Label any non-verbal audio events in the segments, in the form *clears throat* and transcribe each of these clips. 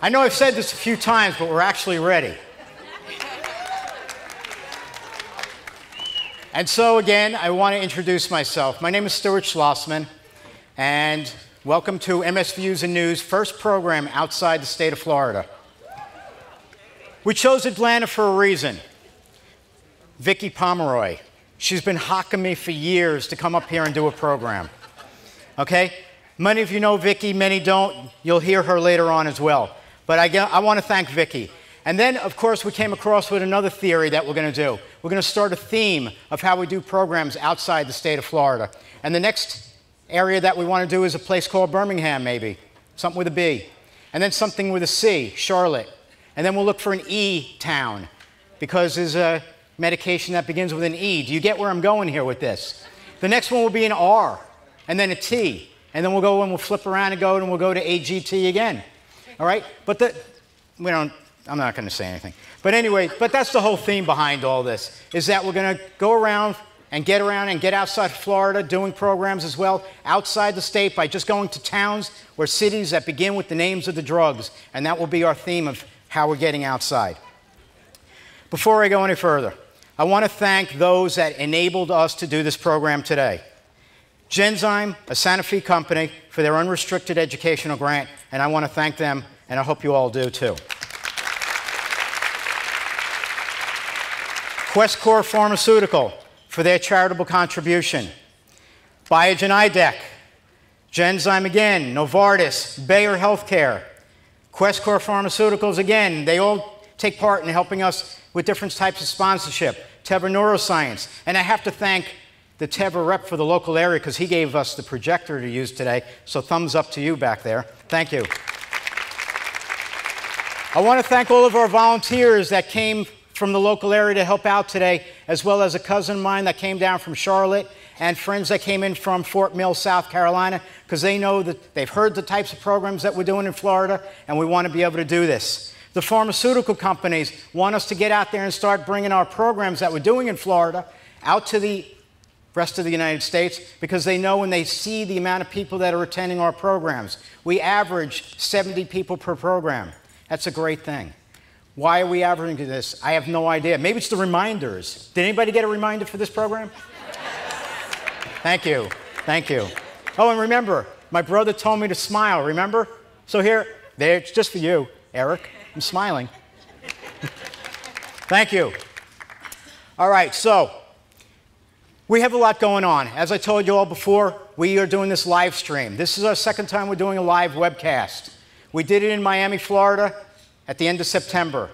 I know I've said this a few times, but we're actually ready. And so, again, I want to introduce myself. My name is Stuart Schlossman, and welcome to MS Views and News, first program outside the state of Florida. We chose Atlanta for a reason. Vicki Pomeroy. She's been hawking me for years to come up here and do a program. Okay? Many of you know Vicki, many don't. You'll hear her later on as well. But I, I want to thank Vicki. And then, of course, we came across with another theory that we're going to do. We're going to start a theme of how we do programs outside the state of Florida. And the next area that we want to do is a place called Birmingham, maybe, something with a B. And then something with a C, Charlotte. And then we'll look for an E town, because there's a medication that begins with an E. Do you get where I'm going here with this? The next one will be an R, and then a T. And then we'll go and we'll flip around and go and we'll go to AGT again. All right? But the, we don't, I'm not going to say anything. But anyway, but that's the whole theme behind all this, is that we're going to go around and get around and get outside Florida doing programs as well outside the state by just going to towns or cities that begin with the names of the drugs. And that will be our theme of how we're getting outside. Before I go any further, I want to thank those that enabled us to do this program today. Genzyme, a Sanofi company, for their unrestricted educational grant, and I want to thank them, and I hope you all do too. Questcor Pharmaceutical for their charitable contribution. Biogen IDEC, Genzyme again, Novartis, Bayer Healthcare, Questcor Pharmaceuticals again, they all take part in helping us with different types of sponsorship. Teva Neuroscience, and I have to thank the Teva rep for the local area because he gave us the projector to use today. So thumbs up to you back there. Thank you. I want to thank all of our volunteers that came from the local area to help out today, as well as a cousin of mine that came down from Charlotte and friends that came in from Fort Mill, South Carolina, because they know that they've heard the types of programs that we're doing in Florida, and we want to be able to do this. The pharmaceutical companies want us to get out there and start bringing our programs that we're doing in Florida out to the rest of the United States because they know when they see the amount of people that are attending our programs. We average 70 people per program. That's a great thing. Why are we averaging this? I have no idea. Maybe it's the reminders. Did anybody get a reminder for this program? *laughs* Thank you. Thank you. Oh, and remember, my brother told me to smile, remember? So here, there, it's just for you, Eric. I'm smiling. *laughs* Thank you. All right, so we have a lot going on. As I told you all before, we are doing this live stream. This is our second time we're doing a live webcast. We did it in Miami, Florida at the end of September.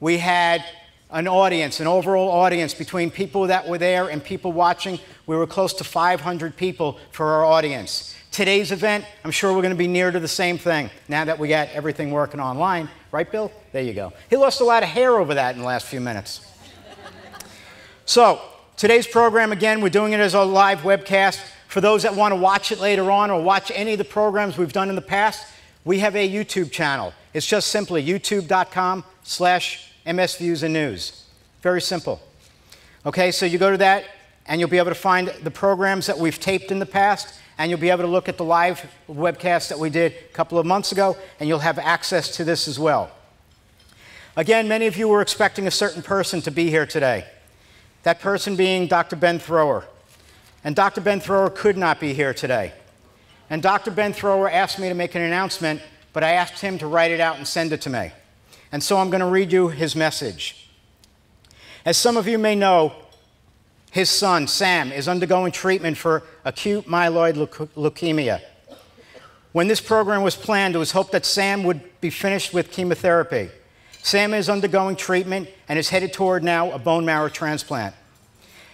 We had an audience, an overall audience between people that were there and people watching. We were close to 500 people for our audience. Today's event, I'm sure we're going to be near to the same thing now that we got everything working online. Right, Bill? There you go. He lost a lot of hair over that in the last few minutes. so, Today's program, again, we're doing it as a live webcast. For those that want to watch it later on or watch any of the programs we've done in the past, we have a YouTube channel. It's just simply youtube.com slash msviewsandnews. Very simple. Okay, so you go to that and you'll be able to find the programs that we've taped in the past and you'll be able to look at the live webcast that we did a couple of months ago and you'll have access to this as well. Again, many of you were expecting a certain person to be here today that person being Dr. Ben Thrower. And Dr. Ben Thrower could not be here today. And Dr. Ben Thrower asked me to make an announcement, but I asked him to write it out and send it to me. And so I'm going to read you his message. As some of you may know, his son, Sam, is undergoing treatment for acute myeloid leukemia. When this program was planned, it was hoped that Sam would be finished with chemotherapy. Sam is undergoing treatment and is headed toward now a bone marrow transplant.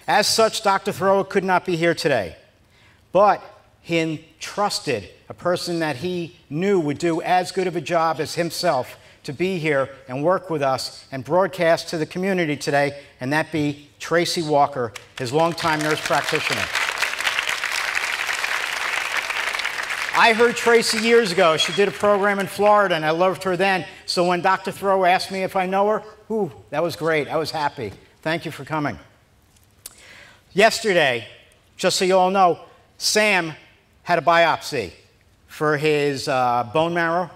As such, Dr. Thrower could not be here today, but he entrusted a person that he knew would do as good of a job as himself to be here and work with us and broadcast to the community today, and that be Tracy Walker, his longtime nurse practitioner. I heard Tracy years ago. She did a program in Florida, and I loved her then. So when Dr. Throw asked me if I know her, ooh, that was great. I was happy. Thank you for coming. Yesterday, just so you all know, Sam had a biopsy for his uh, bone marrow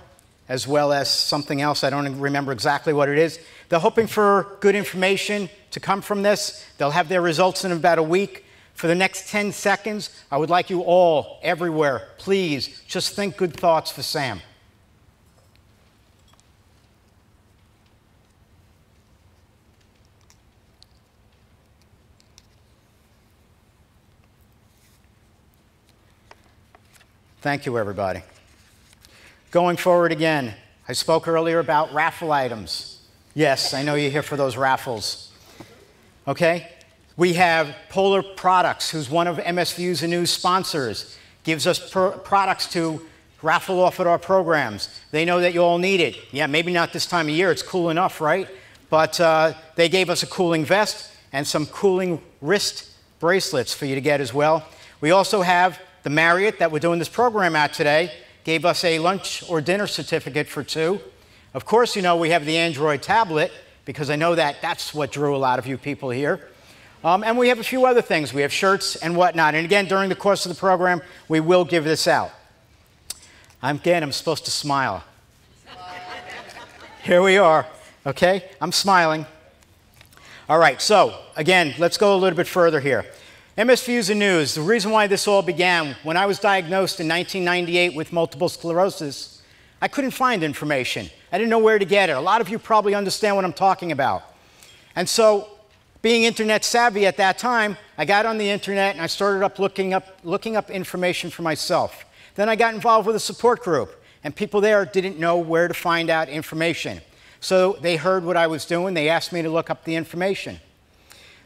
as well as something else. I don't remember exactly what it is. They're hoping for good information to come from this. They'll have their results in about a week. For the next 10 seconds, I would like you all, everywhere, please, just think good thoughts for Sam. Thank you, everybody. Going forward again, I spoke earlier about raffle items. Yes, I know you're here for those raffles. Okay? We have Polar Products, who's one of MS Views and News sponsors, gives us products to raffle off at our programs. They know that you all need it. Yeah, maybe not this time of year, it's cool enough, right? But uh, they gave us a cooling vest and some cooling wrist bracelets for you to get as well. We also have the Marriott that we're doing this program at today gave us a lunch or dinner certificate for two. Of course, you know we have the Android tablet because I know that that's what drew a lot of you people here. Um, and we have a few other things. We have shirts and whatnot. And again, during the course of the program, we will give this out. I'm, again, I'm supposed to smile. Here we are, okay? I'm smiling. All right, so again, let's go a little bit further here. MS and News, the reason why this all began, when I was diagnosed in 1998 with multiple sclerosis, I couldn't find information. I didn't know where to get it. A lot of you probably understand what I'm talking about. And so, being internet savvy at that time, I got on the internet and I started up looking up, looking up information for myself. Then I got involved with a support group, and people there didn't know where to find out information. So they heard what I was doing, they asked me to look up the information.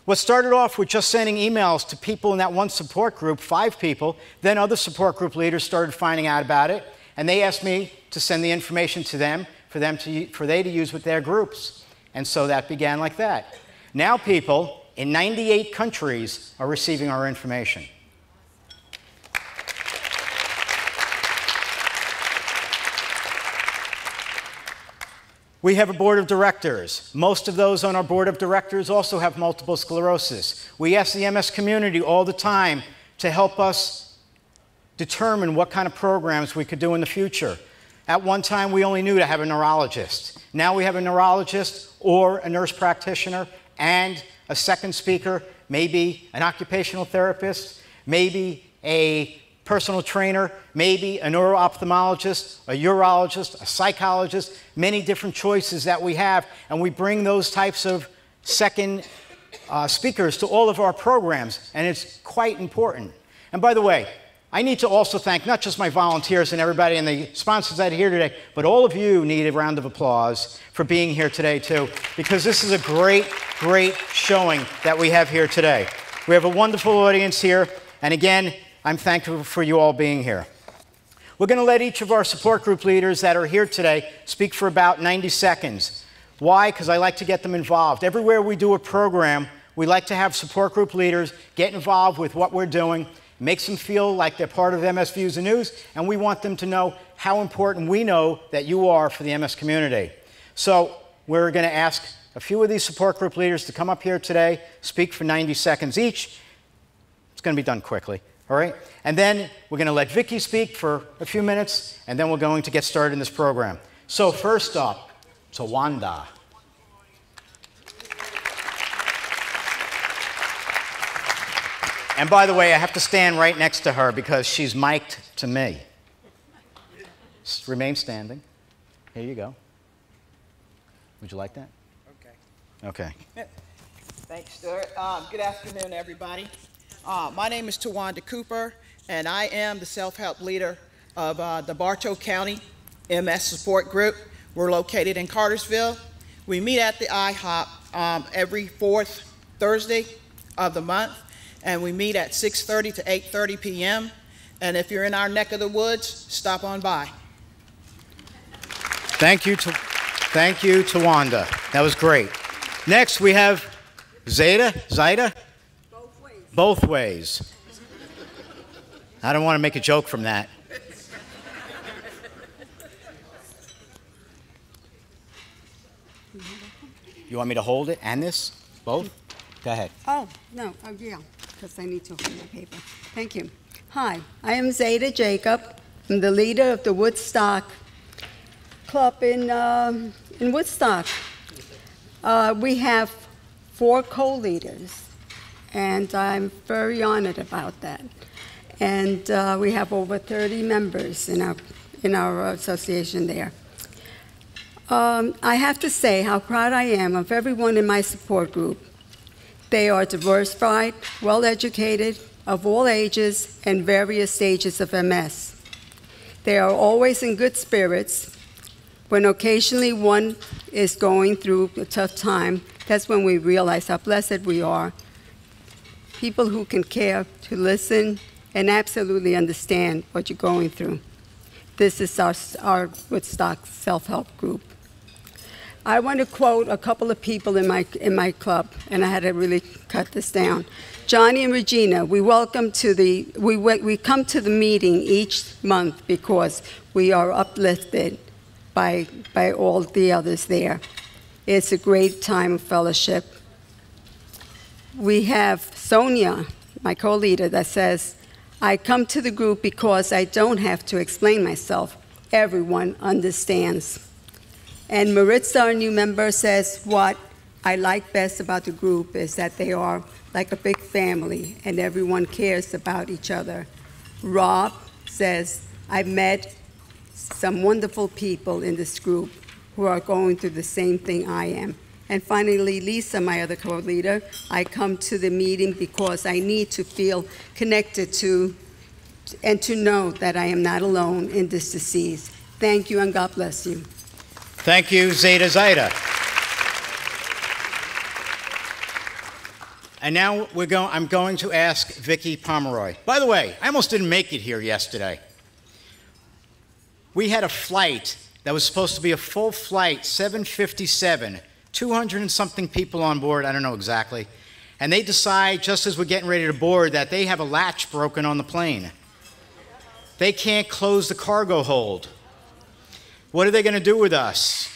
What started off with just sending emails to people in that one support group, five people, then other support group leaders started finding out about it, and they asked me to send the information to them for them to for they to use with their groups. And so that began like that. Now people in 98 countries are receiving our information. We have a board of directors. Most of those on our board of directors also have multiple sclerosis. We ask the MS community all the time to help us determine what kind of programs we could do in the future. At one time, we only knew to have a neurologist. Now we have a neurologist or a nurse practitioner and a second speaker, maybe an occupational therapist, maybe a personal trainer, maybe a neuro-ophthalmologist, a urologist, a psychologist, many different choices that we have, and we bring those types of second uh, speakers to all of our programs, and it's quite important. And by the way, I need to also thank not just my volunteers and everybody and the sponsors that are here today, but all of you need a round of applause for being here today, too, because this is a great, great showing that we have here today. We have a wonderful audience here, and again, I'm thankful for you all being here. We're going to let each of our support group leaders that are here today speak for about 90 seconds. Why? Because I like to get them involved. Everywhere we do a program, we like to have support group leaders get involved with what we're doing, makes them feel like they're part of MS Views and News, and we want them to know how important we know that you are for the MS community. So we're going to ask a few of these support group leaders to come up here today, speak for 90 seconds each. It's going to be done quickly. All right? And then we're going to let Vicki speak for a few minutes, and then we're going to get started in this program. So, first up, Tawanda. And by the way, I have to stand right next to her because she's mic'd to me. Remain standing. Here you go. Would you like that? Okay. Okay. *laughs* Thanks, Stuart. Um, good afternoon, everybody. Uh, my name is Tawanda Cooper, and I am the self-help leader of uh, the Bartow County MS Support Group. We're located in Cartersville. We meet at the IHOP um, every fourth Thursday of the month, and we meet at 6.30 to 8.30 p.m. And if you're in our neck of the woods, stop on by. Thank you, to, thank you, Tawanda. That was great. Next, we have Zeta. Zeta? Both ways. I don't want to make a joke from that. You want me to hold it and this? Both? Go ahead. Oh, no. Oh, yeah, because I need to hold the paper. Thank you. Hi, I am Zeta Jacob. I'm the leader of the Woodstock club in, um, in Woodstock. Uh, we have four co-leaders, and I'm very honored about that. And uh, we have over 30 members in our, in our association there. Um, I have to say how proud I am of everyone in my support group. They are diversified, well educated, of all ages, and various stages of MS. They are always in good spirits. When occasionally one is going through a tough time, that's when we realize how blessed we are. People who can care to listen and absolutely understand what you're going through. This is our, our Woodstock self help group. I want to quote a couple of people in my, in my club, and I had to really cut this down. Johnny and Regina, we welcome to the, we, we come to the meeting each month because we are uplifted by, by all the others there. It's a great time of fellowship. We have Sonia, my co leader, that says, I come to the group because I don't have to explain myself. Everyone understands. And Maritza, our new member, says, What I like best about the group is that they are like a big family and everyone cares about each other. Rob says, I've met some wonderful people in this group who are going through the same thing I am. And finally, Lisa, my other co leader, I come to the meeting because I need to feel connected to and to know that I am not alone in this disease. Thank you and God bless you. Thank you, Zeta Zeta. And now we're going, I'm going to ask Vicki Pomeroy. By the way, I almost didn't make it here yesterday. We had a flight that was supposed to be a full flight, 757, 200 and something people on board, I don't know exactly. And they decide, just as we're getting ready to board, that they have a latch broken on the plane. They can't close the cargo hold. What are they going to do with us?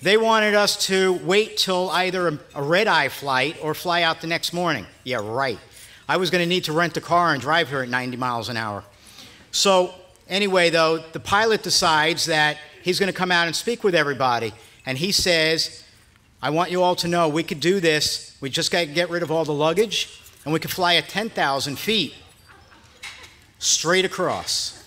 They wanted us to wait till either a, a red eye flight or fly out the next morning. Yeah, right. I was going to need to rent a car and drive here at 90 miles an hour. So, anyway, though, the pilot decides that he's going to come out and speak with everybody. And he says, I want you all to know we could do this. We just got to get rid of all the luggage, and we could fly at 10,000 feet straight across.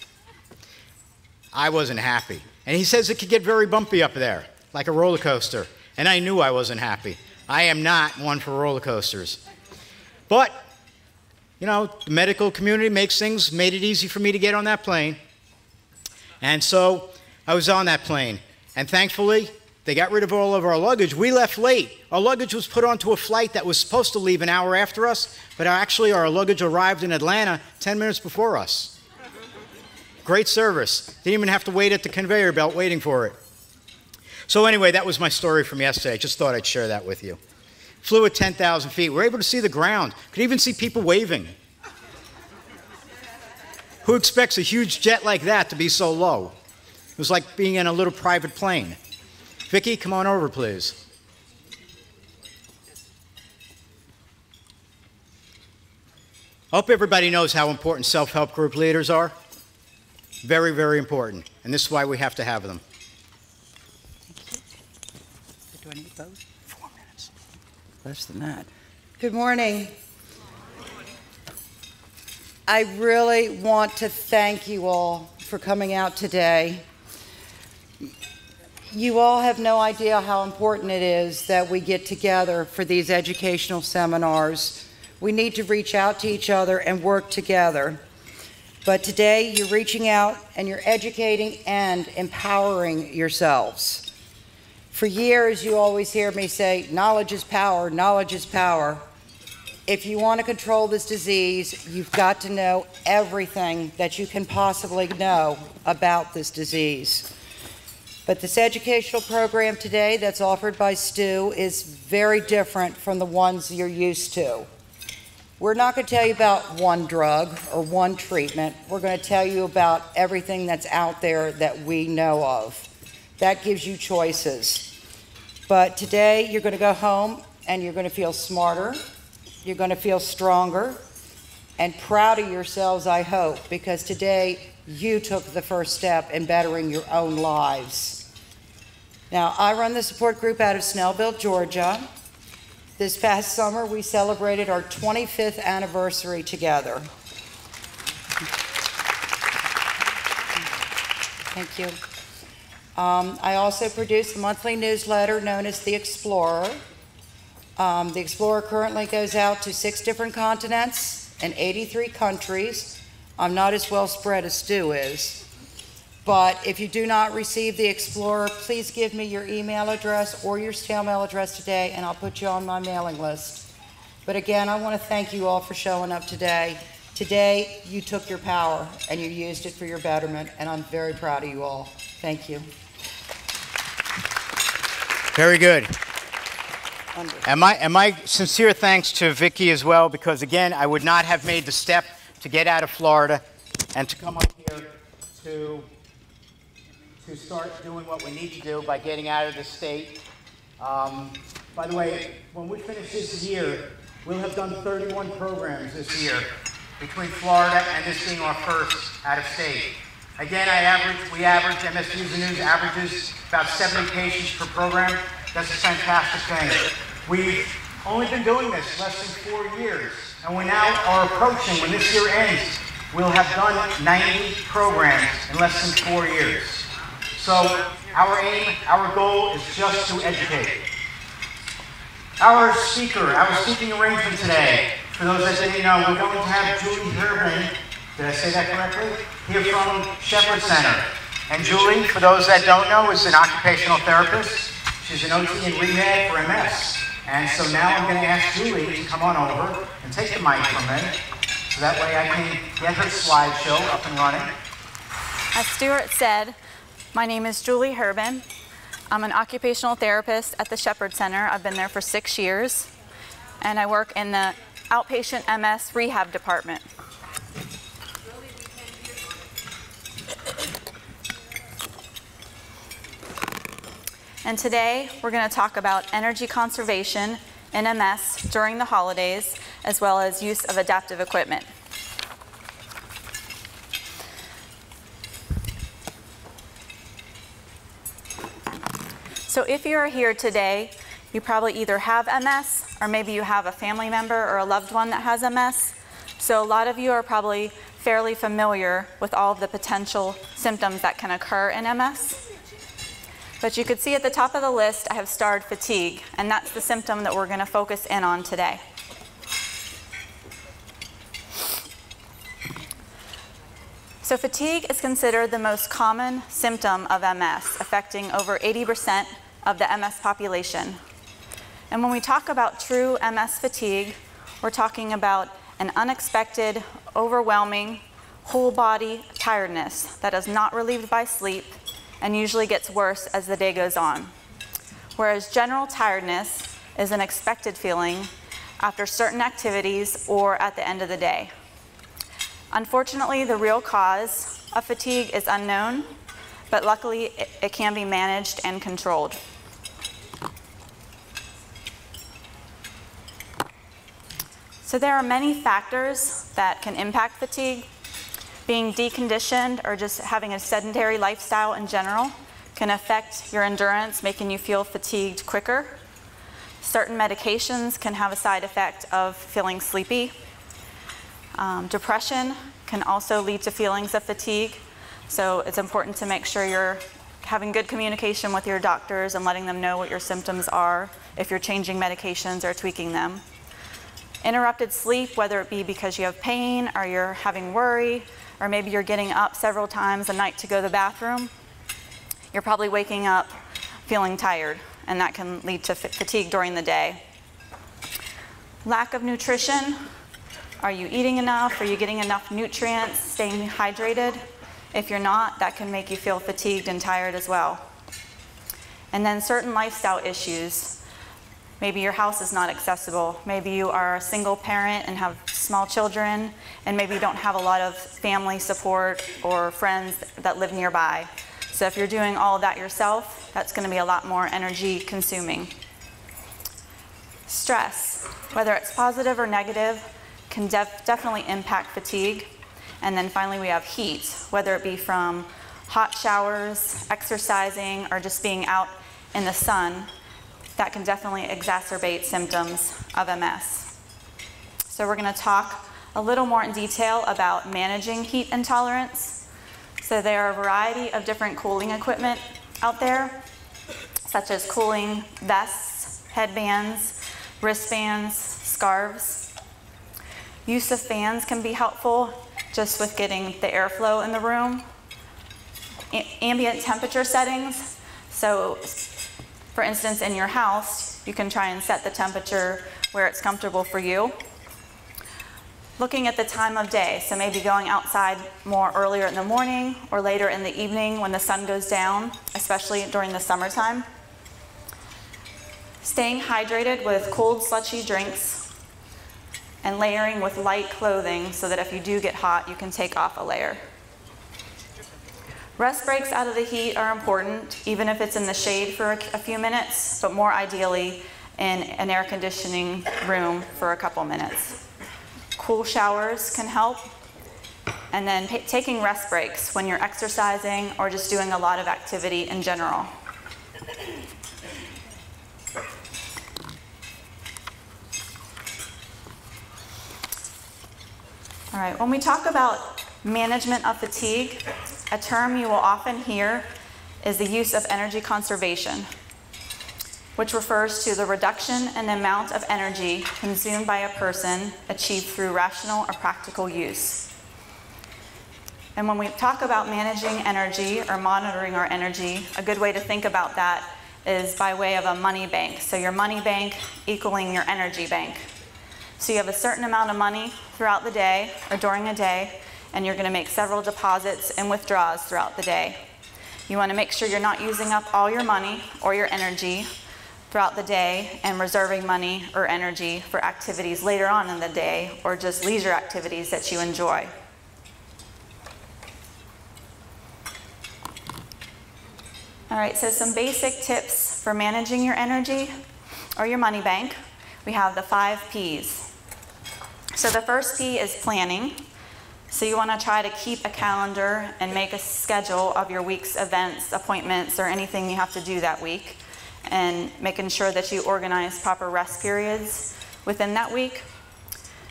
I wasn't happy. And he says it could get very bumpy up there, like a roller coaster. And I knew I wasn't happy. I am not one for roller coasters. But, you know, the medical community makes things, made it easy for me to get on that plane. And so I was on that plane. And thankfully, they got rid of all of our luggage. We left late. Our luggage was put onto a flight that was supposed to leave an hour after us, but actually, our luggage arrived in Atlanta 10 minutes before us. Great service. Didn't even have to wait at the conveyor belt waiting for it. So, anyway, that was my story from yesterday. I just thought I'd share that with you. Flew at 10,000 feet. We were able to see the ground, could even see people waving. Who expects a huge jet like that to be so low? It was like being in a little private plane. Vicki, come on over, please. I hope everybody knows how important self help group leaders are. Very, very important. And this is why we have to have them. Do I need both? Four minutes. Less than that. Good morning. I really want to thank you all for coming out today. You all have no idea how important it is that we get together for these educational seminars. We need to reach out to each other and work together. But today, you're reaching out and you're educating and empowering yourselves. For years, you always hear me say, knowledge is power, knowledge is power. If you want to control this disease, you've got to know everything that you can possibly know about this disease. But this educational program today that's offered by Stu is very different from the ones you're used to. We're not going to tell you about one drug or one treatment. We're going to tell you about everything that's out there that we know of. That gives you choices. But today, you're going to go home and you're going to feel smarter, you're going to feel stronger, and proud of yourselves, I hope, because today you took the first step in bettering your own lives. Now, I run the support group out of Snellville, Georgia. This past summer, we celebrated our 25th anniversary together. Thank you. Um, I also produce a monthly newsletter known as The Explorer. Um, the Explorer currently goes out to six different continents and 83 countries. I'm not as well spread as Stu is. But if you do not receive the Explorer, please give me your email address or your stale mail address today, and I'll put you on my mailing list. But again, I want to thank you all for showing up today. Today, you took your power and you used it for your betterment, and I'm very proud of you all. Thank you. Very good. And my, and my sincere thanks to Vicki as well, because again, I would not have made the step to get out of Florida and to come up here to, to start doing what we need to do by getting out of the state. Um, by the way, when we finish this year, we'll have done 31 programs this year between Florida and this being our first out of state. Again, I average, we average, MS Views and News averages about 70 patients per program. That's a fantastic thing. We've only been doing this less than four years, and we now are approaching, when this year ends, we'll have done 90 programs in less than four years. So our aim, our goal is just to educate. Our speaker, our speaking arrangement today, for those that didn't know, we're going to have Julie Herman, did I say that correctly? Here from Shepherd Center. And Julie, for those that don't know, is an occupational therapist. She's an OT in rehab for MS. And so now I'm going to ask Julie to come on over and take the mic for a minute, so that way I can get her slideshow up and running. As Stuart said, my name is Julie Herbin. I'm an occupational therapist at the Shepherd Center. I've been there for six years, and I work in the outpatient MS rehab department. And today we're going to talk about energy conservation in MS during the holidays, as well as use of adaptive equipment. So if you are here today, you probably either have MS or maybe you have a family member or a loved one that has MS. So a lot of you are probably fairly familiar with all of the potential symptoms that can occur in MS. But you could see at the top of the list, I have starred fatigue, and that's the symptom that we're going to focus in on today. So fatigue is considered the most common symptom of MS, affecting over 80% of the MS population. And when we talk about true MS fatigue, we're talking about an unexpected, overwhelming, whole body tiredness that is not relieved by sleep and usually gets worse as the day goes on. Whereas general tiredness is an expected feeling after certain activities or at the end of the day. Unfortunately, the real cause of fatigue is unknown, but luckily it, it can be managed and controlled. So there are many factors that can impact fatigue. Being deconditioned or just having a sedentary lifestyle in general can affect your endurance, making you feel fatigued quicker. Certain medications can have a side effect of feeling sleepy. Um, depression can also lead to feelings of fatigue. So it's important to make sure you're having good communication with your doctors and letting them know what your symptoms are if you're changing medications or tweaking them. Interrupted sleep, whether it be because you have pain or you're having worry, or maybe you're getting up several times a night to go to the bathroom, you're probably waking up feeling tired, and that can lead to fatigue during the day. Lack of nutrition. Are you eating enough? Are you getting enough nutrients? Staying hydrated? If you're not, that can make you feel fatigued and tired as well. And then certain lifestyle issues. Maybe your house is not accessible. Maybe you are a single parent and have small children, and maybe you don't have a lot of family support or friends that live nearby. So if you're doing all that yourself, that's going to be a lot more energy consuming. Stress, whether it's positive or negative, can def- definitely impact fatigue. And then finally, we have heat, whether it be from hot showers, exercising, or just being out in the sun, that can definitely exacerbate symptoms of MS. So we're going to talk a little more in detail about managing heat intolerance. So there are a variety of different cooling equipment out there, such as cooling vests, headbands, wristbands, scarves. Use of fans can be helpful just with getting the airflow in the room. A- ambient temperature settings. So, for instance, in your house, you can try and set the temperature where it's comfortable for you. Looking at the time of day, so maybe going outside more earlier in the morning or later in the evening when the sun goes down, especially during the summertime. Staying hydrated with cold, slushy drinks and layering with light clothing so that if you do get hot, you can take off a layer. Rest breaks out of the heat are important, even if it's in the shade for a, few minutes, but more ideally in an air conditioning room for a couple minutes. Cool showers can help. And then taking rest breaks when you're exercising or just doing a lot of activity in general. All right, when we talk about management of fatigue, a term you will often hear is the use of energy conservation, which refers to the reduction in the amount of energy consumed by a person achieved through rational or practical use. And when we talk about managing energy or monitoring our energy, a good way to think about that is by way of a money bank. So your money bank equaling your energy bank. So you have a certain amount of money throughout the day or during a day, and you're going to make several deposits and withdrawals throughout the day. You want to make sure you're not using up all your money or your energy throughout the day and reserving money or energy for activities later on in the day or just leisure activities that you enjoy. All right, so some basic tips for managing your energy or your money bank. We have the five P's. So the first P is planning. So you want to try to keep a calendar and make a schedule of your week's events, appointments, or anything you have to do that week, and making sure that you organize proper rest periods within that week.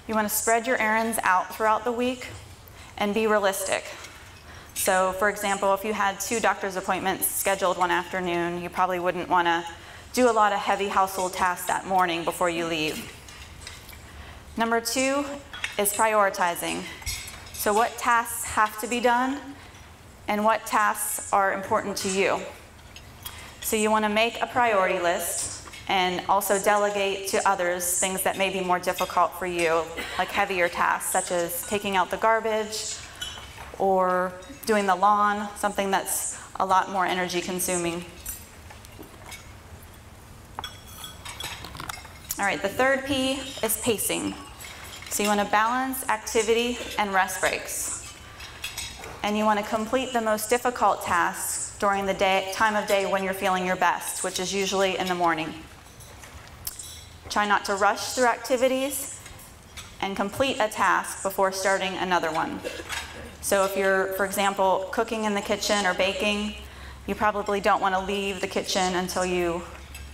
You want to spread your errands out throughout the week and be realistic. So, for example, if you had two doctor's appointments scheduled one afternoon, you probably wouldn't want to do a lot of heavy household tasks that morning before you leave. Number two is prioritizing. So, what tasks have to be done and what tasks are important to you? So, you want to make a priority list and also delegate to others things that may be more difficult for you, like heavier tasks such as taking out the garbage or doing the lawn, something that's a lot more energy consuming. All right, the third P is pacing. So you want to balance activity and rest breaks. And you want to complete the most difficult tasks during the day, time of day when you're feeling your best, which is usually in the morning. Try not to rush through activities and complete a task before starting another one. So if you're, for example, cooking in the kitchen or baking, you probably don't want to leave the kitchen until you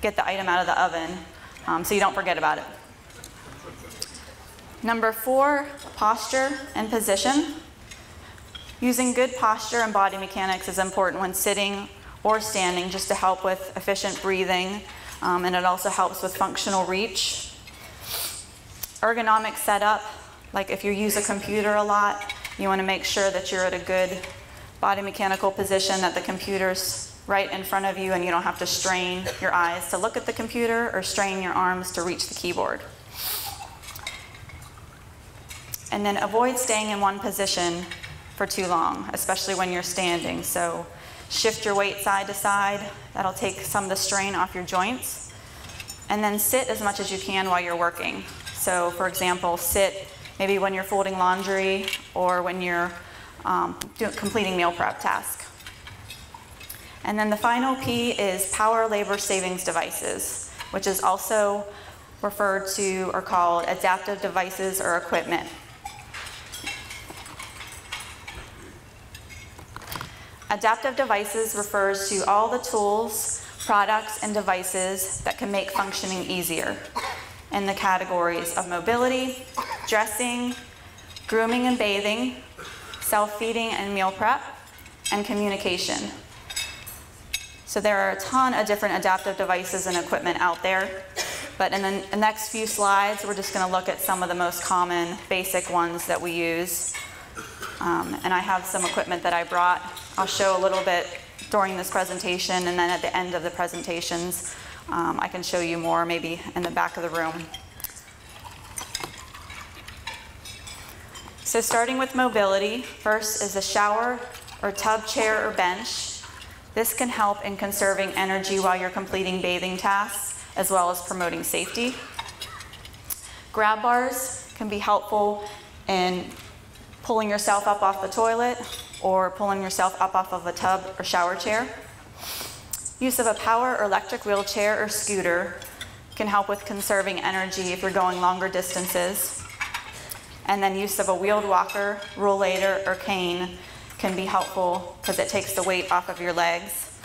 get the item out of the oven um, so you don't forget about it. Number four, posture and position. Using good posture and body mechanics is important when sitting or standing just to help with efficient breathing, um, and it also helps with functional reach. Ergonomic setup, like if you use a computer a lot, you want to make sure that you're at a good body mechanical position, that the computer's right in front of you and you don't have to strain your eyes to look at the computer or strain your arms to reach the keyboard. And then avoid staying in one position for too long, especially when you're standing. So shift your weight side to side. That'll take some of the strain off your joints. And then sit as much as you can while you're working. So, for example, sit maybe when you're folding laundry or when you're um, completing meal prep task. And then the final P is power labor savings devices, which is also referred to or called adaptive devices or equipment. Adaptive devices refers to all the tools products, and devices that can make functioning easier in the categories of mobility, dressing, grooming and bathing, self-feeding and meal prep, and communication. So there are a ton of different adaptive devices and equipment out there, but in the next few slides, we're just gonna look at some of the most common basic ones that we use. Um, and I have some equipment that I brought. I'll show a little bit during this presentation, and then at the end of the presentations, um, I can show you more maybe in the back of the room. So starting with mobility, first is a shower or tub chair or bench. This can help in conserving energy while you're completing bathing tasks, as well as promoting safety. Grab bars can be helpful in pulling yourself up off the toilet or pulling yourself up off of a tub or shower chair. Use of a power or electric wheelchair or scooter can help with conserving energy if you're going longer distances. And then use of a wheeled walker, rollator, or cane can be helpful because it takes the weight off of your legs.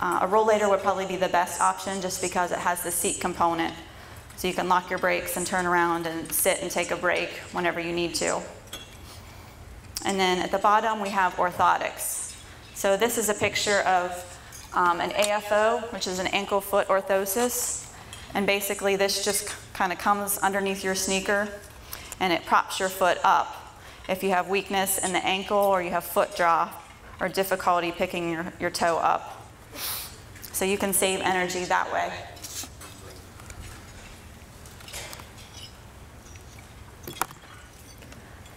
Uh, a rollator would probably be the best option just because it has the seat component. So you can lock your brakes and turn around and sit and take a break whenever you need to. And then at the bottom, we have orthotics. So this is a picture of um, an AFO, which is an ankle foot orthosis. And basically, this just kind of comes underneath your sneaker and it props your foot up. If you have weakness in the ankle or you have foot drop or difficulty picking your, your toe up. So you can save energy that way.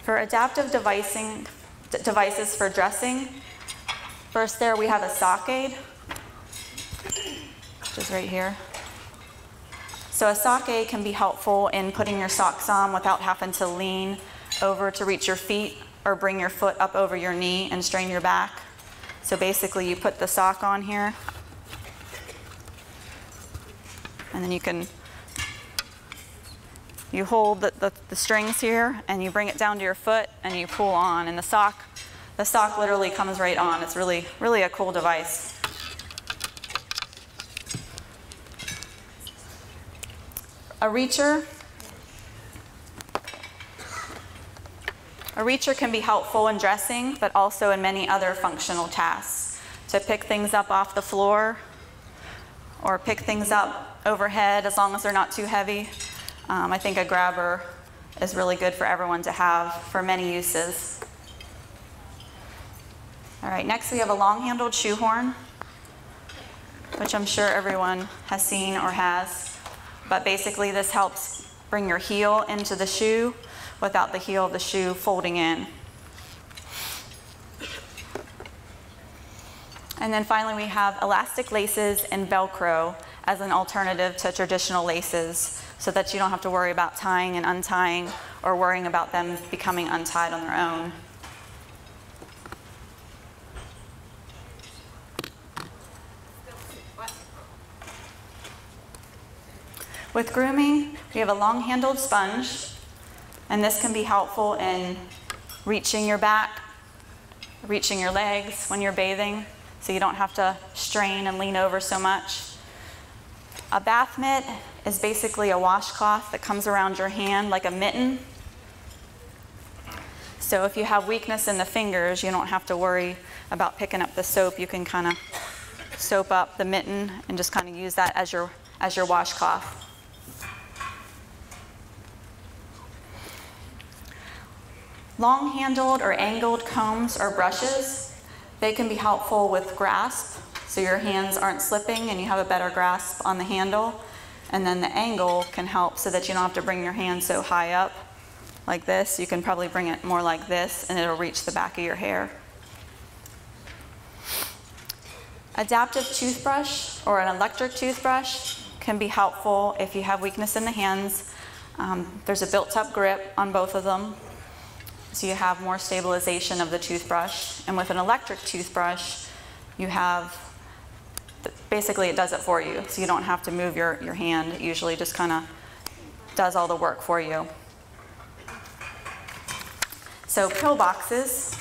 For adaptive devising, devices for dressing, first there we have a sock aid, which is right here. So a sock aid can be helpful in putting your socks on without having to lean over to reach your feet or bring your foot up over your knee and strain your back. So basically you put the sock on here. And then you can you hold the, the, the, strings here and you bring it down to your foot and you pull on. And the sock the sock literally comes right on. It's really really a cool device. A reacher a reacher can be helpful in dressing but also in many other functional tasks to pick things up off the floor or pick things up overhead as long as they're not too heavy um, I think a grabber is really good for everyone to have for many uses. All right, next we have a long-handled shoehorn, which I'm sure everyone has seen or has. But basically this helps bring your heel into the shoe without the heel of the shoe folding in. And then finally we have elastic laces and Velcro as an alternative to traditional laces so that you don't have to worry about tying and untying or worrying about them becoming untied on their own. With grooming, we have a long-handled sponge, and this can be helpful in reaching your back, reaching your legs when you're bathing, so you don't have to strain and lean over so much. A bath mitt is basically a washcloth that comes around your hand like a mitten. So if you have weakness in the fingers, you don't have to worry about picking up the soap. You can kind of soap up the mitten and just kind of use that as your, as your washcloth. Long-handled or angled combs or brushes, they can be helpful with grasp so your hands aren't slipping and you have a better grasp on the handle. And then the angle can help so that you don't have to bring your hand so high up like this. You can probably bring it more like this and it'll reach the back of your hair. Adaptive toothbrush or an electric toothbrush can be helpful if you have weakness in the hands. Um, there's a built-up grip on both of them, so you have more stabilization of the toothbrush. And with an electric toothbrush, you have basically it does it for you. So you don't have to move your, your hand. It usually just kind of does all the work for you. So pill boxes.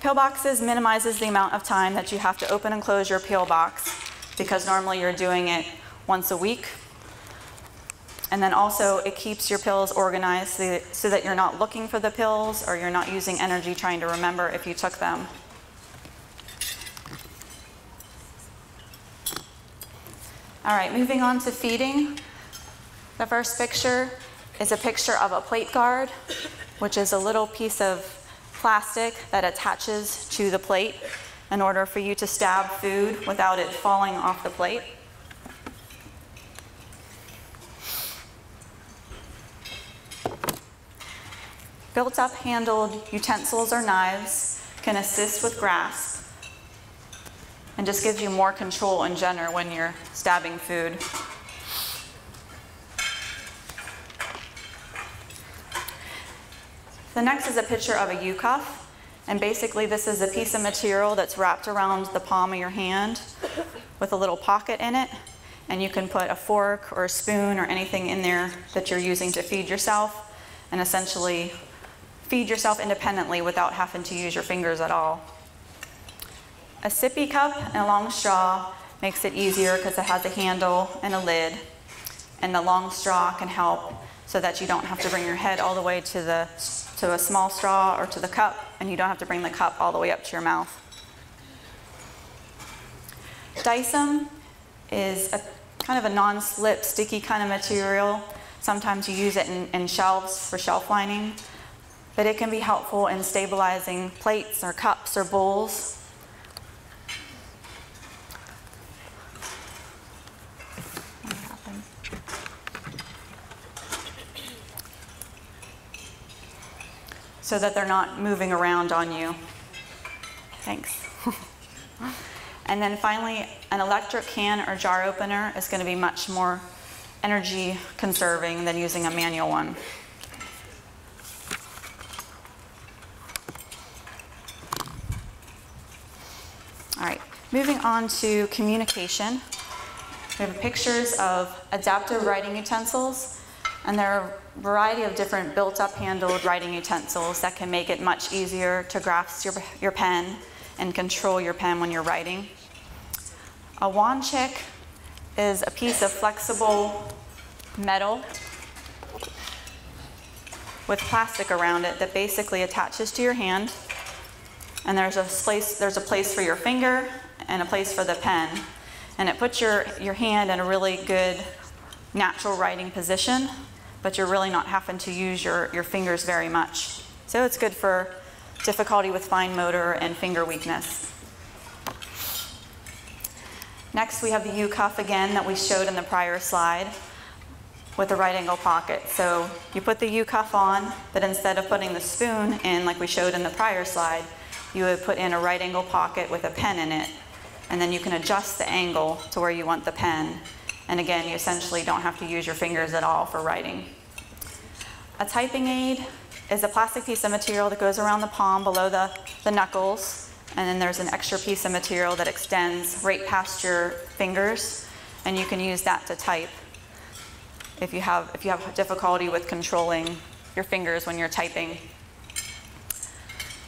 Pillboxes minimizes the amount of time that you have to open and close your pill box because normally you're doing it once a week. And then also it keeps your pills organized so that, you're not looking for the pills or you're not using energy trying to remember if you took them. All right, moving on to feeding. The first picture is a picture of a plate guard, which is a little piece of plastic that attaches to the plate in order for you to stab food without it falling off the plate. Built-up handled utensils or knives can assist with grasp and just gives you more control in general when you're stabbing food. The next is a picture of a U-cuff. And basically this is a piece of material that's wrapped around the palm of your hand with a little pocket in it. And you can put a fork or a spoon or anything in there that you're using to feed yourself and essentially feed yourself independently without having to use your fingers at all. A sippy cup and a long straw makes it easier because it has a handle and a lid. And the long straw can help so that you don't have to bring your head all the way to the to a small straw or to the cup, and you don't have to bring the cup all the way up to your mouth. Dycem is a kind of a non-slip, sticky kind of material. Sometimes you use it in, in shelves for shelf lining, but it can be helpful in stabilizing plates or cups or bowls. so that they're not moving around on you. Thanks. *laughs* and then finally, an electric can or jar opener is going to be much more energy conserving than using a manual one. All right, moving on to communication. We have pictures of adaptive writing utensils, and there are a variety of different built-up handled writing utensils that can make it much easier to grasp your, your pen and control your pen when you're writing. A Wanchik is a piece of flexible metal with plastic around it that basically attaches to your hand. And there's a place, there's a place for your finger and a place for the pen. And it puts your, your hand in a really good natural writing position, but you're really not having to use your, your fingers very much. So it's good for difficulty with fine motor and finger weakness. Next, we have the U-cuff again that we showed in the prior slide with the right angle pocket. So you put the U-cuff on, but instead of putting the spoon in like we showed in the prior slide, you would put in a right angle pocket with a pen in it. And then you can adjust the angle to where you want the pen. And again, you essentially don't have to use your fingers at all for writing. A typing aid is a plastic piece of material that goes around the palm below the, the knuckles and then there's an extra piece of material that extends right past your fingers, and you can use that to type if you have, if you have difficulty with controlling your fingers when you're typing.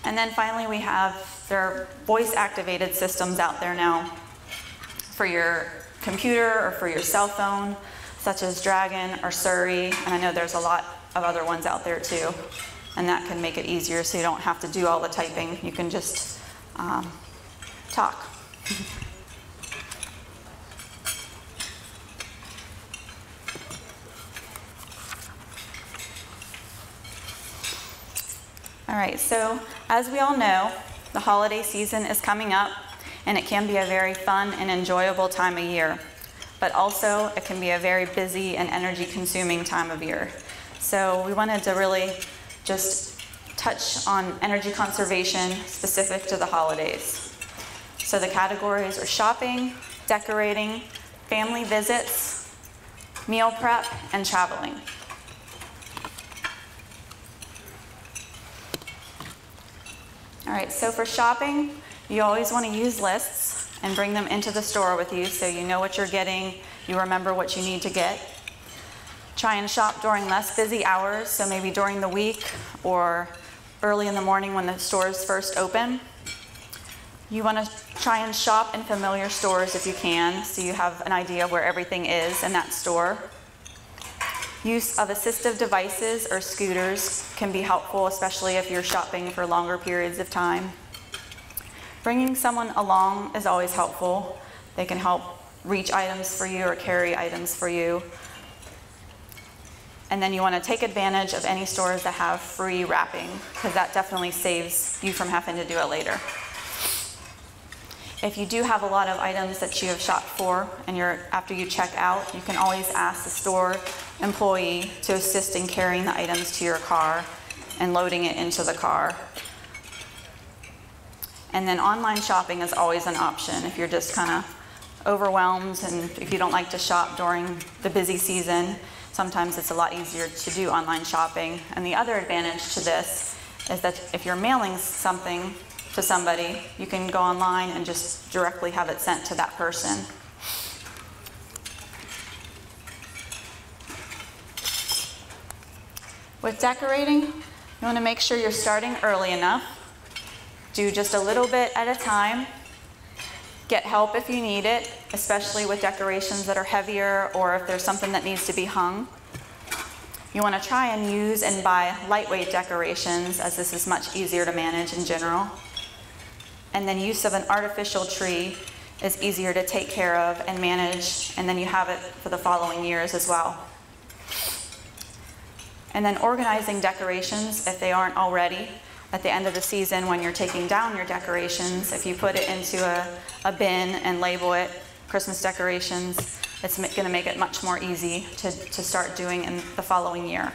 And then finally, we have, there are voice activated systems out there now for your computer or for your cell phone, such as Dragon or Siri, and I know there's a lot of other ones out there too. And that can make it easier so you don't have to do all the typing. You can just um, talk. *laughs* All right, so as we all know, the holiday season is coming up, and it can be a very fun and enjoyable time of year. But also, it can be a very busy and energy consuming time of year. So, we wanted to really just touch on energy conservation specific to the holidays. So the categories are shopping, decorating, family visits, meal prep, and traveling. All right, so for shopping, you always want to use lists and bring them into the store with you so you know what you're getting, you remember what you need to get. Try and shop during less busy hours, so maybe during the week or early in the morning when the stores first open. You want to try and shop in familiar stores if you can, so you have an idea of where everything is in that store. Use of assistive devices or scooters can be helpful, especially if you're shopping for longer periods of time. Bringing someone along is always helpful. They can help reach items for you or carry items for you. And then you want to take advantage of any stores that have free wrapping, because that definitely saves you from having to do it later. If you do have a lot of items that you have shopped for and you're, after you check out, you can always ask the store employee to assist in carrying the items to your car and loading it into the car. And then online shopping is always an option if you're just kind of overwhelmed and if you don't like to shop during the busy season. Sometimes it's a lot easier to do online shopping. And the other advantage to this is that if you're mailing something to somebody, you can go online and just directly have it sent to that person. With decorating, you want to make sure you're starting early enough. Do just a little bit at a time. Get help if you need it, especially with decorations that are heavier or if there's something that needs to be hung. You want to try and use and buy lightweight decorations as this is much easier to manage in general. And then use of an artificial tree is easier to take care of and manage, and then you have it for the following years as well. And then organizing decorations, if they aren't already, at the end of the season when you're taking down your decorations, if you put it into a, a bin and label it Christmas decorations, it's going to make it much more easy to, to start doing in the following year.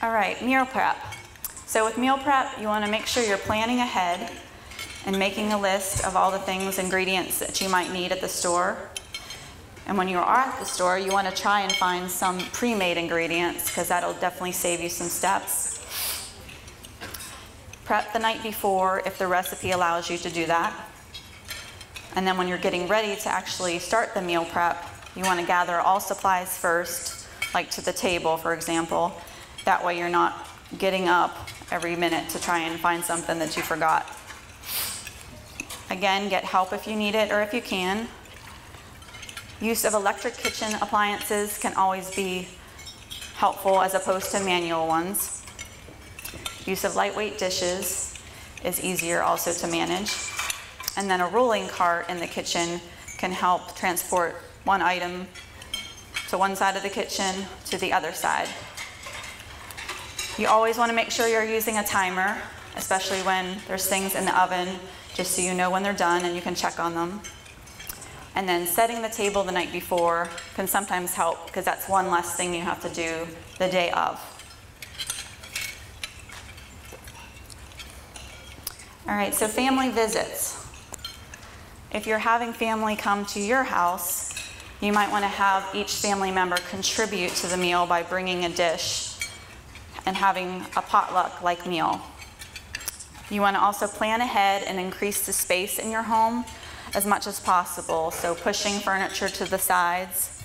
All right, meal prep. So with meal prep, you want to make sure you're planning ahead and making a list of all the things, ingredients that you might need at the store. And when you are at the store, you want to try and find some pre-made ingredients because that'll definitely save you some steps. Prep the night before if the recipe allows you to do that. And then when you're getting ready to actually start the meal prep, you want to gather all supplies first, like to the table, for example. That way you're not getting up every minute to try and find something that you forgot. Again, get help if you need it or if you can. Use of electric kitchen appliances can always be helpful as opposed to manual ones. Use of lightweight dishes is easier also to manage. And then a rolling cart in the kitchen can help transport one item to one side of the kitchen to the other side. You always want to make sure you're using a timer, especially when there's things in the oven just so you know when they're done and you can check on them. And then setting the table the night before can sometimes help because that's one less thing you have to do the day of. All right, so family visits. If you're having family come to your house, you might want to have each family member contribute to the meal by bringing a dish and having a potluck like meal. You want to also plan ahead and increase the space in your home as much as possible. So pushing furniture to the sides,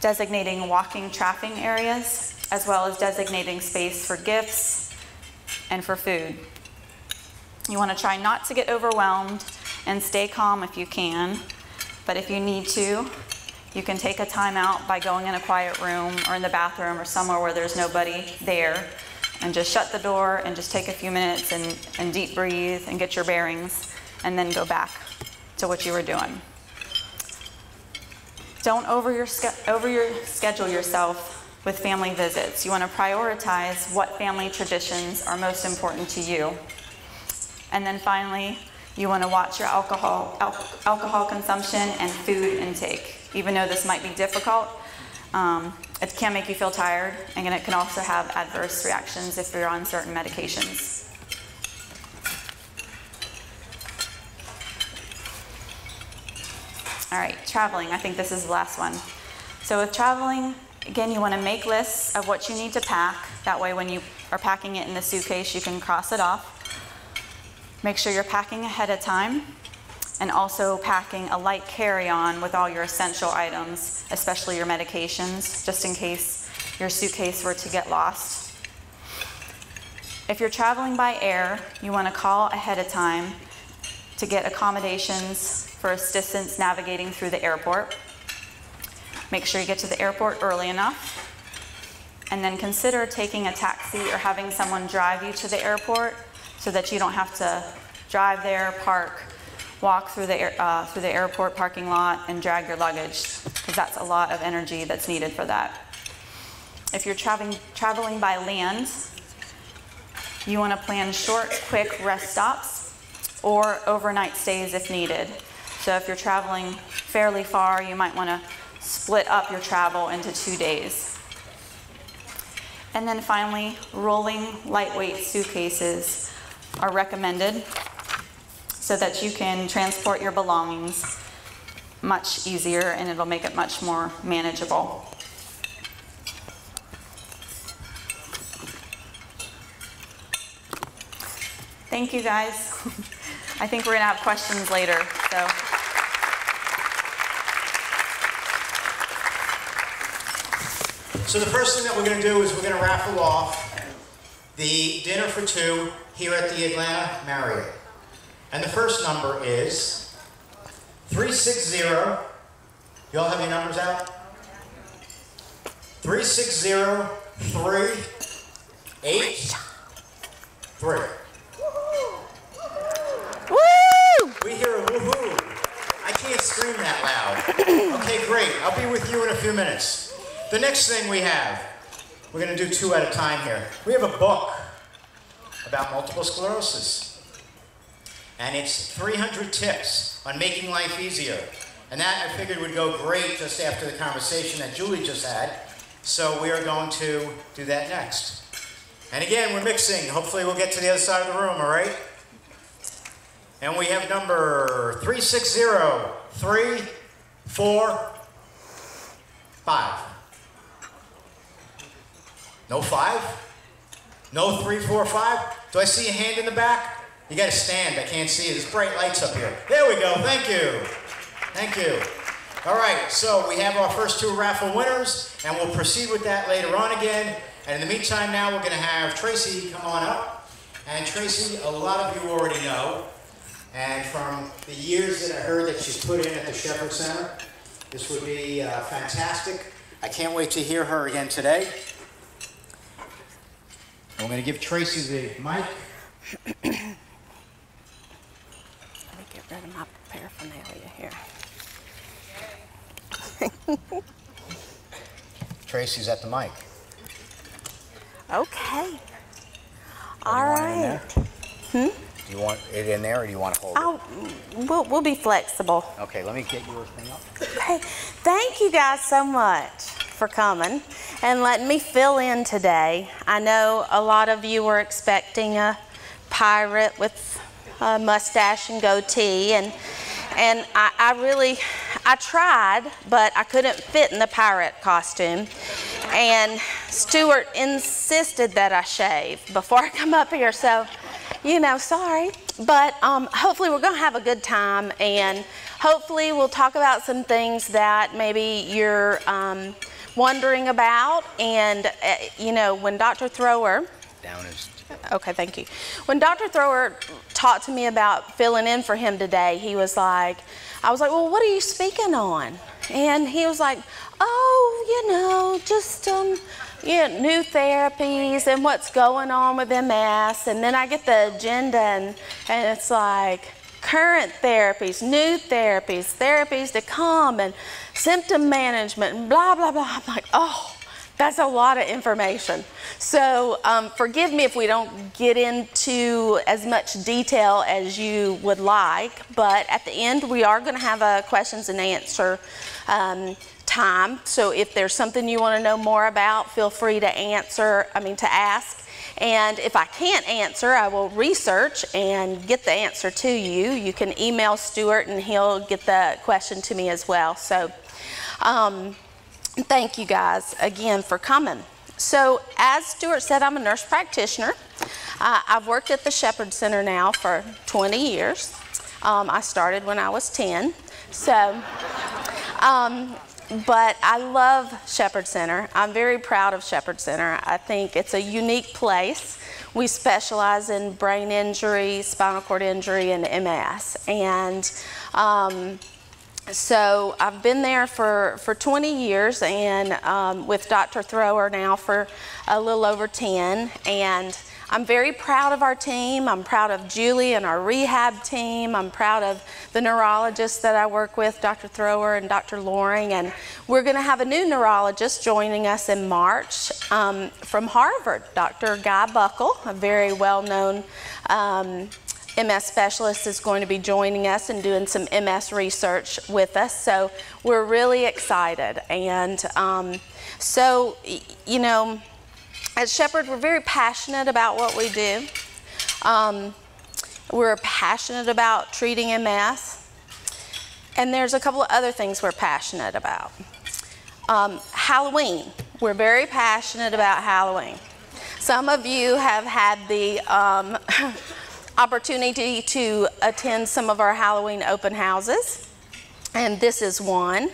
designating walking traffic areas, as well as designating space for gifts and for food. You want to try not to get overwhelmed and stay calm if you can. But if you need to, you can take a time out by going in a quiet room or in the bathroom or somewhere where there's nobody there and just shut the door and just take a few minutes and, and deep breathe and get your bearings and then go back to what you were doing. Don't over your, over your schedule yourself with family visits. You want to prioritize what family traditions are most important to you. And then finally, you want to watch your alcohol, al alcohol consumption and food intake. Even though this might be difficult, um, it can make you feel tired, and it can also have adverse reactions if you're on certain medications. All right, traveling. I think this is the last one. So with traveling, again, you want to make lists of what you need to pack. That way, when you are packing it in the suitcase, you can cross it off. Make sure you're packing ahead of time and also packing a light carry-on with all your essential items, especially your medications, just in case your suitcase were to get lost. If you're traveling by air, you want to call ahead of time to get accommodations for assistance navigating through the airport. Make sure you get to the airport early enough. And then consider taking a taxi or having someone drive you to the airport so that you don't have to drive there, park, walk through the, uh, through the airport parking lot, and drag your luggage, because that's a lot of energy that's needed for that. If you're traveling, traveling by land, you want to plan short, quick rest stops or overnight stays if needed. So if you're traveling fairly far, you might want to split up your travel into two days. And then finally, rolling lightweight suitcases are recommended so that you can transport your belongings much easier and it'll make it much more manageable. Thank you guys. *laughs* I think we're gonna have questions later, so. So the first thing that we're to do is we're to raffle off the dinner for two here at the Atlanta Marriott. And the first number is 360. You all have your numbers out? 360383. Woo! We hear a woohoo. I can't scream that loud. Okay, great. I'll be with you in a few minutes. The next thing we have, we're going to do two at a time here. We have a book about multiple sclerosis. And it's 300 tips on making life easier. And that I figured would go great just after the conversation that Julie just had. So we are going to do that next. And again, we're mixing. Hopefully we'll get to the other side of the room, all right? And we have number 360, 345. No five? No three, four, five? Do I see a hand in the back? You gotta stand, I can't see it. There's bright lights up here. There we go, thank you. Thank you. All right, so we have our first two raffle winners, and we'll proceed with that later on again. And in the meantime now, we're gonna have Tracy come on up. And Tracy, a lot of you already know, and from the years that I heard that she's put in at the Shepherd Center, this would be uh, fantastic. I can't wait to hear her again today. I'm going to give Tracy the mic. Get of my paraphernalia here. *laughs* Tracy's at the mic. Okay. All right. All you want it in right. there? Do you want it in there or do you want to hold it? I'll, we'll, we'll be flexible. Okay, let me get your thing up. Hey, thank you guys so much for coming and letting me fill in today. I know a lot of you were expecting a pirate with a mustache and goatee, and and I, I really, I tried, but I couldn't fit in the pirate costume. And Stuart insisted that I shave before I come up here, so you know, sorry. But um, hopefully, we're going to have a good time, and hopefully, we'll talk about some things that maybe you're um, wondering about. And, uh, you know, when Dr. Thrower. Okay, thank you. When Dr. Thrower talked to me about filling in for him today, he was like, I was like, well, what are you speaking on? And he was like, oh, you know, just um, yeah, new therapies and what's going on with MS. And then I get the agenda and, and it's like current therapies, new therapies, therapies to come and symptom management and blah, blah, blah. I'm like, oh, that's a lot of information. So um, forgive me if we don't get into as much detail as you would like, but at the end we are going to have a questions and answer um, time. So if there's something you want to know more about, feel free to answer, I mean to ask. And if I can't answer, I will research and get the answer to you. You can email Stuart and he'll get the question to me as well. So um, thank you guys again for coming. So, as Stuart said, I'm a nurse practitioner. Uh, I've worked at the Shepherd Center now for 20 years. Um, I started when I was 10. So, um, but I love Shepherd Center. I'm very proud of Shepherd Center. I think it's a unique place. We specialize in brain injury, spinal cord injury, and MS. And um, so I've been there for, for 20 years and um, with Dr. Thrower now for a little over 10. And I'm very proud of our team. I'm proud of Julie and our rehab team. I'm proud of the neurologists that I work with, Dr. Thrower and Dr. Loring. And we're going to have a new neurologist joining us in March um, from Harvard, Dr. Guy Buckle, a very well known um, MS specialist is going to be joining us and doing some MS research with us. So we're really excited. And um, so, you know, at Shepherd, we're very passionate about what we do. Um, we're passionate about treating MS. And there's a couple of other things we're passionate about. Um, Halloween. We're very passionate about Halloween. Some of you have had the um, *laughs* opportunity to attend some of our Halloween open houses, and this is one.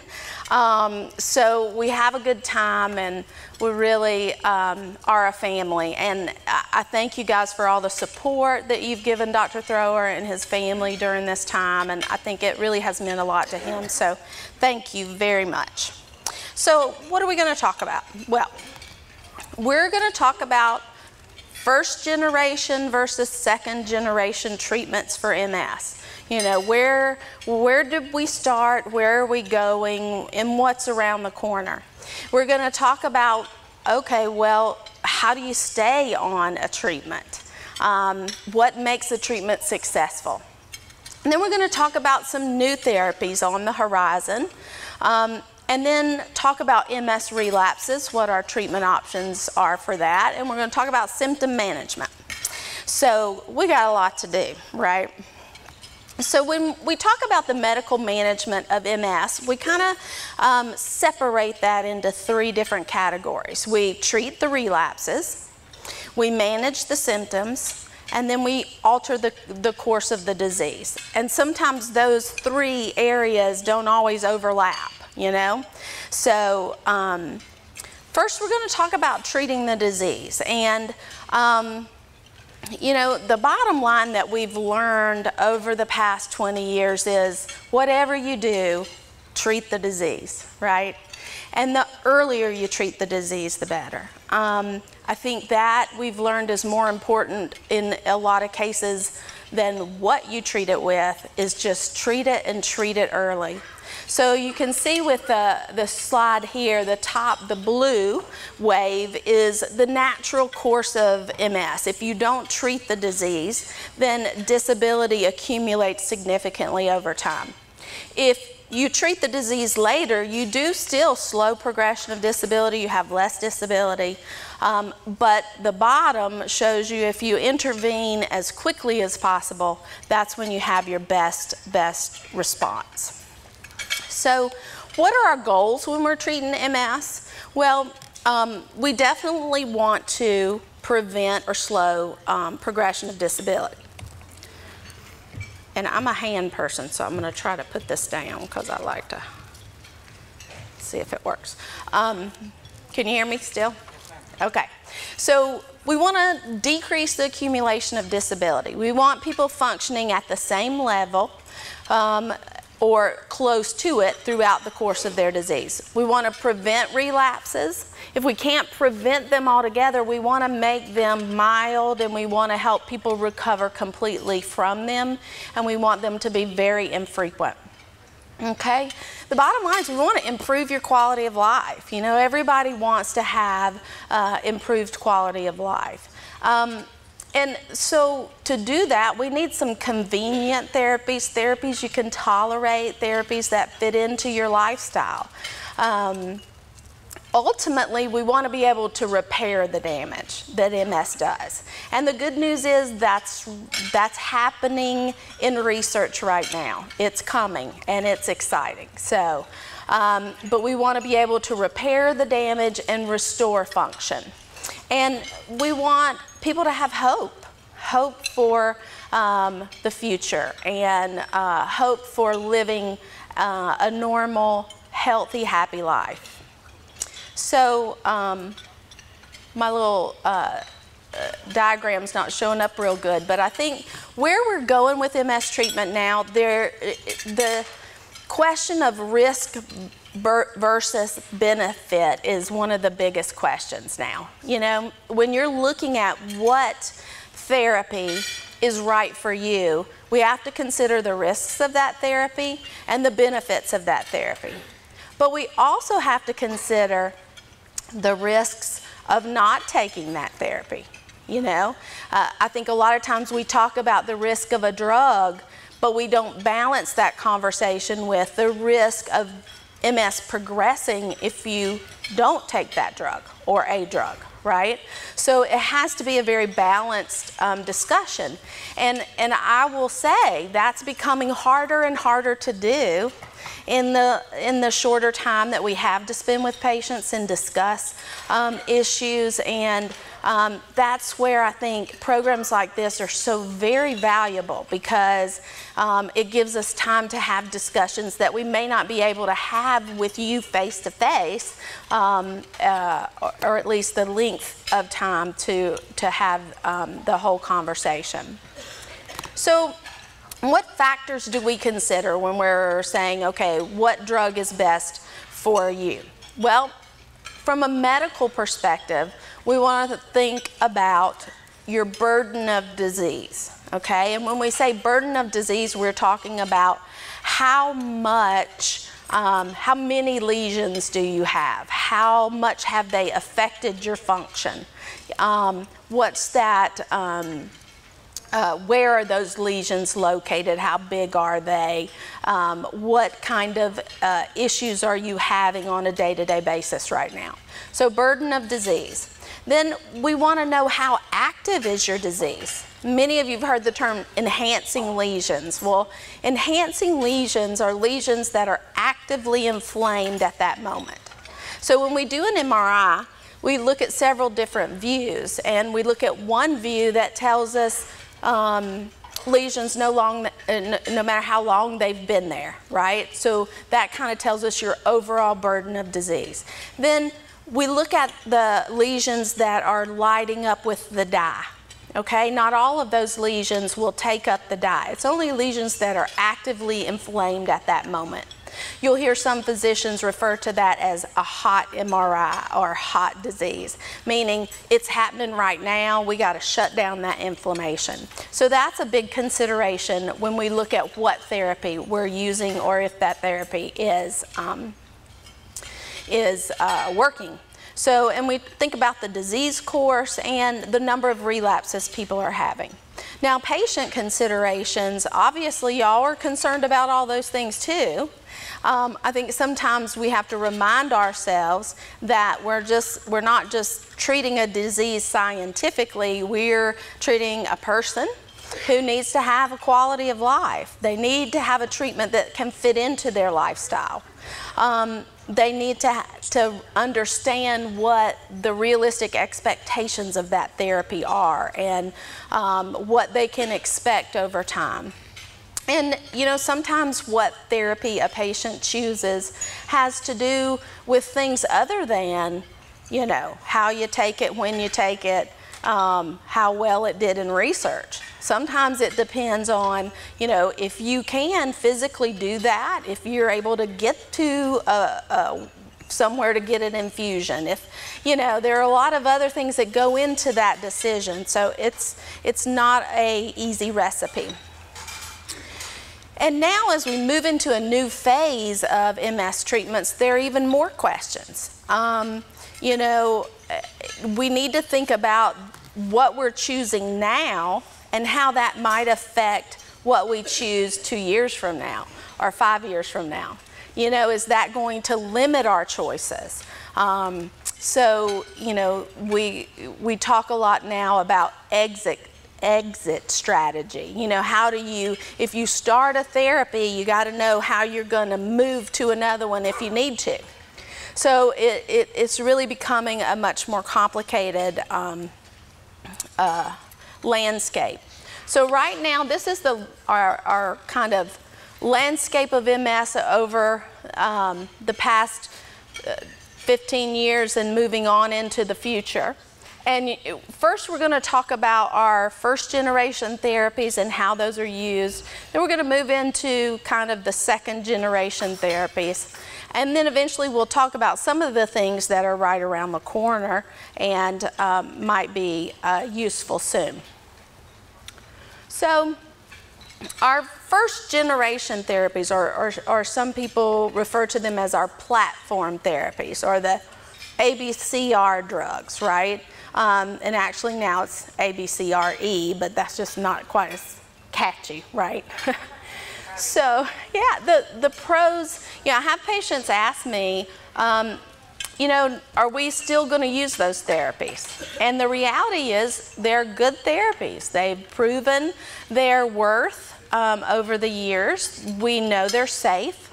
Um, so we have a good time, and we really um, are a family. And I thank you guys for all the support that you've given Dr. Thrower and his family during this time, and I think it really has meant a lot to him. So thank you very much. So, what are we going to talk about? Well, we're going to talk about first generation versus second generation treatments for MS. You know, where, where did we start, where are we going, and what's around the corner. We're going to talk about, okay, well, how do you stay on a treatment? Um, what makes a treatment successful? And then we're going to talk about some new therapies on the horizon. Um, and then talk about MS relapses, what our treatment options are for that, and we're going to talk about symptom management. So we got a lot to do, right? So when we talk about the medical management of MS, we kind of um, separate that into three different categories. We treat the relapses, we manage the symptoms, and then we alter the, the course of the disease. And sometimes those three areas don't always overlap you know? So, um, first, we're going to talk about treating the disease. And, um, you know, the bottom line that we've learned over the past 20 years is whatever you do, treat the disease, right? And the earlier you treat the disease, the better. Um, I think that we've learned is more important in a lot of cases than what you treat it with, is just treat it and treat it early. So you can see with the, the slide here, the top, the blue wave is the natural course of MS. If you don't treat the disease, then disability accumulates significantly over time. If you treat the disease later, you do still slow progression of disability, you have less disability, um, but the bottom shows you if you intervene as quickly as possible, that's when you have your best, best response. So, what are our goals when we're treating MS? Well, um, we definitely want to prevent or slow um, progression of disability. And I'm a hand person, so I'm going to try to put this down because I like to see if it works. Um, can you hear me still? Okay. So we want to decrease the accumulation of disability. We want people functioning at the same level um, or close to it throughout the course of their disease. We want to prevent relapses. If we can't prevent them altogether, we want to make them mild and we want to help people recover completely from them and we want them to be very infrequent. Okay? The bottom line is we want to improve your quality of life. You know, everybody wants to have uh, improved quality of life. Um, and so to do that, we need some convenient therapies, therapies you can tolerate, therapies that fit into your lifestyle. Um, ultimately, we want to be able to repair the damage that MS does. And the good news is that's, that's happening in research right now. It's coming and it's exciting. So, um, but we want to be able to repair the damage and restore function. And we want people to have hope, hope for um, the future, and uh, hope for living uh, a normal, healthy, happy life. So, um, my little uh, uh, diagram's not showing up real good, but I think where we're going with MS treatment now, there, the question of risk versus benefit is one of the biggest questions now. You know, when you're looking at what therapy is right for you, we have to consider the risks of that therapy and the benefits of that therapy. But we also have to consider the risks of not taking that therapy. You know, uh, I think a lot of times we talk about the risk of a drug, but we don't balance that conversation with the risk of MS progressing if you don't take that drug or a drug, right? So it has to be a very balanced um, discussion. And, and I will say that's becoming harder and harder to do in the, in the shorter time that we have to spend with patients and discuss um, issues and um, that's where I think programs like this are so very valuable because um, it gives us time to have discussions that we may not be able to have with you face to face, uh, or, at least the length of time to, to have um, the whole conversation. So, what factors do we consider when we're saying, okay, what drug is best for you? Well, from a medical perspective, we want to think about your burden of disease, okay? And when we say burden of disease, we're talking about how much, um, how many lesions do you have? How much have they affected your function? Um, what's that? Um, uh, where are those lesions located? How big are they? Um, what kind of uh, issues are you having on a day to day basis right now? So, burden of disease. Then we want to know how active is your disease. Many of you have heard the term enhancing lesions. Well, enhancing lesions are lesions that are actively inflamed at that moment. So when we do an MRI, we look at several different views, and we look at one view that tells us um, lesions no long no matter how long they've been there right so that kind of tells us your overall burden of disease then we look at the lesions that are lighting up with the dye. Okay, not all of those lesions will take up the dye. It's only lesions that are actively inflamed at that moment. You'll hear some physicians refer to that as a hot MRI or hot disease, meaning it's happening right now. We got to shut down that inflammation. So that's a big consideration when we look at what therapy we're using or if that therapy is um, is uh, working. So, and we think about the disease course and the number of relapses people are having. Now, patient considerations, obviously, y'all are concerned about all those things too. Um, I think sometimes we have to remind ourselves that we're just we're not just treating a disease scientifically. We're treating a person who needs to have a quality of life. They need to have a treatment that can fit into their lifestyle. Um, they need to, to understand what the realistic expectations of that therapy are and um, what they can expect over time. And you know, sometimes what therapy a patient chooses has to do with things other than, you know, how you take it, when you take it, um, how well it did in research. Sometimes it depends on, you know, if you can physically do that, if you're able to get to a, a somewhere to get an infusion. If you know, there are a lot of other things that go into that decision. So it's it's not a easy recipe. And now, as we move into a new phase of MS treatments, there are even more questions. Um, you know, we need to think about what we're choosing now and how that might affect what we choose two years from now or five years from now. You know, is that going to limit our choices? Um, so, you know, we, we talk a lot now about exit exit strategy. You know, how do you, if you start a therapy, you got to know how you're going to move to another one if you need to. So it, it, it's really becoming a much more complicated um, uh, landscape. So right now, this is the, our, our kind of landscape of MS over um, the past uh, 15 years and moving on into the future. And first, we're going to talk about our first generation therapies and how those are used. Then, we're going to move into kind of the second generation therapies. And then eventually, we'll talk about some of the things that are right around the corner and um, might be uh, useful soon. So, our first generation therapies, or, or, or some people refer to them as our platform therapies, or the ABCR drugs, right? Um, and actually now it's ABCRE, but that's just not quite as catchy, right? *laughs* so yeah, the, the pros, you know, I have patients ask me, um, you know, are we still going to use those therapies? And the reality is they're good therapies. They've proven their worth um, over the years. We know they're safe.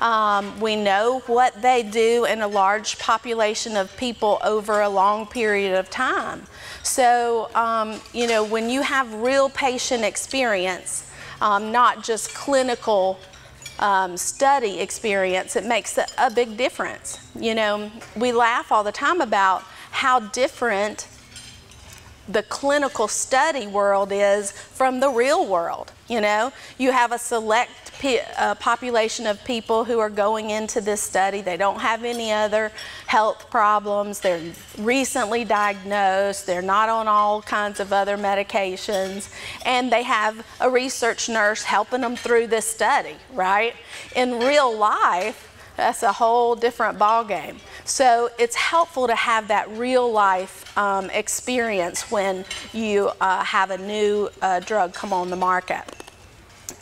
Um, we know what they do in a large population of people over a long period of time. So, um, you know, when you have real patient experience, um, not just clinical um, study experience, it makes a, a big difference. You know, we laugh all the time about how different the clinical study world is from the real world. You know, you have a select uh, population of people who are going into this study. They don't have any other health problems. They're recently diagnosed. They're not on all kinds of other medications. And they have a research nurse helping them through this study, right? In real life, that's a whole different ballgame. So it's helpful to have that real life um, experience when you uh, have a new uh, drug come on the market.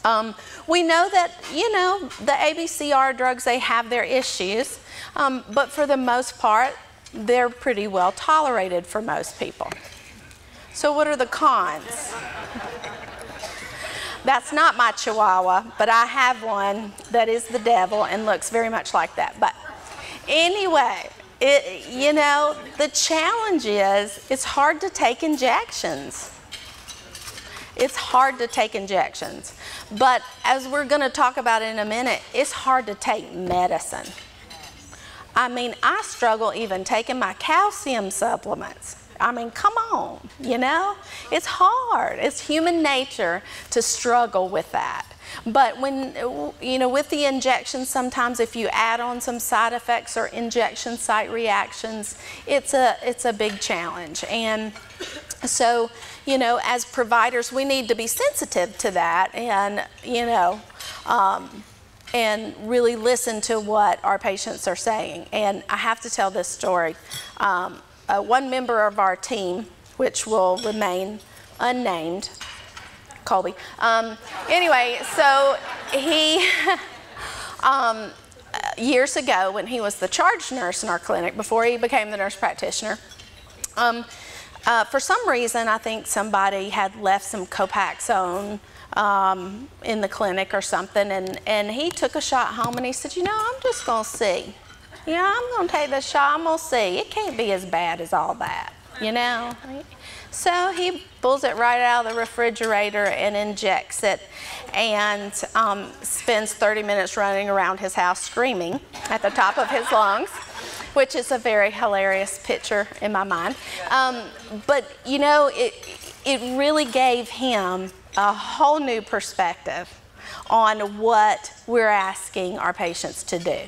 Um, we know that, you know, the ABCR drugs, they have their issues, um, but for the most part, they're pretty well tolerated for most people. So, what are the cons? That's not my chihuahua, but I have one that is the devil and looks very much like that. But anyway, it, you know, the challenge is it's hard to take injections. It's hard to take injections. But as we're going to talk about in a minute, it's hard to take medicine. I mean, I struggle even taking my calcium supplements. I mean, come on, you know? It's hard. It's human nature to struggle with that. But when, you know, with the injection, sometimes if you add on some side effects or injection site reactions, it's a, it's a big challenge. And so, you know, as providers, we need to be sensitive to that and, you know, um, and really listen to what our patients are saying. And I have to tell this story. Um, uh, one member of our team, which will remain unnamed, Colby. Um, anyway, so he, *laughs* um, years ago when he was the charge nurse in our clinic, before he became the nurse practitioner, um, uh, for some reason, I think somebody had left some Copaxone um, in the clinic or something, and, and he took a shot home and he said, You know, I'm just going to see. Yeah, I'm going to take the shot, I'm going to see. It can't be as bad as all that, you know? So he pulls it right out of the refrigerator and injects it and um, spends 30 minutes running around his house screaming at the top of his lungs which is a very hilarious picture in my mind. Um, but you know, it, it really gave him a whole new perspective on what we're asking our patients to do,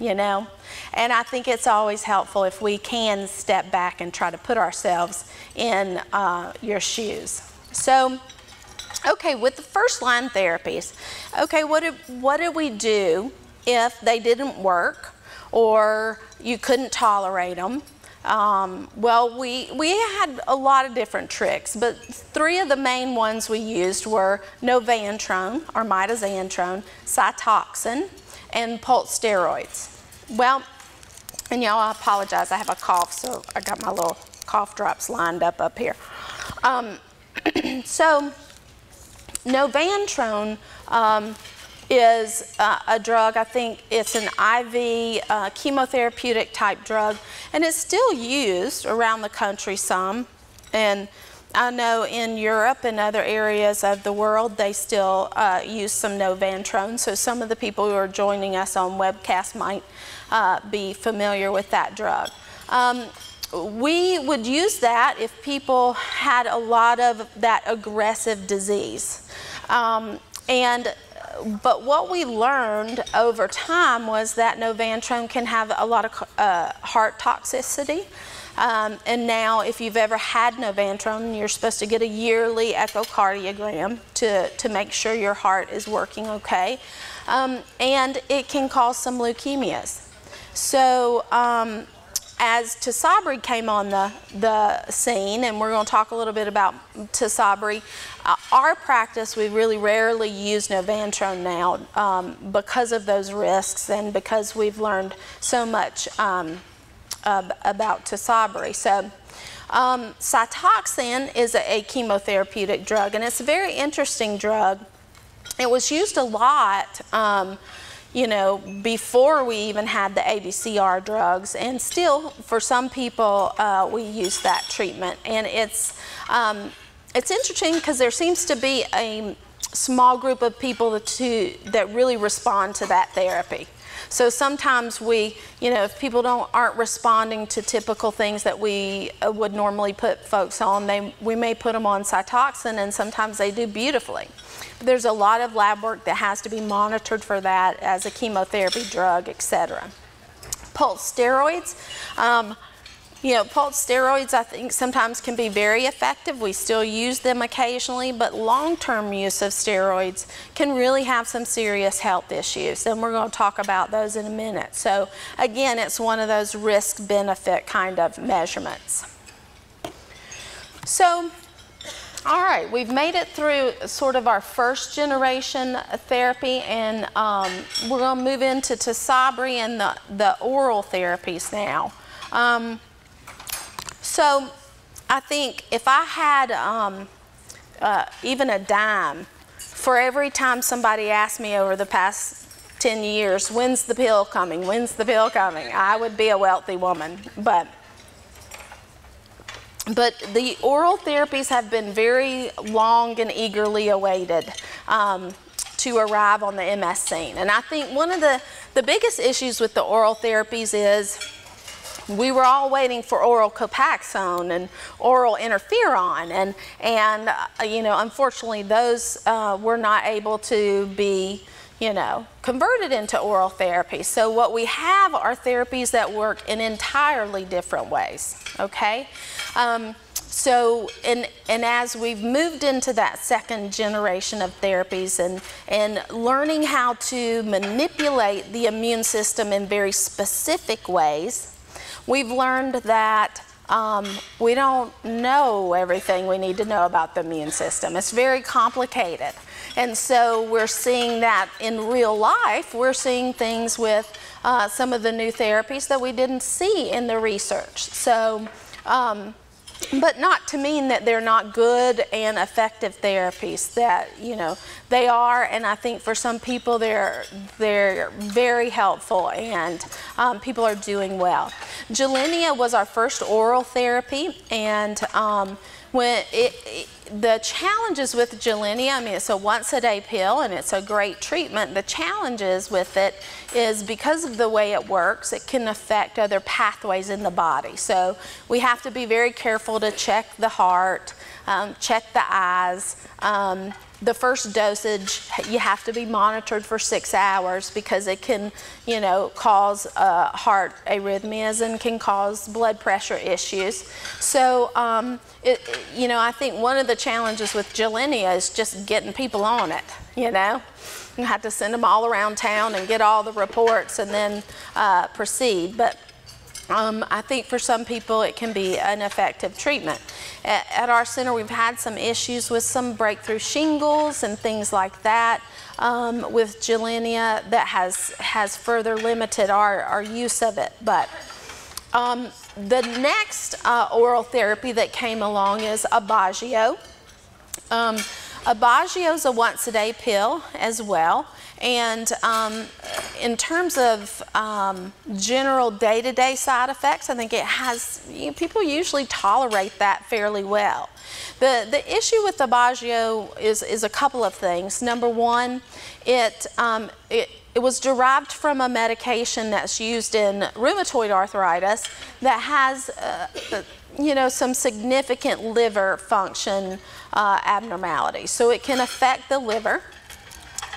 you know? And I think it's always helpful if we can step back and try to put ourselves in uh, your shoes. So, okay, with the first line therapies, okay, what did, what did we do if they didn't work or you couldn't tolerate them. Um, well, we, we had a lot of different tricks, but three of the main ones we used were Novantrone or mitoxantrone, Cytoxan, and pulse steroids. Well, and y'all, I apologize, I have a cough, so I got my little cough drops lined up up here. Um, *clears throat* so, Novantrone um, is uh, a drug, I think it's an IV uh, chemotherapeutic type drug, and it's still used around the country some. And I know in Europe and other areas of the world, they still uh, use some Novantrone. So some of the people who are joining us on webcast might uh, be familiar with that drug. Um, we would use that if people had a lot of that aggressive disease. Um, and but what we learned over time was that Novantrone can have a lot of uh, heart toxicity. Um, and now, if you've ever had Novantrone, you're supposed to get a yearly echocardiogram to, to make sure your heart is working okay. Um, and it can cause some leukemias. So, um, as Tysabri came on the, the scene, and we're going to talk a little bit about Tysabri, uh, our practice, we really rarely use Novantrone now um, because of those risks and because we've learned so much um, about Tysabri. So, um, Cytoxan is a, a chemotherapeutic drug, and it's a very interesting drug. It was used a lot um, you know, before we even had the ABCR drugs. And still, for some people, uh, we use that treatment. And it's, um, it's interesting because there seems to be a small group of people that, to, that really respond to that therapy. So sometimes we, you know, if people don't aren't responding to typical things that we uh, would normally put folks on, they we may put them on Cytoxan, and sometimes they do beautifully. There's a lot of lab work that has to be monitored for that as a chemotherapy drug, etc. Pulse steroids. Um, you know, pulse steroids I think sometimes can be very effective. We still use them occasionally, but long-term use of steroids can really have some serious health issues, and we're going to talk about those in a minute. So again, it's one of those risk-benefit kind of measurements. So all right, we've made it through sort of our first generation therapy, and um, we're going to move into Tysabri and the, the oral therapies now. Um, so I think if I had um, uh, even a dime for every time somebody asked me over the past 10 years, when's the pill coming? When's the pill coming? I would be a wealthy woman. But but the oral therapies have been very long and eagerly awaited um, to arrive on the MS scene. And I think one of the, the biggest issues with the oral therapies is we were all waiting for oral Copaxone and oral interferon, and and uh, you know, unfortunately, those uh, were not able to be you know, converted into oral therapy. So what we have are therapies that work in entirely different ways, okay? Um, so, and, and as we've moved into that second generation of therapies and, and learning how to manipulate the immune system in very specific ways, we've learned that um, we don't know everything we need to know about the immune system. It's very complicated. And so we're seeing that in real life. We're seeing things with uh, some of the new therapies that we didn't see in the research. So, um, but not to mean that they're not good and effective therapies that you know they are and i think for some people they're they're very helpful and um, people are doing well. Gilenya was our first oral therapy and um, when it, it the challenges with Gilenya, I mean, it's a once a day pill and it's a great treatment. The challenges with it is because of the way it works, it can affect other pathways in the body. So we have to be very careful to check the heart, um, check the eyes. Um, the first dosage, you have to be monitored for six hours because it can, you know, cause uh, heart arrhythmias and can cause blood pressure issues. So, um, it, you know, I think one of the challenges with Gilenya is just getting people on it, you know. You have to send them all around town and get all the reports and then uh, proceed. But um, I think for some people it can be an effective treatment. At, at, our center, we've had some issues with some breakthrough shingles and things like that um, with Gilenya that has, has further limited our, our use of it. But um, the next uh, oral therapy that came along is Aubagio. Um, Aubagio is a once a day pill as well. And um, in terms of um, general day to day side effects, I think it has, you know, people usually tolerate that fairly well. The, the issue with the Aubagio is, is a couple of things. Number one, it, um, it it was derived from a medication that's used in rheumatoid arthritis that has, uh, uh, you know, some significant liver function uh, abnormalities. So it can affect the liver.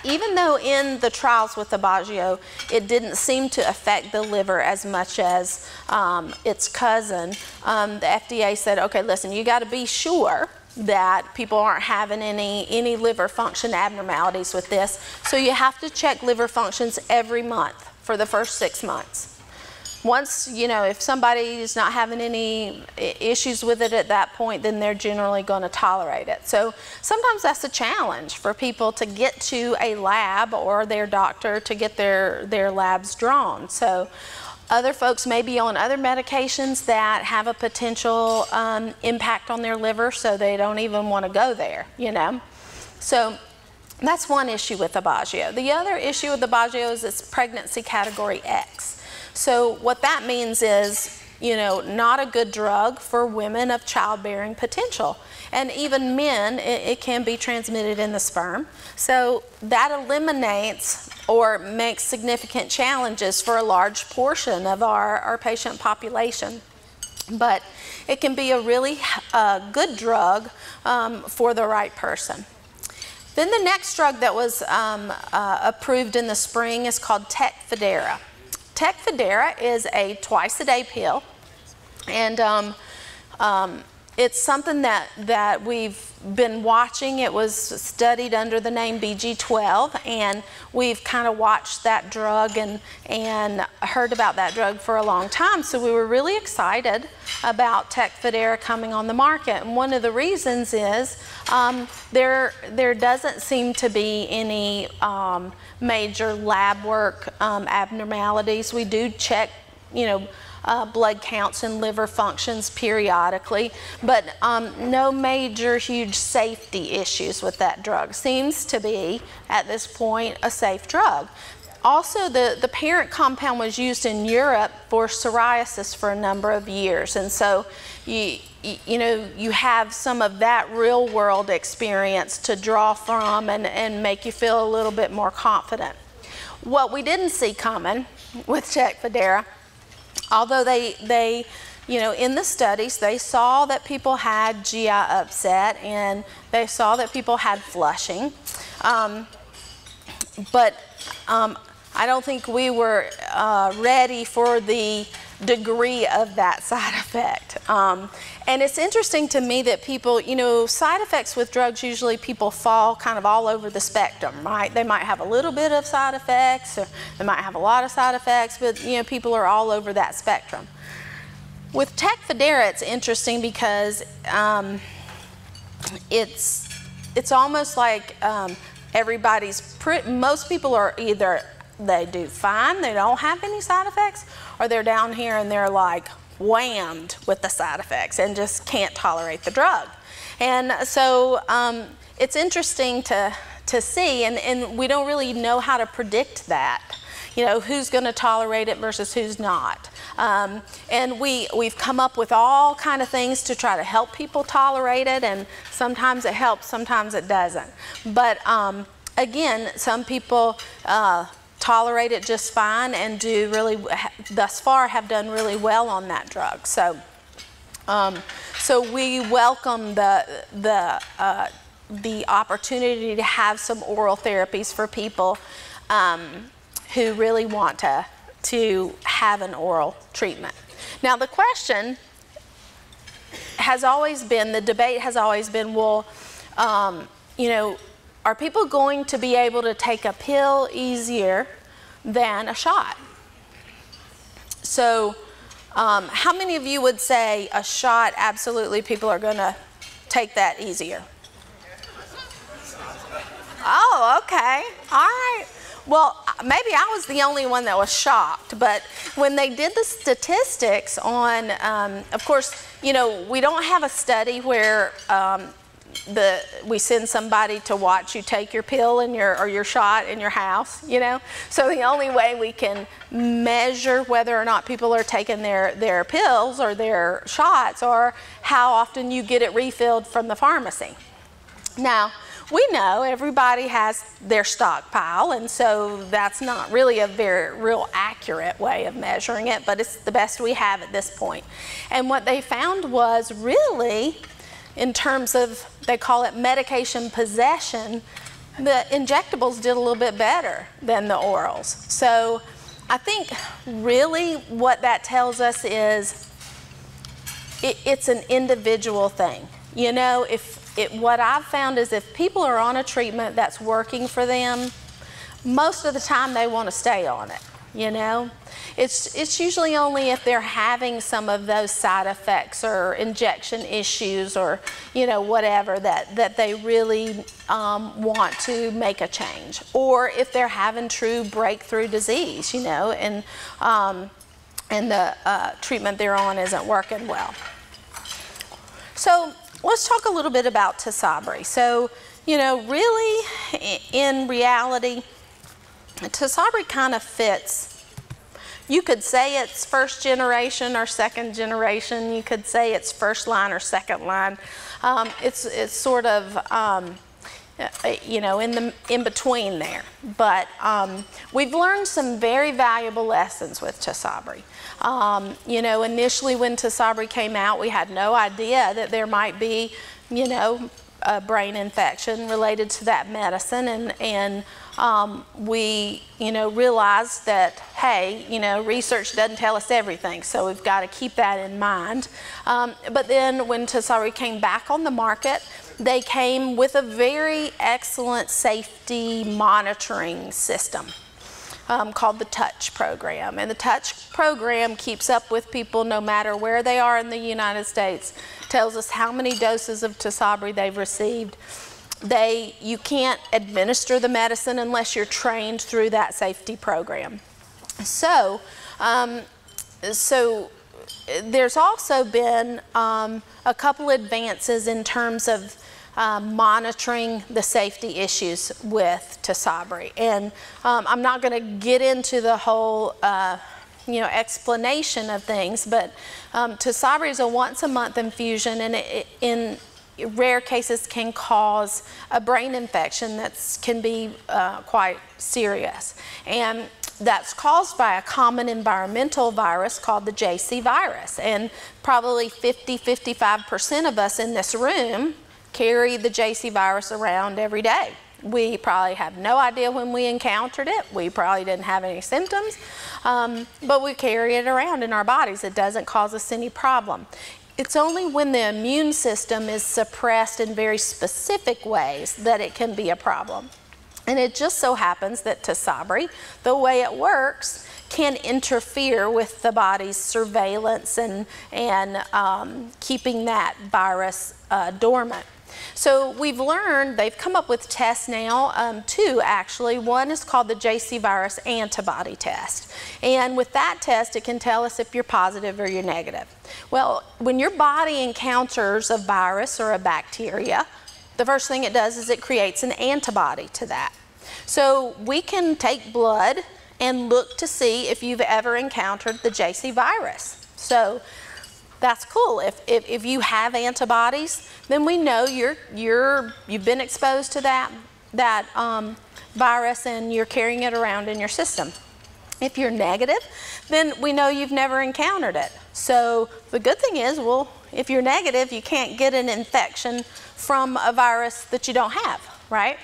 Even though in the trials with Aubagio, it didn't seem to affect the liver as much as um, its cousin, um, the FDA said, okay, listen, you got to be sure that people aren't having any, any liver function abnormalities with this. So you have to check liver functions every month for the first six months. Once, you know, if somebody is not having any issues with it at that point, then they're generally going to tolerate it. So sometimes that's a challenge for people to get to a lab or their doctor to get their, their labs drawn. So other folks may be on other medications that have a potential um, impact on their liver, so they don't even want to go there, you know. So that's one issue with Aubagio. The other issue with Aubagio is it's pregnancy category X. So what that means is, you know, not a good drug for women of childbearing potential. And even men, it, it can be transmitted in the sperm. So that eliminates or makes significant challenges for a large portion of our, our patient population. But it can be a really uh, good drug um, for the right person. Then the next drug that was um, uh, approved in the spring is called Tecfidera. Tecfidera is a twice a day pill, and um, um, it's something that, that we've been watching. It was studied under the name BG12, and we've kind of watched that drug and, and heard about that drug for a long time. So we were really excited about Tecfidera coming on the market. And one of the reasons is um, there, there doesn't seem to be any um, major lab work um, abnormalities. We do check, you know, uh, blood counts and liver functions periodically, but um, no major huge safety issues with that drug. Seems to be, at this point, a safe drug. Also, the, the parent compound was used in Europe for psoriasis for a number of years, and so you, you know, you have some of that real world experience to draw from and, and make you feel a little bit more confident. What we didn't see coming with Tecfidera although they, they you know, in the studies, they saw that people had GI upset and they saw that people had flushing. Um, but um, I don't think we were uh, ready for the degree of that *laughs* side effect. Um, and it's interesting to me that people, you know, side effects with drugs usually people fall kind of all over the spectrum, right? They might have a little bit of side effects, or they might have a lot of side effects, but you know, people are all over that spectrum. With Tecfidera, it's interesting because um, it's it's almost like um, everybody's most people are either they do fine, they don't have any side effects, or they're down here and they're like whammed with the side effects and just can't tolerate the drug. And so um, it's interesting to, to see, and, and we don't really know how to predict that. You know, who's going to tolerate it versus who's not. Um, and we, we've come up with all kind of things to try to help people tolerate it, and sometimes it helps, sometimes it doesn't. But um, again, some people uh, tolerate it just fine and do really, thus far, have done really well on that drug. So, um, so we welcome the, the, uh, the opportunity to have some oral therapies for people um, who really want to, to have an oral treatment. Now, the question has always been, the debate has always been, well, um, you know, are people going to be able to take a pill easier than a shot? So, um, how many of you would say a shot, absolutely, people are going to take that easier? Oh, okay. All right. Well, maybe I was the only one that was shocked, but when they did the statistics on, um, of course, you know, we don't have a study where um, the we send somebody to watch you take your pill and your or your shot in your house, you know. So the only way we can measure whether or not people are taking their their pills or their shots or how often you get it refilled from the pharmacy. Now, we know everybody has their stockpile, and so that's not really a very real accurate way of measuring it, but it's the best we have at this point. And what they found was really, in terms of, they call it medication possession, the injectables did a little bit better than the orals. So I think really what that tells us is it, it's an individual thing. You know, if it, what I've found is if people are on a treatment that's working for them, most of the time they want to stay on it. You know, it's it's usually only if they're having some of those side effects or injection issues or you know whatever that that they really um, want to make a change, or if they're having true breakthrough disease. You know, and um, and the uh, treatment they're on isn't working well. So let's talk a little bit about Tysabri. So, you know, really, in reality, Tysabri kind of fits. You could say it's first generation or second generation. You could say it's first line or second line. Um, it's it's sort of um, you know in the in between there. But um, we've learned some very valuable lessons with Tysabri. Um, you know, initially when Tysabri came out, we had no idea that there might be, you know, a brain infection related to that medicine, and and um, we, you know, realized that hey, you know, research doesn't tell us everything, so we've got to keep that in mind. Um, but then when Tysabri came back on the market, they came with a very excellent safety monitoring system um, called the Touch program. And the Touch program keeps up with people no matter where they are in the United States, tells us how many doses of Tysabri they've received. They, you can't administer the medicine unless you're trained through that safety program. So, um, so there's also been um, a couple advances in terms of um, monitoring the safety issues with Tysabri. And um, I'm not going to get into the whole uh, you know, explanation of things, but um, is a once a month infusion and it, in rare cases can cause a brain infection that can be uh, quite serious. And that's caused by a common environmental virus called the JC virus. And probably 50, 55% of us in this room carry the JC virus around every day. We probably have no idea when we encountered it. We probably didn't have any symptoms, um, but we carry it around in our bodies. It doesn't cause us any problem. It's only when the immune system is suppressed in very specific ways that it can be a problem. And it just so happens that Tysabri, the way it works, can interfere with the body's surveillance and, and um, keeping that virus uh, dormant. So we've learned, they've come up with tests now, um, two actually. One is called the JC virus antibody test. And with that test, it can tell us if you're positive or you're negative. Well, when your body encounters a virus or a bacteria, the first thing it does is it creates an antibody to that. So we can take blood and look to see if you've ever encountered the JC virus. So that's cool. If, if, if you have antibodies, then we know you're, you're, you've been exposed to that, that um, virus and you're carrying it around in your system. If you're negative, then we know you've never encountered it. So the good thing is, well, if you're negative, you can't get an infection from a virus that you don't have, right?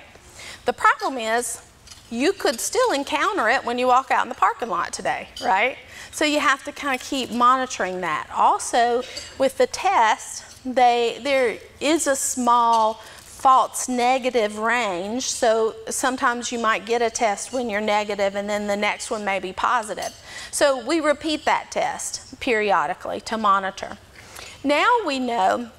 The problem is, you could still encounter it when you walk out in the parking lot today, right? So you have to kind of keep monitoring that. Also, with the test, they, there is a small false negative range. So sometimes you might get a test when you're negative and then the next one may be positive. So we repeat that test periodically to monitor. Now we know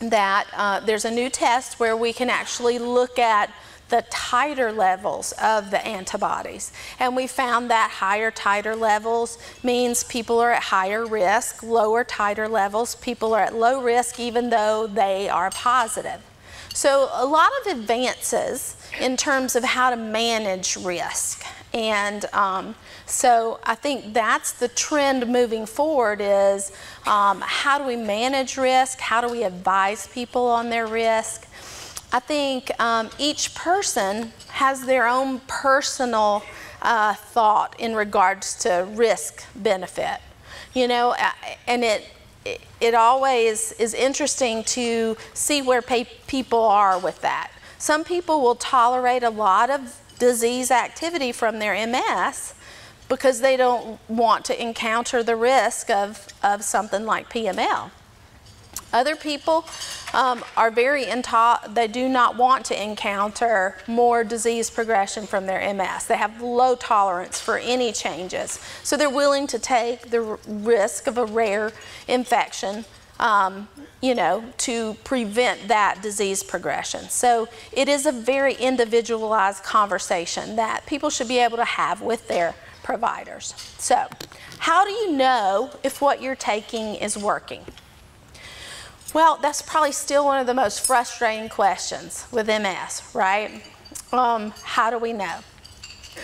that uh, there's a new test where we can actually look at the titer levels of the antibodies. And we found that higher titer levels means people are at higher risk, lower titer levels, people are at low risk even though they are positive. So a lot of advances in terms of how to manage risk. And um, so I think that's the trend moving forward is um, how do we manage risk? How do we advise people on their risk? I think um, each person has their own personal uh, thought in regards to risk benefit. You know, and it, it, always is interesting to see where pe- people are with that. Some people will tolerate a lot of disease activity from their MS because they don't want to encounter the risk of, of something like PML. Other people um, are very into- they do not want to encounter more disease progression from their MS. They have low tolerance for any changes. So they're willing to take the risk of a rare infection, um, you know, to prevent that disease progression. So it is a very individualized conversation that people should be able to have with their providers. So, how do you know if what you're taking is working? Well, that's probably still one of the most frustrating questions with MS, right? Um, how do we know?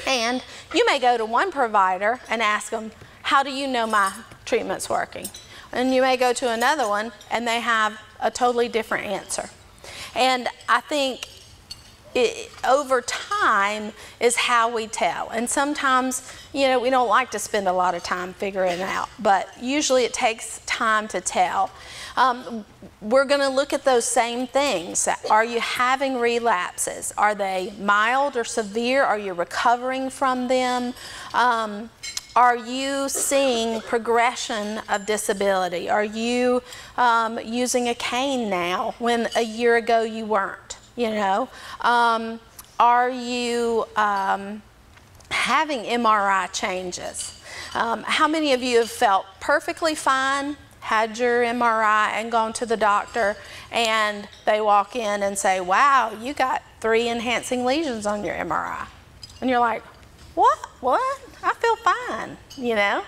And you may go to one provider and ask them, How do you know my treatment's working? And you may go to another one and they have a totally different answer. And I think it, over time is how we tell. And sometimes, you know, we don't like to spend a lot of time figuring out, but usually it takes time to tell. Um, we're going to look at those same things. Are you having relapses? Are they mild or severe? Are you recovering from them? Um, are you seeing progression of disability? Are you um, using a cane now when a year ago you weren't? You know, um, are you um, having MRI changes? Um, how many of you have felt perfectly fine, had your MRI, and gone to the doctor, and they walk in and say, "Wow, you got three enhancing lesions on your MRI," and you're like, "What? What? I feel fine," you know?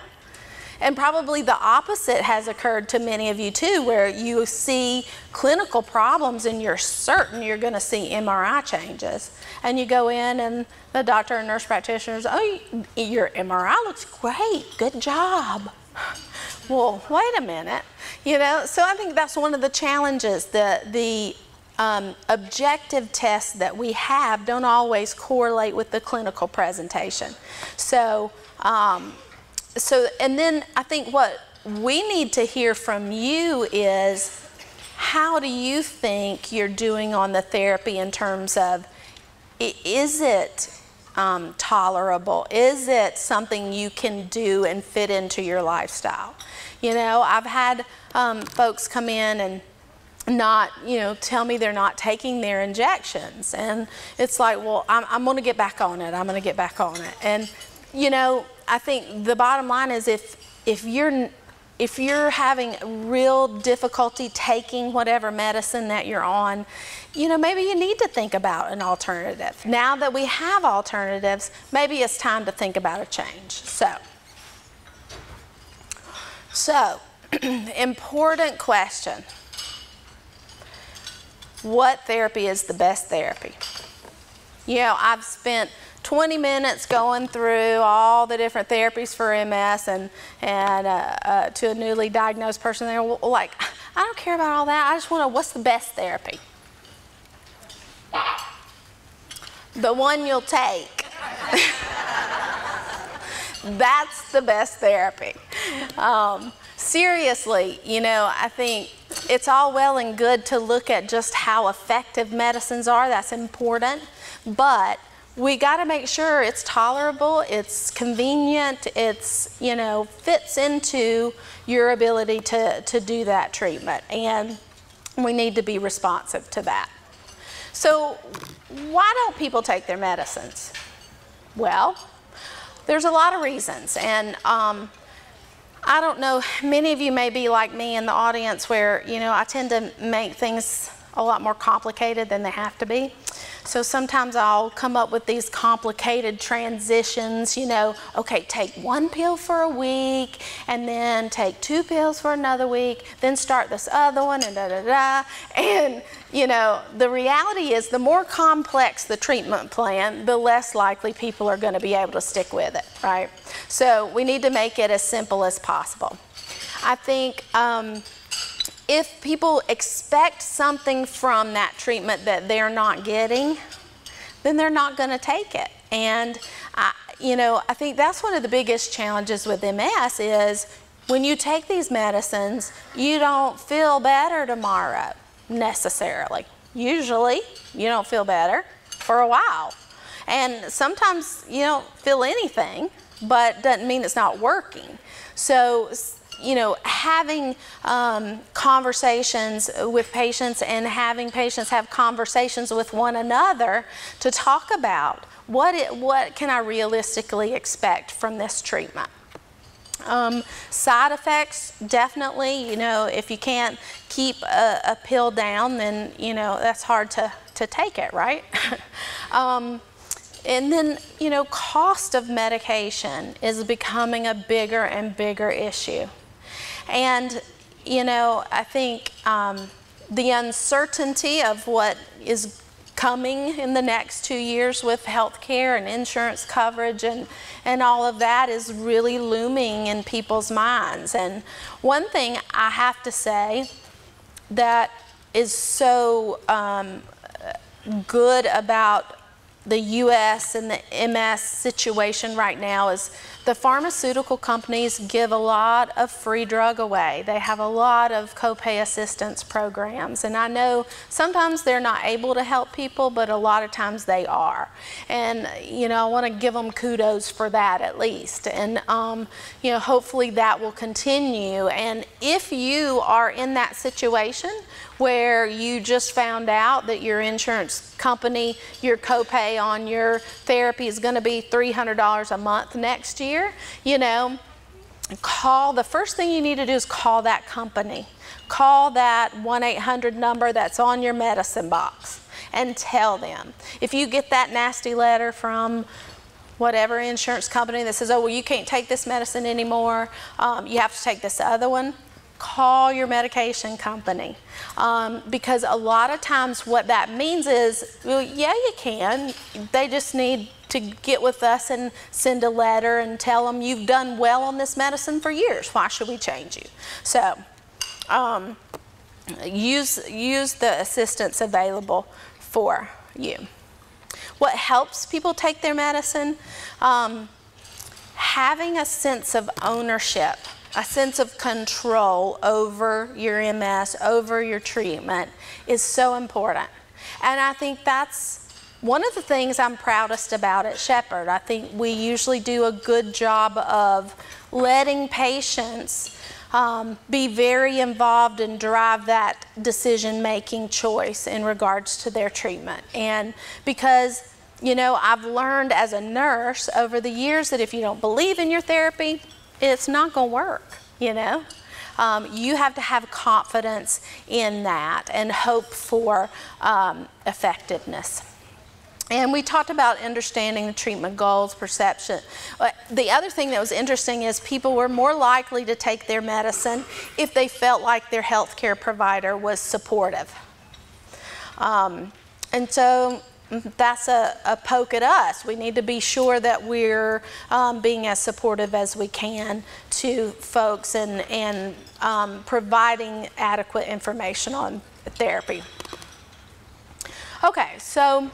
And probably the opposite has occurred to many of you too, where you see clinical problems and you're certain you're going to see MRI changes. And you go in, and the doctor and nurse practitioners, oh, your MRI looks great, good job. Well, wait a minute, you know. So I think that's one of the challenges. The the um, objective tests that we have don't always correlate with the clinical presentation. So. Um, so, and then I think what we need to hear from you is how do you think you're doing on the therapy in terms of is it um, tolerable? Is it something you can do and fit into your lifestyle? You know, I've had um, folks come in and not, you know, tell me they're not taking their injections. And it's like, well, I'm, I'm going to get back on it. I'm going to get back on it. And, you know, I think the bottom line is if if you're if you're having real difficulty taking whatever medicine that you're on, you know, maybe you need to think about an alternative. Now that we have alternatives, maybe it's time to think about a change. So, so *clears throat* important question. What therapy is the best therapy? You know, I've spent 20 minutes going through all the different therapies for MS and, and uh, uh, to a newly diagnosed person, they're like, I don't care about all that. I just want to know what's the best therapy? The one you'll take. *laughs* That's the best therapy. Um, seriously, you know, I think it's all well and good to look at just how effective medicines are. That's important. But we got to make sure it's tolerable, it's convenient, it's, you know, fits into your ability to, to do that treatment. And we need to be responsive to that. So, why don't people take their medicines? Well, there's a lot of reasons. And um, I don't know, many of you may be like me in the audience where, you know, I tend to make things a lot more complicated than they have to be. So sometimes I'll come up with these complicated transitions, you know, okay, take one pill for a week and then take two pills for another week, then start this other one and da da da. And, you know, the reality is the more complex the treatment plan, the less likely people are going to be able to stick with it, right? So we need to make it as simple as possible. I think. Um, if people expect something from that treatment that they're not getting, then they're not going to take it. And I, you know, I think that's one of the biggest challenges with MS is when you take these medicines, you don't feel better tomorrow necessarily. Usually, you don't feel better for a while. And sometimes you don't feel anything, but doesn't mean it's not working. So, you know, having um, conversations with patients and having patients have conversations with one another to talk about what, it, what can I realistically expect from this treatment. Um, side effects, definitely, you know, if you can't keep a, a, pill down, then, you know, that's hard to, to take it, right? *laughs* um, and then, you know, cost of medication is becoming a bigger and bigger issue. And, you know, I think um, the uncertainty of what is coming in the next two years with health care and insurance coverage and, and all of that is really looming in people's minds. And one thing I have to say that is so um, good about the US and the MS situation right now is the pharmaceutical companies give a lot of free drug away. They have a lot of copay assistance programs. And I know sometimes they're not able to help people, but a lot of times they are. And, you know, I want to give them kudos for that at least. And, um, you know, hopefully that will continue. And if you are in that situation, where you just found out that your insurance company, your copay on your therapy is going to be $300 a month next year, you know, call the first thing you need to do is call that company. Call that 1 800 number that's on your medicine box and tell them. If you get that nasty letter from whatever insurance company that says, oh, well, you can't take this medicine anymore, um, you have to take this other one, call your medication company. Um, because a lot of times what that means is, well, yeah, you can. They just need to get with us and send a letter and tell them you've done well on this medicine for years. Why should we change you? So um, use, use the assistance available for you. What helps people take their medicine? Um, having a sense of ownership a sense of control over your MS, over your treatment is so important. And I think that's one of the things I'm proudest about at Shepherd. I think we usually do a good job of letting patients um, be very involved and drive that decision making choice in regards to their treatment. And because you know, I've learned as a nurse over the years that if you don't believe in your therapy, it's not going to work, you know? Um, you have to have confidence in that and hope for um, effectiveness. And we talked about understanding the treatment goals, perception. Uh, the other thing that was interesting is people were more likely to take their medicine if they felt like their healthcare provider was supportive. Um, and so that's a, a, poke at us. We need to be sure that we're um, being as supportive as we can to folks and, and um, providing adequate information on therapy. Okay, so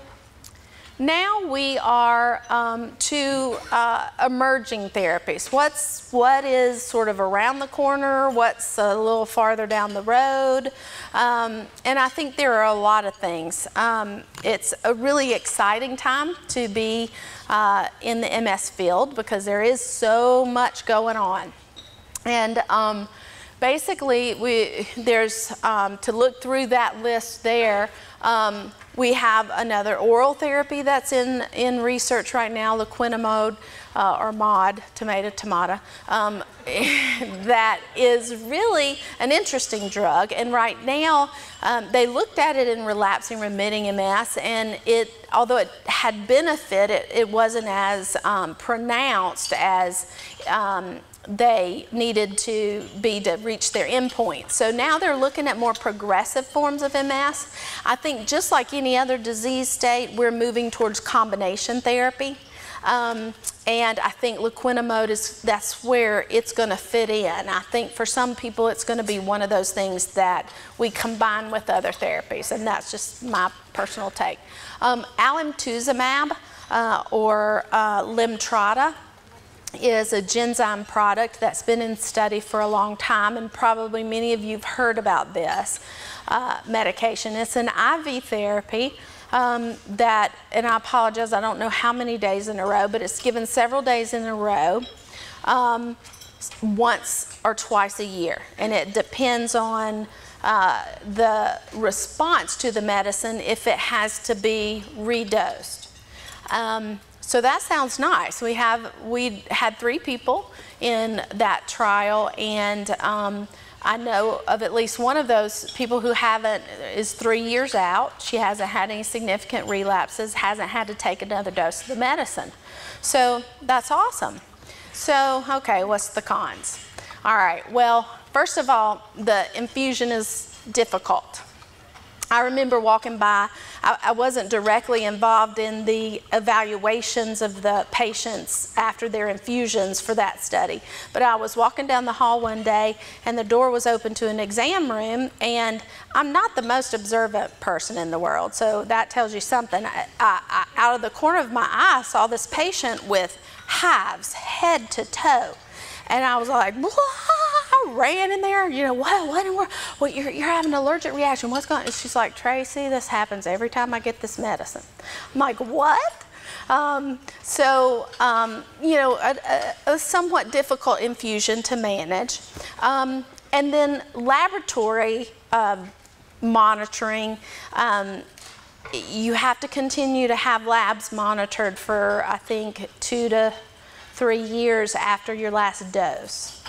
now we are um, to uh, emerging therapies. What's what is sort of around the corner? What's a little farther down the road? Um, and I think there are a lot of things. Um, it's a really exciting time to be uh, in the MS field because there is so much going on. And um, basically, we, there's um, to look through that list there. Um, we have another oral therapy that's in, in research right now, laquinimod uh, or MOD, tomato, tomato, um, *laughs* that is really an interesting drug. And right now, um, they looked at it in relapsing remitting MS, and it, although it had benefit, it, it wasn't as um, pronounced as um, they needed to be to reach their endpoint. So now they're looking at more progressive forms of MS. I think just like any other disease state, we're moving towards combination therapy. Um, and I think laquinimod is that's where it's going to fit in. I think for some people it's going to be one of those things that we combine with other therapies, and that's just my personal take. Um, alemtuzumab uh, or uh, Lemtrada is a Genzyme product that's been in study for a long time, and probably many of you have heard about this uh, medication. It's an IV therapy um, that, and I apologize, I don't know how many days in a row, but it's given several days in a row, um, once or twice a year. And it depends on uh, the response to the medicine if it has to be redosed. Um, so that sounds nice. We have we had three people in that trial, and um, I know of at least one of those people who haven't is three years out. She hasn't had any significant relapses, hasn't had to take another dose of the medicine. So that's awesome. So, okay, what's the cons? All right, well, first of all, the infusion is difficult. I remember walking by, I, I, wasn't directly involved in the evaluations of the patients after their infusions for that study, but I was walking down the hall one day and the door was open to an exam room, and I'm not the most observant person in the world, so that tells you something. I, I, out of the corner of my eye, I saw this patient with hives head to toe, and I was like, Whoa! Ran in there, you know, what, what, what, what you're, you're having an allergic reaction. What's going on? She's like, Tracy, this happens every time I get this medicine. I'm like, what? Um, so, um, you know, a, a, a, somewhat difficult infusion to manage. Um, and then laboratory uh, monitoring. Um, you have to continue to have labs monitored for, I think, two to three years after your last dose.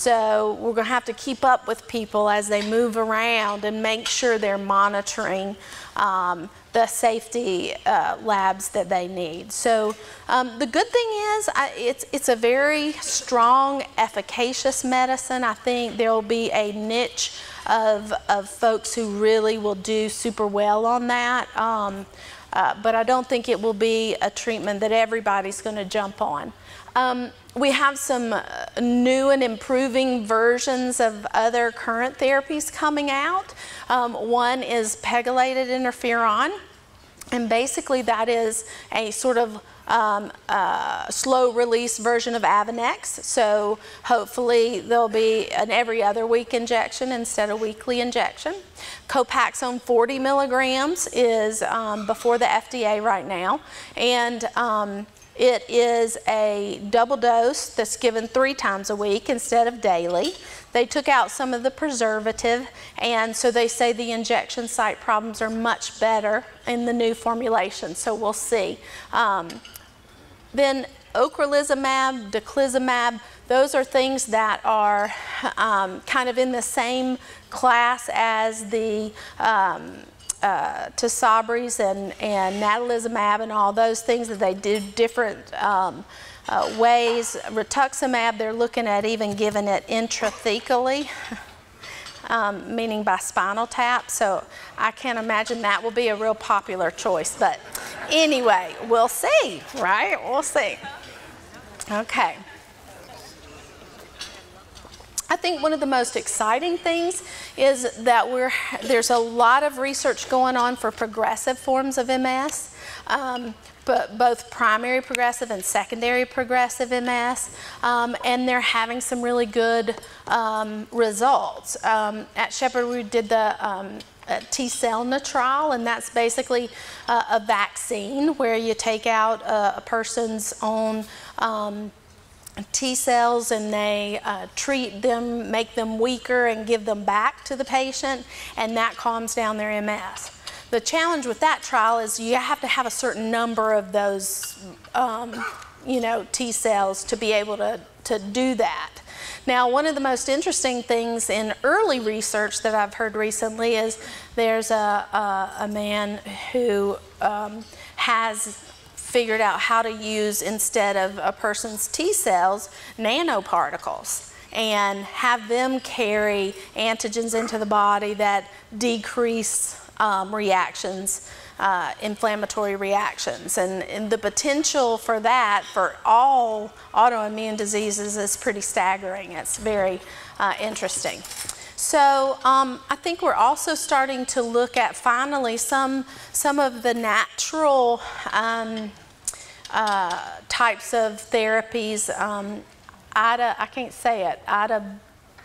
So we're going to have to keep up with people as they move around and make sure they're monitoring um, the safety uh, labs that they need. So um, the good thing is I, it's, it's a very strong, efficacious medicine. I think there will be a niche of, of folks who really will do super well on that. Um, uh, but I don't think it will be a treatment that everybody's going to jump on. Um, we have some uh, new and improving versions of other current therapies coming out. Um, one is pegylated interferon, and basically that is a sort of um, uh, slow release version of Avonex. So hopefully there'll be an every other week injection instead of weekly injection. Copaxone 40 milligrams is um, before the FDA right now. And um, it is a double dose that's given three times a week instead of daily. They took out some of the preservative, and so they say the injection site problems are much better in the new formulation, so we'll see. Um, then ocrelizumab, daclizumab, those are things that are um, kind of in the same class as the um, uh, Tysabris and, and natalizumab and all those things that they do different um, uh, ways. Rituximab, they're looking at even giving it intrathecally, *laughs* um, meaning by spinal tap. So I can't imagine that will be a real popular choice. But anyway, we'll see, right? We'll see. Okay. I think one of the most exciting things is that we're, there's a lot of research going on for progressive forms of MS, um, but both primary progressive and secondary progressive MS, um, and they're having some really good um, results. Um, at Shepherd, we did the um, Tcelna trial, and that's basically uh, a vaccine where you take out a, a person's own um, T cells and they uh, treat them, make them weaker, and give them back to the patient, and that calms down their MS. The challenge with that trial is you have to have a certain number of those, um, you know, T cells to be able to, to do that. Now, one of the most interesting things in early research that I've heard recently is there's a, a, a man who um, has figured out how to use, instead of a person's T cells, nanoparticles and have them carry antigens into the body that decrease um, reactions uh, inflammatory reactions. And, and, the potential for that for all autoimmune diseases is pretty staggering. It's very uh, interesting. So um, I think we're also starting to look at finally some, some of the natural um, uh, types of therapies. Um, Ida, I can't say it, Ida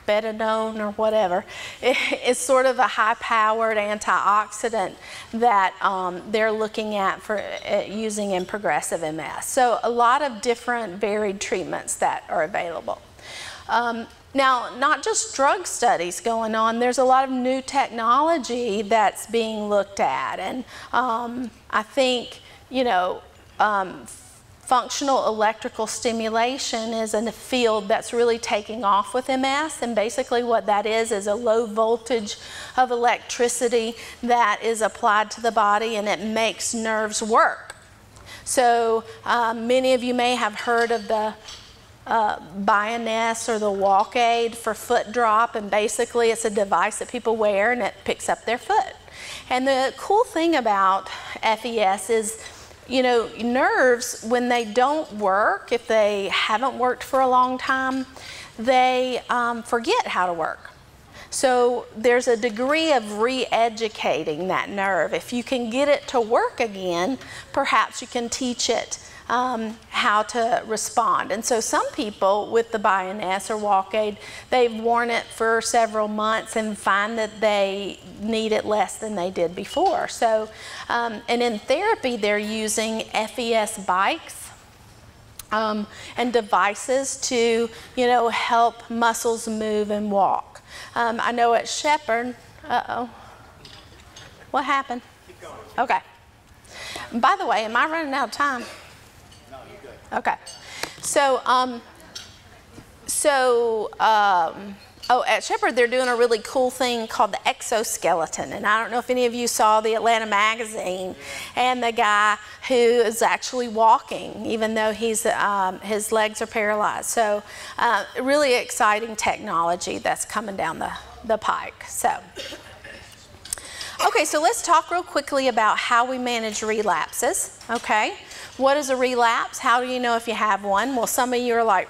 betadine or whatever. *laughs* it's sort of a high-powered antioxidant that um, they're looking at for uh, using in progressive MS. So a lot of different varied treatments that are available. Um, now, not just drug studies going on, there's a lot of new technology that's being looked at. And um, I think, you know, um, functional electrical stimulation is a field that's really taking off with MS. And basically, what that is is a low voltage of electricity that is applied to the body and it makes nerves work. So, um, many of you may have heard of the uh, Bioness or the WalkAide for foot drop, and basically, it's a device that people wear and it picks up their foot. And the cool thing about FES is you know, nerves, when they don't work, if they haven't worked for a long time, they um, forget how to work. So there's a degree of re-educating that nerve. If you can get it to work again, perhaps you can teach it um, how to respond. And so some people with the Bioness or WalkAide, they've worn it for several months and find that they need it less than they did before. So, um, and in therapy, they're using FES bikes. Um, and devices to, you know, help muscles move and walk. Um, I know at Shepherd, uh-oh, what happened? Okay. By the way, am I running out of time? Okay. So, um, so, um, oh, at Shepherd, they're doing a really cool thing called the exoskeleton. And I don't know if any of you saw the Atlanta magazine and the guy who is actually walking, even though he's, um, his legs are paralyzed. So, uh, really exciting technology that's coming down the, the pike. So, okay, so let's talk real quickly about how we manage relapses. Okay. What is a relapse? How do you know if you have one? Well, some of you are like,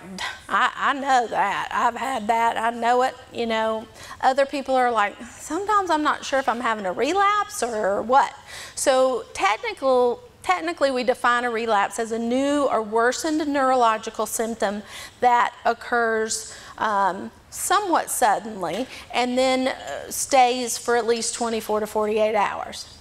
I, I know that. I've had that. I know it. You know, other people are like, sometimes I'm not sure if I'm having a relapse or what. So technical, technically, we define a relapse as a new or worsened neurological symptom that occurs um, somewhat suddenly and then uh, stays for at least 24 to 48 hours.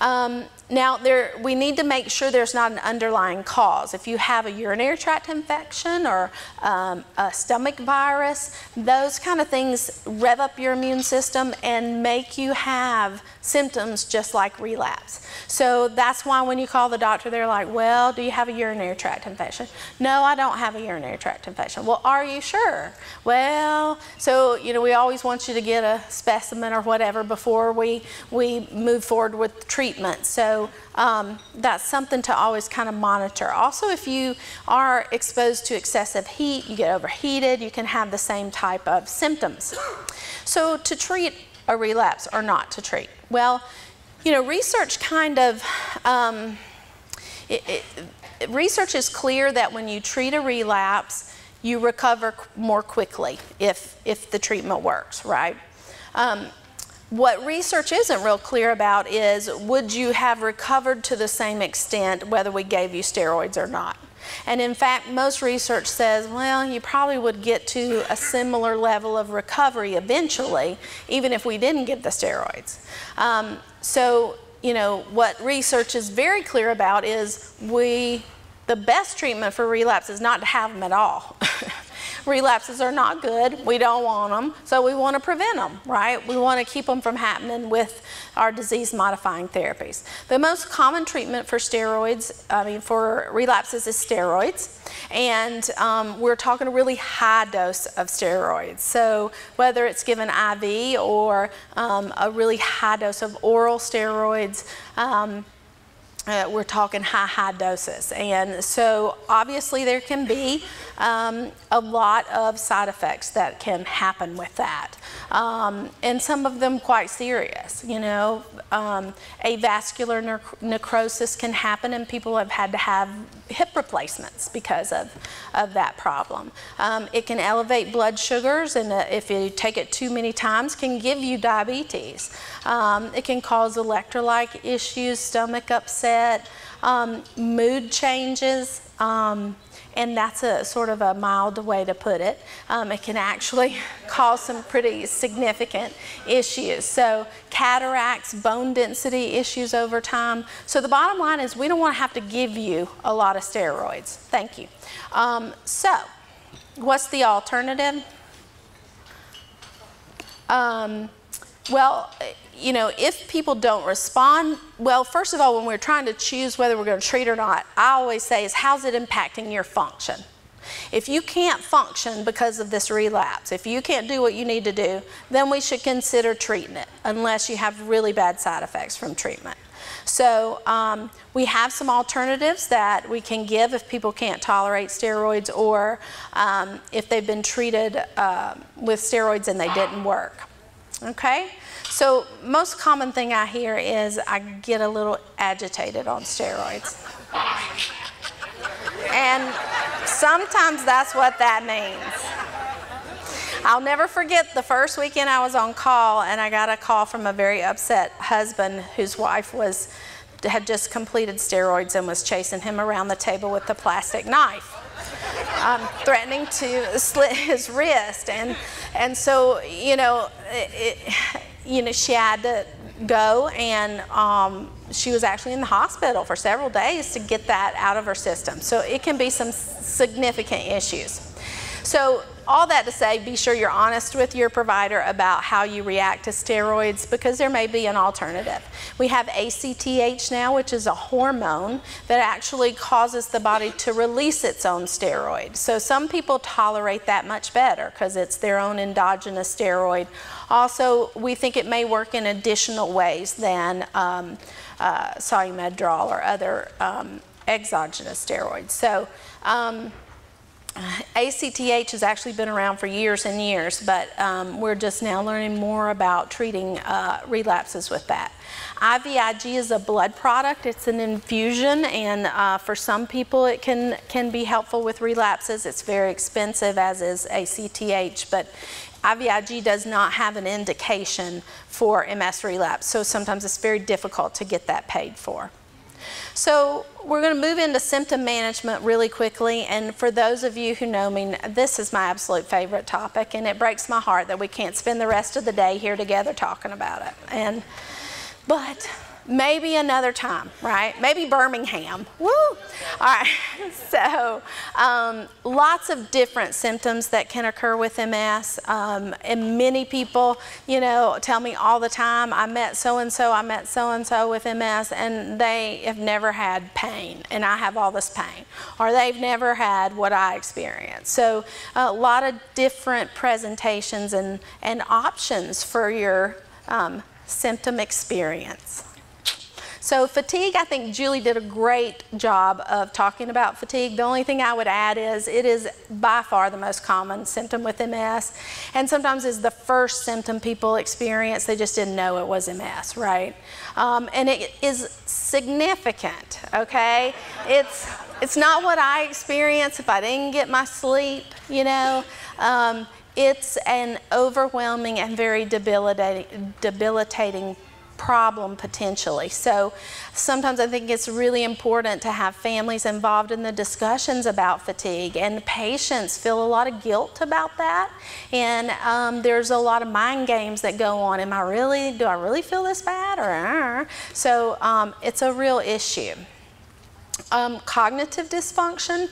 Um, now, there, we need to make sure there's not an underlying cause. If you have a urinary tract infection or um, a stomach virus, those kind of things rev up your immune system and make you have symptoms just like relapse. So that's why when you call the doctor, they're like, Well, do you have a urinary tract infection? No, I don't have a urinary tract infection. Well, are you sure? Well, so, you know, we always want you to get a specimen or whatever before we, we move forward with treatment. So um, that's something to always kind of monitor. Also, if you are exposed to excessive heat, you get overheated, you can have the same type of symptoms. So, to treat a relapse or not to treat? Well, you know, research kind of, um, it, it, research is clear that when you treat a relapse, you recover more quickly if, if the treatment works, right? Um, what research isn't real clear about is would you have recovered to the same extent whether we gave you steroids or not? And in fact, most research says, well, you probably would get to a similar level of recovery eventually, even if we didn't give the steroids. Um, so, you know, what research is very clear about is we, the best treatment for relapse is not to have them at all. *laughs* relapses are not good. We don't want them, so we want to prevent them, right? We want to keep them from happening with our disease modifying therapies. The most common treatment for steroids, I mean, for relapses is steroids. And um, we're talking a really high dose of steroids. So whether it's given IV or um, a really high dose of oral steroids, um, uh, we're talking high, high doses. And so obviously there can be um, a lot of side effects that can happen with that. Um, and some of them quite serious. You know, um, avascular nec- necrosis can happen and people have had to have hip replacements because of, of that problem. Um, it can elevate blood sugars and uh, if you take it too many times can give you diabetes. Um, it can cause electrolyte issues, stomach upset, um, mood changes, um, and that's a sort of a mild way to put it. Um, it can actually *laughs* cause some pretty significant issues. So, cataracts, bone density issues over time. So, the bottom line is we don't want to have to give you a lot of steroids. Thank you. Um, so, what's the alternative? Um, well, you know, if people don't respond, well, first of all, when we're trying to choose whether we're going to treat or not, I always say is how's it impacting your function? If you can't function because of this relapse, if you can't do what you need to do, then we should consider treating it unless you have really bad side effects from treatment. So um, we have some alternatives that we can give if people can't tolerate steroids or um, if they've been treated uh, with steroids and they didn't work. Okay? So most common thing I hear is I get a little agitated on steroids. And sometimes that's what that means. I'll never forget the first weekend I was on call and I got a call from a very upset husband whose wife was had just completed steroids and was chasing him around the table with a plastic knife. Um, threatening to slit his wrist. And and so you know it, you know she had to go and um, she was actually in the hospital for several days to get that out of her system. So it can be some significant issues. So all that to say, be sure you're honest with your provider about how you react to steroids because there may be an alternative. We have ACTH now, which is a hormone that actually causes the body to release its own steroid. So some people tolerate that much better because it's their own endogenous steroid. Also, we think it may work in additional ways than um, uh, Solu-Medrol or other um, exogenous steroids. So. Um, ACTH has actually been around for years and years, but um, we're just now learning more about treating uh, relapses with that. IVIG is a blood product. It's an infusion, and uh, for some people it can, can be helpful with relapses. It's very expensive, as is ACTH, but IVIG does not have an indication for MS relapse, so sometimes it's very difficult to get that paid for. So we're going to move into symptom management really quickly. And for those of you who know me, this is my absolute favorite topic. And it breaks my heart that we can't spend the rest of the day here together talking about it. And, but maybe another time, right? Maybe Birmingham. Woo! All right. *laughs* So, um, lots of different symptoms that can occur with MS. Um, and many people, you know, tell me all the time, I met so and so, I met so and so with MS, and they have never had pain, and I have all this pain. Or they've never had what I experienced. So, a lot of different presentations and, and options for your um, symptom experience. So fatigue, I think Julie did a great job of talking about fatigue. The only thing I would add is it is by far the most common symptom with MS, and sometimes is the first symptom people experience. They just didn't know it was MS, right? Um, and it is significant. Okay, it's it's not what I experience if I didn't get my sleep. You know. Um, it's an overwhelming and very debilitating, debilitating problem potentially. So sometimes I think it's really important to have families involved in the discussions about fatigue, and patients feel a lot of guilt about that. And um, there's a lot of mind games that go on. Am I really, do I really feel this bad? Or, uh, so um, it's a real issue. Um, cognitive dysfunction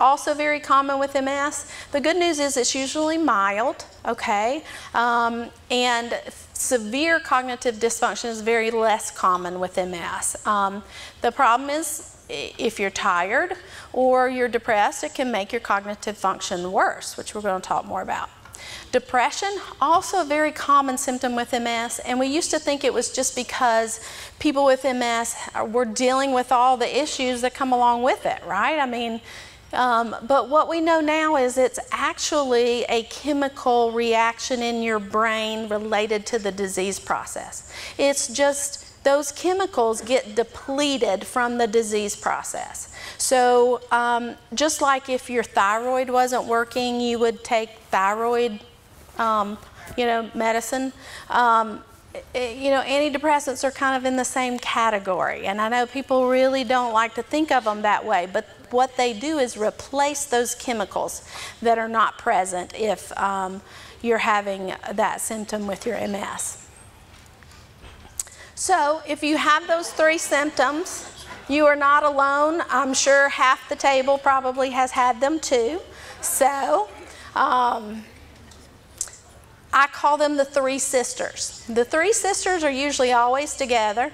also very common with MS. The good news is it's usually mild, okay? Um, and severe cognitive dysfunction is very less common with MS. Um, the problem is if you're tired or you're depressed, it can make your cognitive function worse, which we're going to talk more about. Depression, also a very common symptom with MS, and we used to think it was just because people with MS were dealing with all the issues that come along with it, right? I mean, um, but what we know now is it's actually a chemical reaction in your brain related to the disease process. It's just those chemicals get depleted from the disease process. So, um, just like if your thyroid wasn't working, you would take thyroid, um, you know, medicine. Um, eh, you know, antidepressants are kind of in the same category, and I know people really don't like to think of them that way, but what they do is replace those chemicals that are not present if um, you're having that symptom with your MS. So, if you have those three symptoms, you are not alone. I'm sure half the table probably has had them too. So, um, I call them the three sisters. The three sisters are usually always together,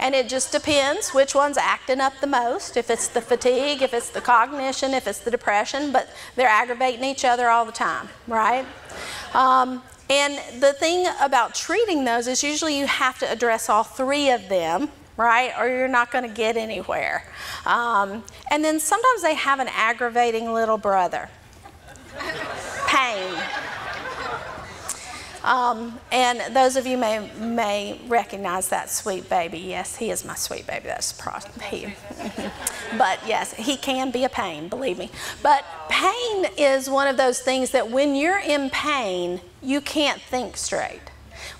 and it just depends which one's acting up the most. If it's the fatigue, if it's the cognition, if it's the depression, but they're aggravating each other all the time, right? Um, and the thing about treating those is usually you have to address all three of them, right? Or you're not going to get anywhere. Um, and then sometimes they have an aggravating little brother pain. Um, and those of you may may recognize that sweet baby. Yes, he is my sweet baby. That's *laughs* he. but yes, he can be a pain. Believe me. But pain is one of those things that when you're in pain, you can't think straight.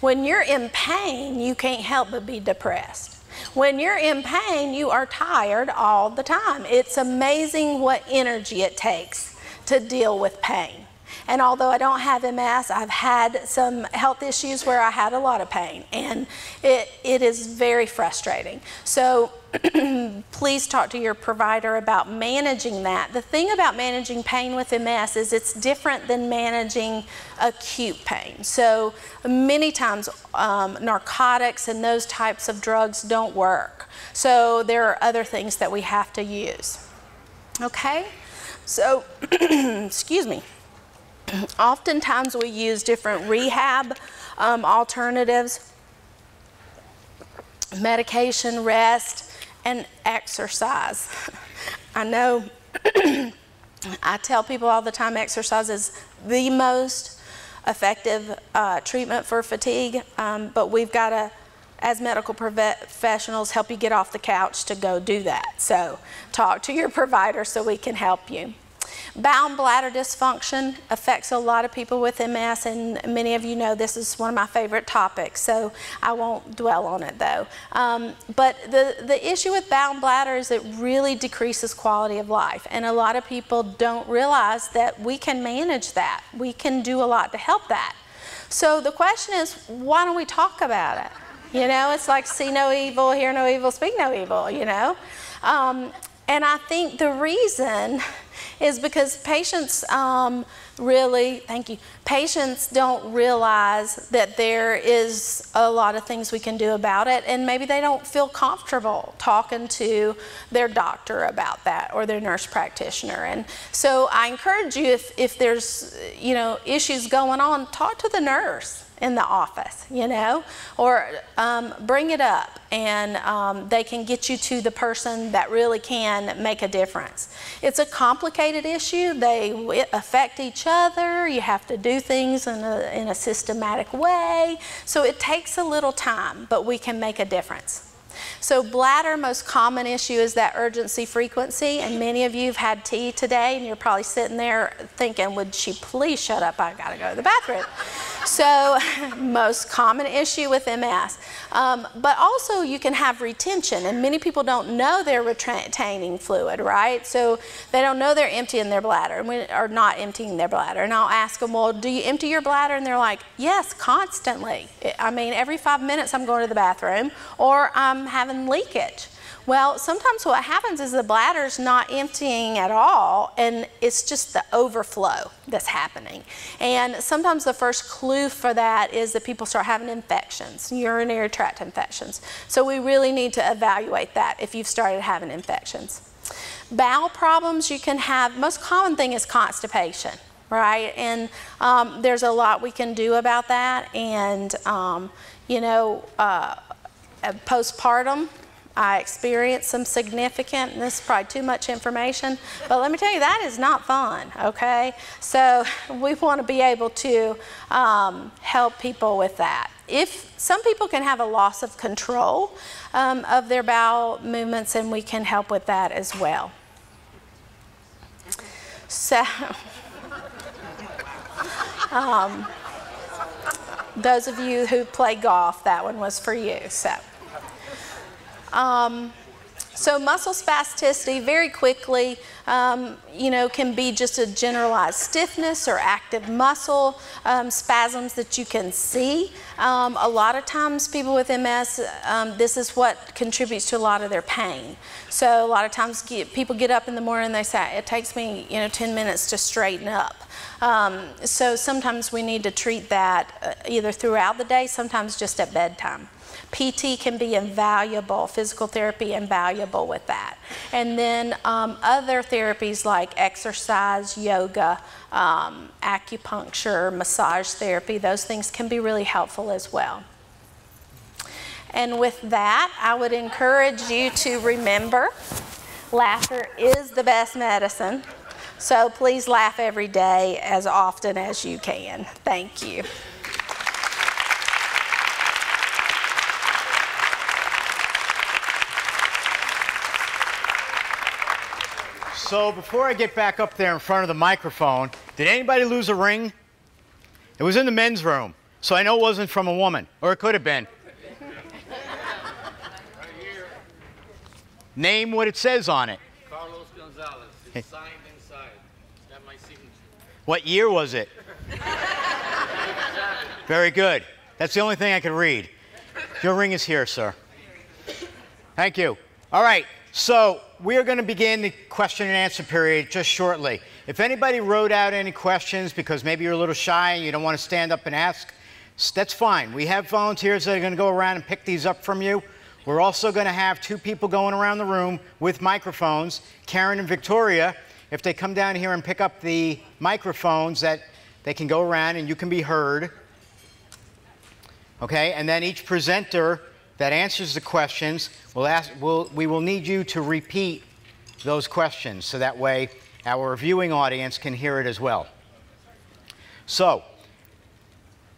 When you're in pain, you can't help but be depressed. When you're in pain, you are tired all the time. It's amazing what energy it takes to deal with pain. And although I don't have MS, I've had some health issues where I had a lot of pain, and it, it is very frustrating. So *clears throat* please talk to your provider about managing that. The thing about managing pain with MS is it's different than managing acute pain. So many times um, narcotics and those types of drugs don't work. So there are other things that we have to use. Okay? So, *clears throat* excuse me. Oftentimes we use different rehab um, alternatives, medication, rest, and exercise. I know *clears throat* I tell people all the time exercise is the most effective uh, treatment for fatigue, um, but we've got to, as medical professionals, help you get off the couch to go do that. So talk to your provider so we can help you. Bowel and bladder dysfunction affects a lot of people with MS, and many of you know this is one of my favorite topics, so I won't dwell on it though. Um, but the, the issue with bowel bladder is it really decreases quality of life, and a lot of people don't realize that we can manage that. We can do a lot to help that. So the question is, why don't we talk about it? You know, it's like see no evil, hear no evil, speak no evil, you know? Um, and I think the reason is because patients um, really, thank you, patients don't realize that there is a lot of things we can do about it, and maybe they don't feel comfortable talking to their doctor about that or their nurse practitioner. And so I encourage you, if, if there's, you know, issues going on, talk to the nurse in the office, you know, or um, bring it up and um, they can get you to the person that really can make a difference. It's a complicated issue. They affect each other. You have to do things in a, in a systematic way. So it takes a little time, but we can make a difference. So bladder, most common issue is that urgency frequency, and many of you have had tea today, and you're probably sitting there thinking, would she please shut up? I've gotta go to the bathroom. So, *laughs* most common issue with MS. Um, but also, you can have retention, and many people don't know they're retaining fluid, right? So, they don't know they're emptying their bladder or not emptying their bladder. And I'll ask them, Well, do you empty your bladder? And they're like, Yes, constantly. I mean, every five minutes I'm going to the bathroom or I'm having leakage. Well, sometimes what happens is the bladder's not emptying at all, and it's just the overflow that's happening. And sometimes the first clue for that is that people start having infections, urinary tract infections. So we really need to evaluate that if you've started having infections. Bowel problems you can have, most common thing is constipation. right? And um, there's a lot we can do about that. And, um, you know, uh, postpartum, I experienced some significant, and this is probably too much information, but let me tell you, that is not fun, okay? So we want to be able to um, help people with that. If some people can have a loss of control um, of their bowel movements, and we can help with that as well. So, *laughs* um, those of you who play golf, that one was for you. So. Um, so muscle spasticity, very quickly, um, you know, can be just a generalized stiffness or active muscle um, spasms that you can see. Um, a lot of times people with MS, um, this is what contributes to a lot of their pain. So a lot of times get, people get up in the morning and they say, it takes me, you know, 10 minutes to straighten up. Um, so sometimes we need to treat that uh, either throughout the day, sometimes just at bedtime. PT can be invaluable, physical therapy invaluable with that. And then um, other therapies like exercise, yoga, um, acupuncture, massage therapy, those things can be really helpful as well. And with that, I would encourage you to remember laughter is the best medicine. So please laugh every day as often as you can. Thank you. So before I get back up there in front of the microphone, did anybody lose a ring? It was in the men's room, so I know it wasn't from a woman, or it could have been. Name what it says on it. Carlos Gonzalez. It's signed inside. It's got my signature. What year was it? *laughs* Very good. That's the only thing I can read. Your ring is here, sir. Thank you. All right, so we are going to begin the question and answer period just shortly. If anybody wrote out any questions because maybe you're a little shy and you don't want to stand up and ask, that's fine. We have volunteers that are going to go around and pick these up from you. We're also going to have two people going around the room with microphones, Karen and Victoria. If they come down here and pick up the microphones, that they can go around and you can be heard. Okay, and then each presenter that answers the questions, we'll ask, we'll, we will need you to repeat those questions so that way our viewing audience can hear it as well. So,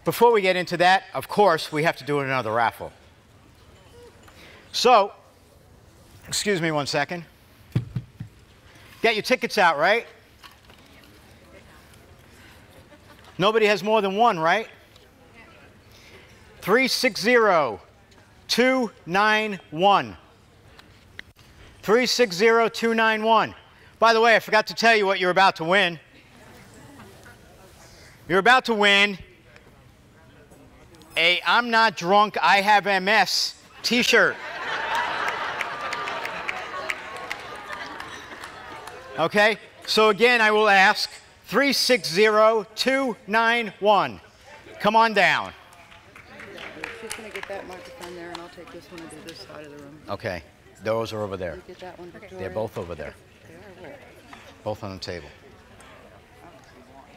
before we get into that, of course, we have to do another raffle. So, excuse me one second. Get your tickets out, right? Nobody has more than one, right? 360 291. 360 291. By the way, I forgot to tell you what you're about to win. You're about to win a I'm not drunk, I have MS t shirt. Okay? So again, I will ask 360 291. Come on down. She's going to get that microphone there, and I'll take this one and do this side of the room. Okay. Those are over there. You get that one, Victoria? They're both over there. They are where? Both on the table.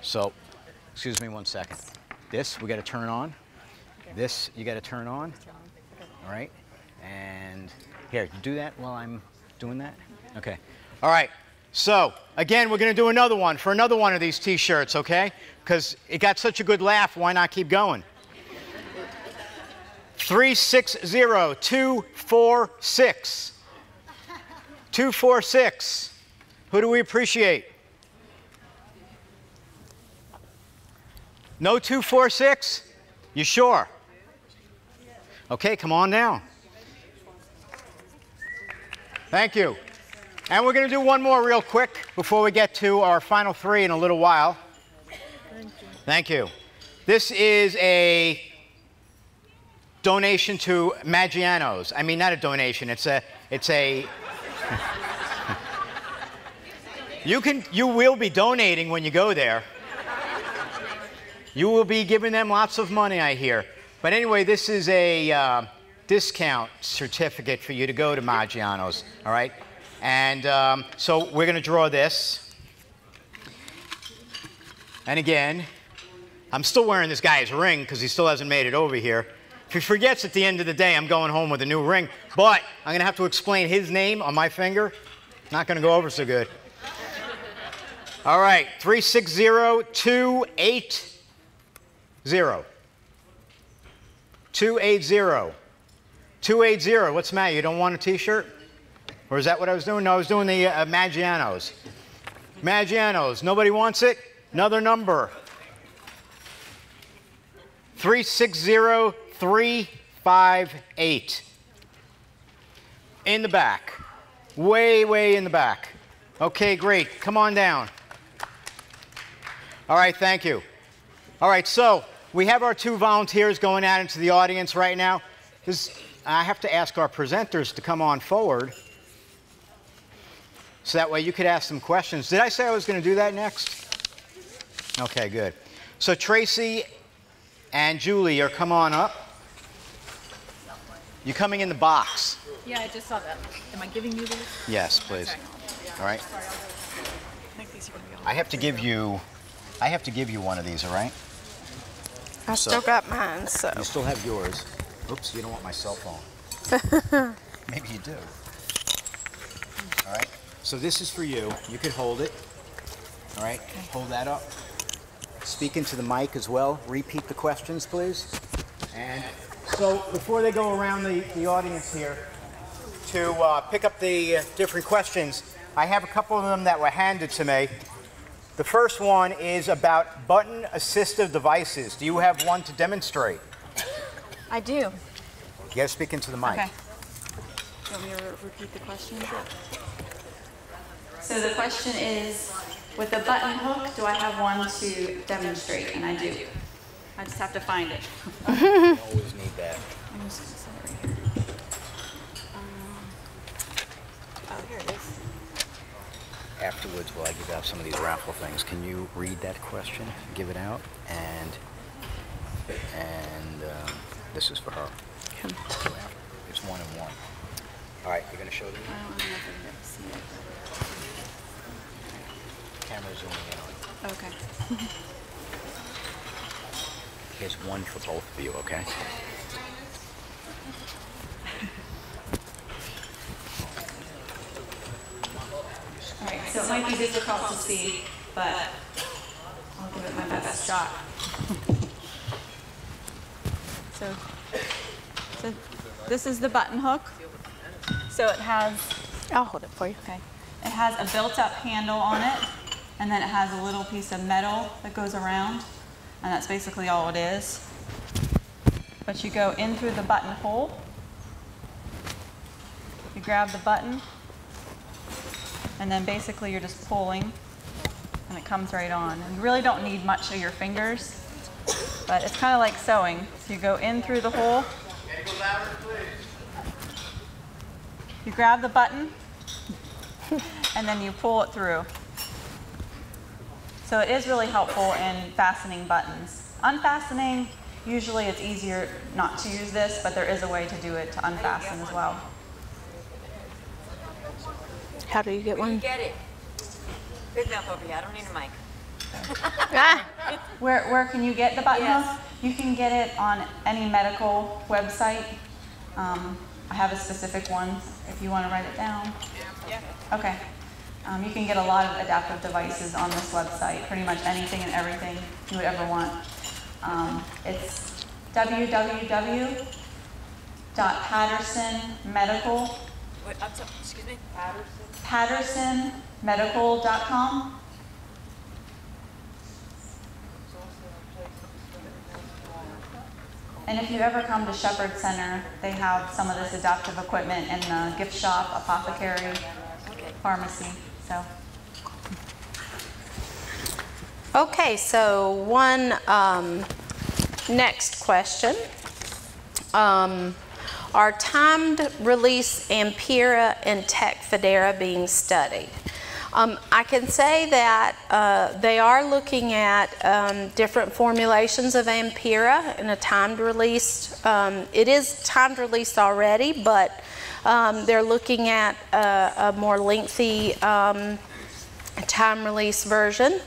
So, excuse me one second. This we got to turn on. This you got to turn on. All right. And here, do that while I'm doing that. Okay. All right. So again, we're going to do another one for another one of these T-shirts, okay? Because it got such a good laugh. Why not keep going? 360 246. 246. Who do we appreciate? No 246? You sure? Okay, come on down. Thank you. And we're going to do one more real quick before we get to our final three in a little while. Thank you. Thank you. This is a donation to Maggiano's. I mean, not a donation. It's a, it's a. *laughs* you can, you will be donating when you go there. You will be giving them lots of money, I hear. But anyway, this is a uh, discount certificate for you to go to Maggiano's. All right, and um, so we're going to draw this. And again, I'm still wearing this guy's ring because he still hasn't made it over here. If he forgets at the end of the day, I'm going home with a new ring. But I'm going to have to explain his name on my finger. Not going to go over so good. All right, 360 280. 280. 280. What's the matter? You don't want a t shirt? Or is that what I was doing? No, I was doing the uh, Maggianos. Maggianos. Nobody wants it? Another number. 360 358. In the back. Way, way in the back. Okay, great. Come on down. All right, thank you. All right, so we have our two volunteers going out into the audience right now. This, I have to ask our presenters to come on forward so that way you could ask some questions. Did I say I was going to do that next? Okay, good. So Tracy and Julie are come on up. You're coming in the box? Yeah, I just saw that. Am I giving you these? Yes, please. Okay. All right. I think these are gonna be all. I have to give you, I have to give you one of these. All right. I So- still got mine, so. You still have yours. Oops, you don't want my cell phone. *laughs* Maybe you do. All right. So this is for you. You could hold it. All right. Hold that up. Speak into the mic as well. Repeat the questions, please. And so before they go around the, the audience here to uh, pick up the uh, different questions, I have a couple of them that were handed to me. The first one is about button assistive devices. Do you have one to demonstrate? I do. You gotta speak into the mic. Okay. Do you want me to repeat the question? So the question is, with the button hook, do I have one to demonstrate? And I do. I just have to find it. *laughs* You always need that. I'm just gonna set it right here. Um, Oh, here it is. Afterwards, while I give out some of these raffle things, can you read that question, give it out, and and um, this is for her. It's one and one. All right, you're gonna show them. I don't know if I'm gonna see it. Camera zooming in on. it. Okay. Here's one for both of you, okay? All right, so it might be difficult to see, but I'll give it my best shot. So, so this is the button hook. So it has, I'll hold it for you. okay, it has a built-up handle on it, and then it has a little piece of metal that goes around, and that's basically all it is. But you go in through the buttonhole. You grab the button, and then basically you're just pulling and it comes right on. And you really don't need much of your fingers, but it's kind of like sewing. So you go in through the hole, you grab the button, *laughs* and then you pull it through. So it is really helpful in fastening buttons. Unfastening, usually it's easier not to use this, but there is a way to do it to unfasten as well. How do you get one? Get it. Big mouth over here. I don't need a mic. *laughs* Ah, Where, where can you get the button Yes. You can get it on any medical website. Um, I have a specific one if you want to write it down. Okay. Um, you can get a lot of adaptive devices on this website, pretty much anything and everything you would ever want. Um, it's www.pattersonmedical, Wait, I'm sorry. Excuse me. pattersonmedical.com. And if you ever come to Shepherd Center, they have some of this adaptive equipment in the gift shop, apothecary, pharmacy. So, Okay, so one um, next question. Um, are timed release Ampyra and Tecfidera being studied? Um, I can say that uh, they are looking at um, different formulations of Ampyra in a timed release. Um, it is timed released already, but um, they're looking at a, a more lengthy um, time release version.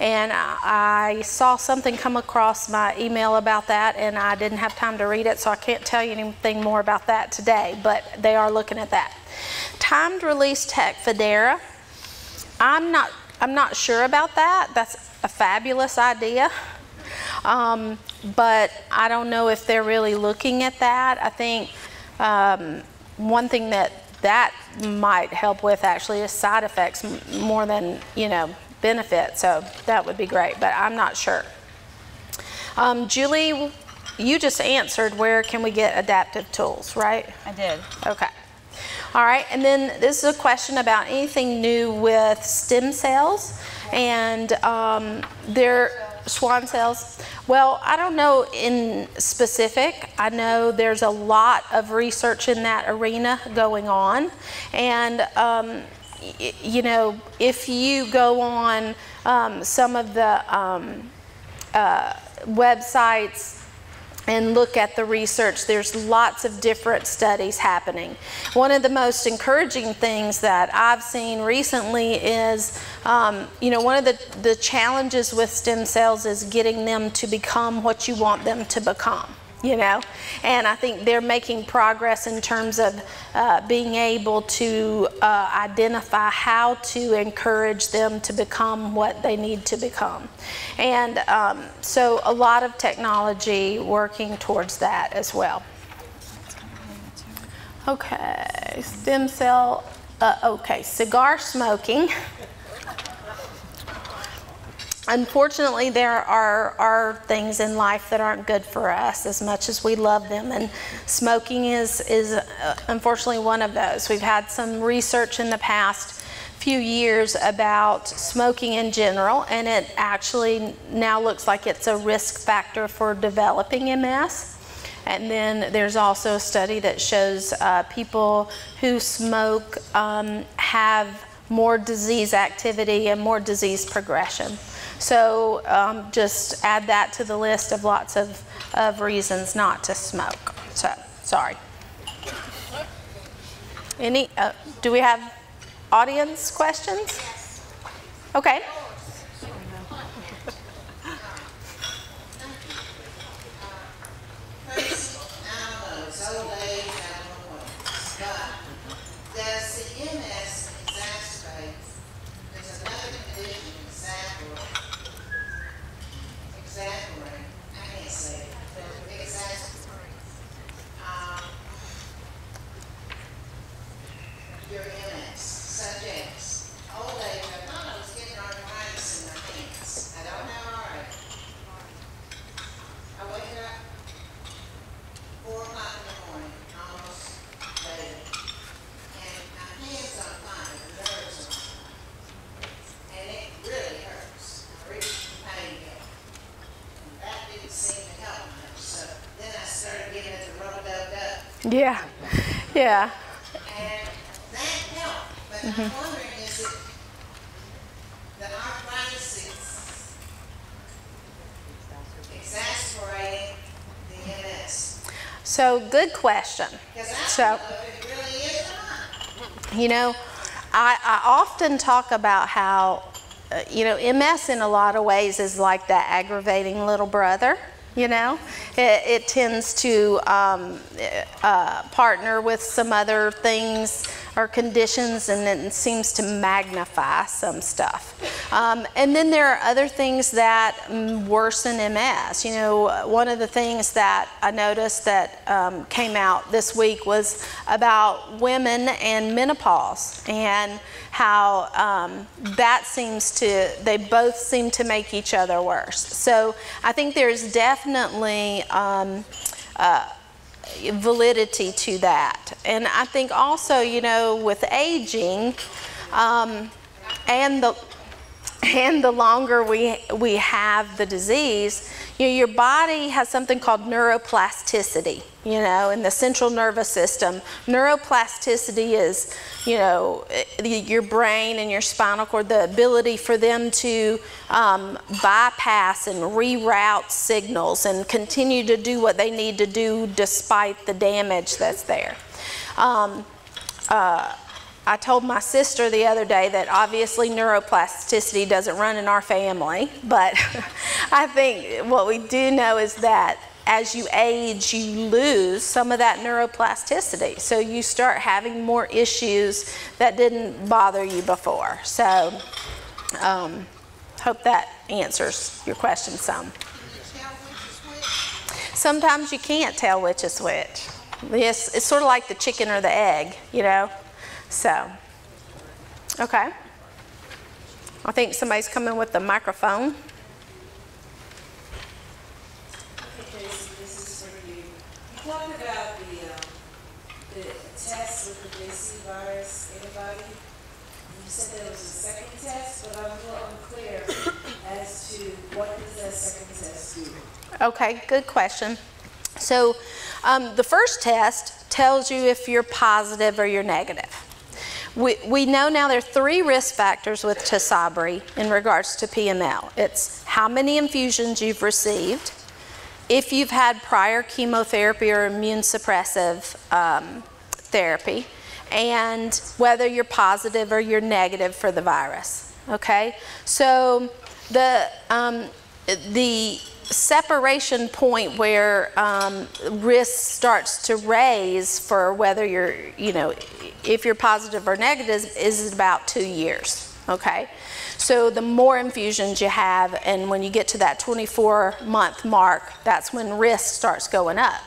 And I, saw something come across my email about that, and I didn't have time to read it, so I can't tell you anything more about that today, but they are looking at that. Timed release Tecfidera. I'm not, I'm not sure about that. That's a fabulous idea. Um, but I don't know if they're really looking at that. I think um, one thing that that might help with actually is side effects more than you know benefit. So that would be great, but I'm not sure. Um, Julie, you just answered where can we get adaptive tools, right? I did. Okay. All right, and then this is a question about anything new with stem cells and um, their Schwann cells. Well, I don't know in specific. I know there's a lot of research in that arena going on, and um, you know, if you go on um, some of the um, uh, websites and look at the research, there's lots of different studies happening. One of the most encouraging things that I've seen recently is, um, you know, one of the, the challenges with stem cells is getting them to become what you want them to become. You know, and I think they're making progress in terms of uh, being able to uh, identify how to encourage them to become what they need to become. And um, so, a lot of technology working towards that as well. Okay, stem cell, uh, okay, cigar smoking. *laughs* Unfortunately, there are, are things in life that aren't good for us as much as we love them, and smoking is, is uh, unfortunately one of those. We've had some research in the past few years about smoking in general, and it actually now looks like it's a risk factor for developing MS. And then there's also a study that shows uh, people who smoke um, have more disease activity and more disease progression. So um, just add that to the list of lots of, of reasons not to smoke. So, sorry. Any, uh, do we have audience questions? Okay. animals, old age, animal ones. But does the exacerbate, there's another condition, exasperate, Um, your MS, subjects, old age, I thought I was getting arthritis in my hands. I don't have all right. I wake up four o'clock in the morning, almost late. And my hands are fine, the nerves are fine. And it really hurts. I reach the pain pill. And that didn't seem to help much, so then I started getting it to rub dub dub. Yeah. Yeah. And that helped, but I'm wondering, is it the arthritis is the MS? So, good question. So, really. You know, I, I often talk about how, uh, you know, MS in a lot of ways is like that aggravating little brother. You know, it, it tends to um, uh, partner with some other things or conditions and it seems to magnify some stuff. Um, and then there are other things that mm, worsen MS. You know, one of the things that I noticed that um, came out this week was about women and menopause and how um, that seems to, they both seem to make each other worse. So I think there's definitely um, uh, validity to that. And I think also, you know, with aging um, and the and the longer we we have the disease, you know, your body has something called neuroplasticity. You know, in the central nervous system, neuroplasticity is, you know, eh, your brain and your spinal cord, the ability for them to um, bypass and reroute signals and continue to do what they need to do despite the damage that's there. Um, uh, I told my sister the other day that obviously neuroplasticity doesn't run in our family, but *laughs* I think what we do know is that as you age, you lose some of that neuroplasticity. So you start having more issues that didn't bother you before. So, um, hope that answers your question some. Sometimes you can't tell which is which. It's, it's sort of like the chicken or the egg, you know? So, okay. I think somebody's coming with the microphone. Okay, so this is for you. You talked about the, um, the test with the JC virus antibody. You said there was a second test, but I'm a little unclear as to what does that second test do? Okay, good question. So, um, the first test tells you if you're positive or you're negative. We, we know now there are three risk factors with Tysabri in regards to PML. It's how many infusions you've received, if you've had prior chemotherapy or immune suppressive um, therapy, and whether you're positive or you're negative for the virus. Okay, so the um, the separation point where um, risk starts to raise for whether you're, you know, if you're positive or negative is about two years. Okay, so the more infusions you have, and when you get to that 24 month mark, that's when risk starts going up.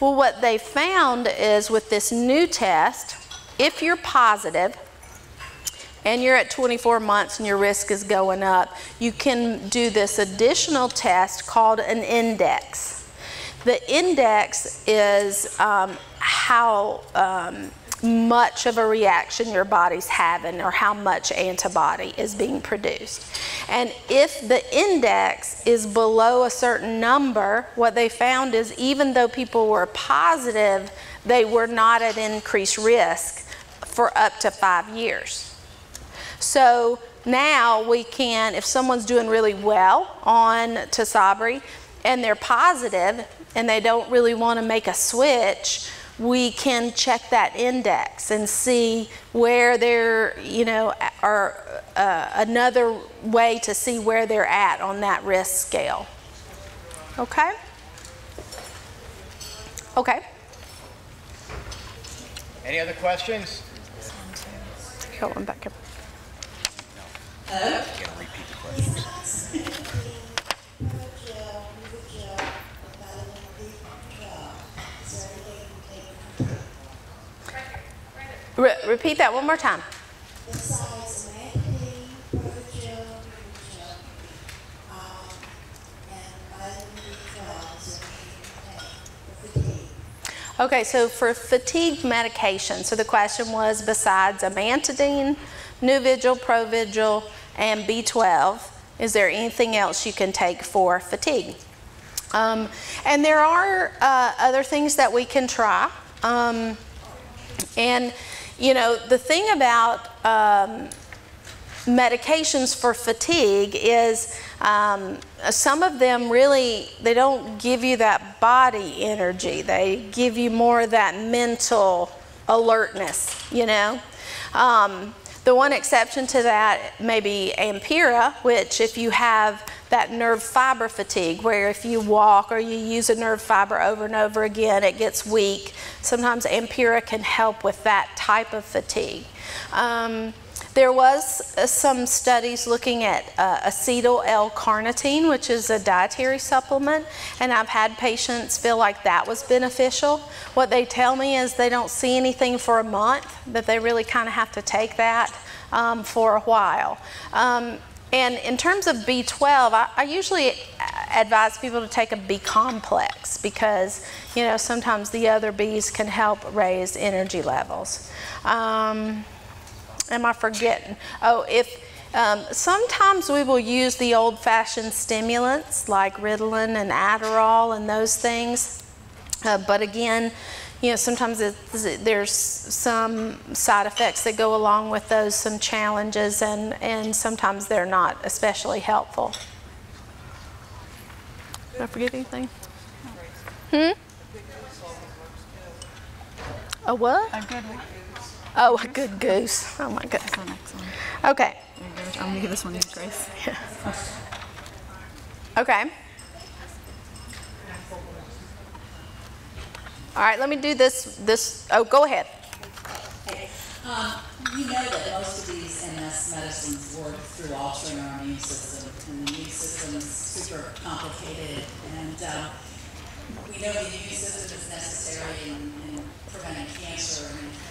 Well, what they found is with this new test, if you're positive, and you're at 24 months and your risk is going up, you can do this additional test called an index. The index is um, how um, much of a reaction your body's having or how much antibody is being produced. And if the index is below a certain number, what they found is even though people were positive, they were not at increased risk for up to five years. So now we can, if someone's doing really well on Tysabri and they're positive and they don't really want to make a switch, we can check that index and see where they're, you know, or uh, another way to see where they're at on that risk scale. Okay? Okay. Any other questions? On back up. Re- repeat that one more time. Besides Mancini, Protogel, Protogel, and vitamin B12, so you can take for fatigue. Okay, so for fatigue medication, so the question was besides amantadine, Nuvigil, Provigil, and B12, is there anything else you can take for fatigue? Um, and there are uh, other things that we can try. Um, and, you know, the thing about um, medications for fatigue is um, some of them really they don't give you that body energy they give you more of that mental alertness you know um, the one exception to that may be Ampyra, which if you have that nerve fiber fatigue, where if you walk or you use a nerve fiber over and over again, it gets weak. Sometimes Ampyra can help with that type of fatigue. Um, there was uh, some studies looking at uh, acetyl L-carnitine, which is a dietary supplement, and I've had patients feel like that was beneficial. What they tell me is they don't see anything for a month, that they really kind of have to take that um, for a while. Um, and in terms of B12, I, I, usually advise people to take a B complex because, you know, sometimes the other Bs can help raise energy levels. Um, am I forgetting? Oh, if um, sometimes we will use the old-fashioned stimulants like Ritalin and Adderall and those things, uh, but again, you know, sometimes there's some side effects that go along with those, some challenges, and, and sometimes they're not especially helpful. Did I forget anything? Hmm? A what? A good Oh, a good goose. Oh my goodness. That's The next one. Okay. There you go. I'm gonna give this one to you, Grace. Okay. All right, let me do this. This. Oh, go ahead. Um, you know that most of these MS medicines work through altering our immune system, and the immune system is super complicated. And um, we know the immune system is necessary in, in preventing cancer and cancer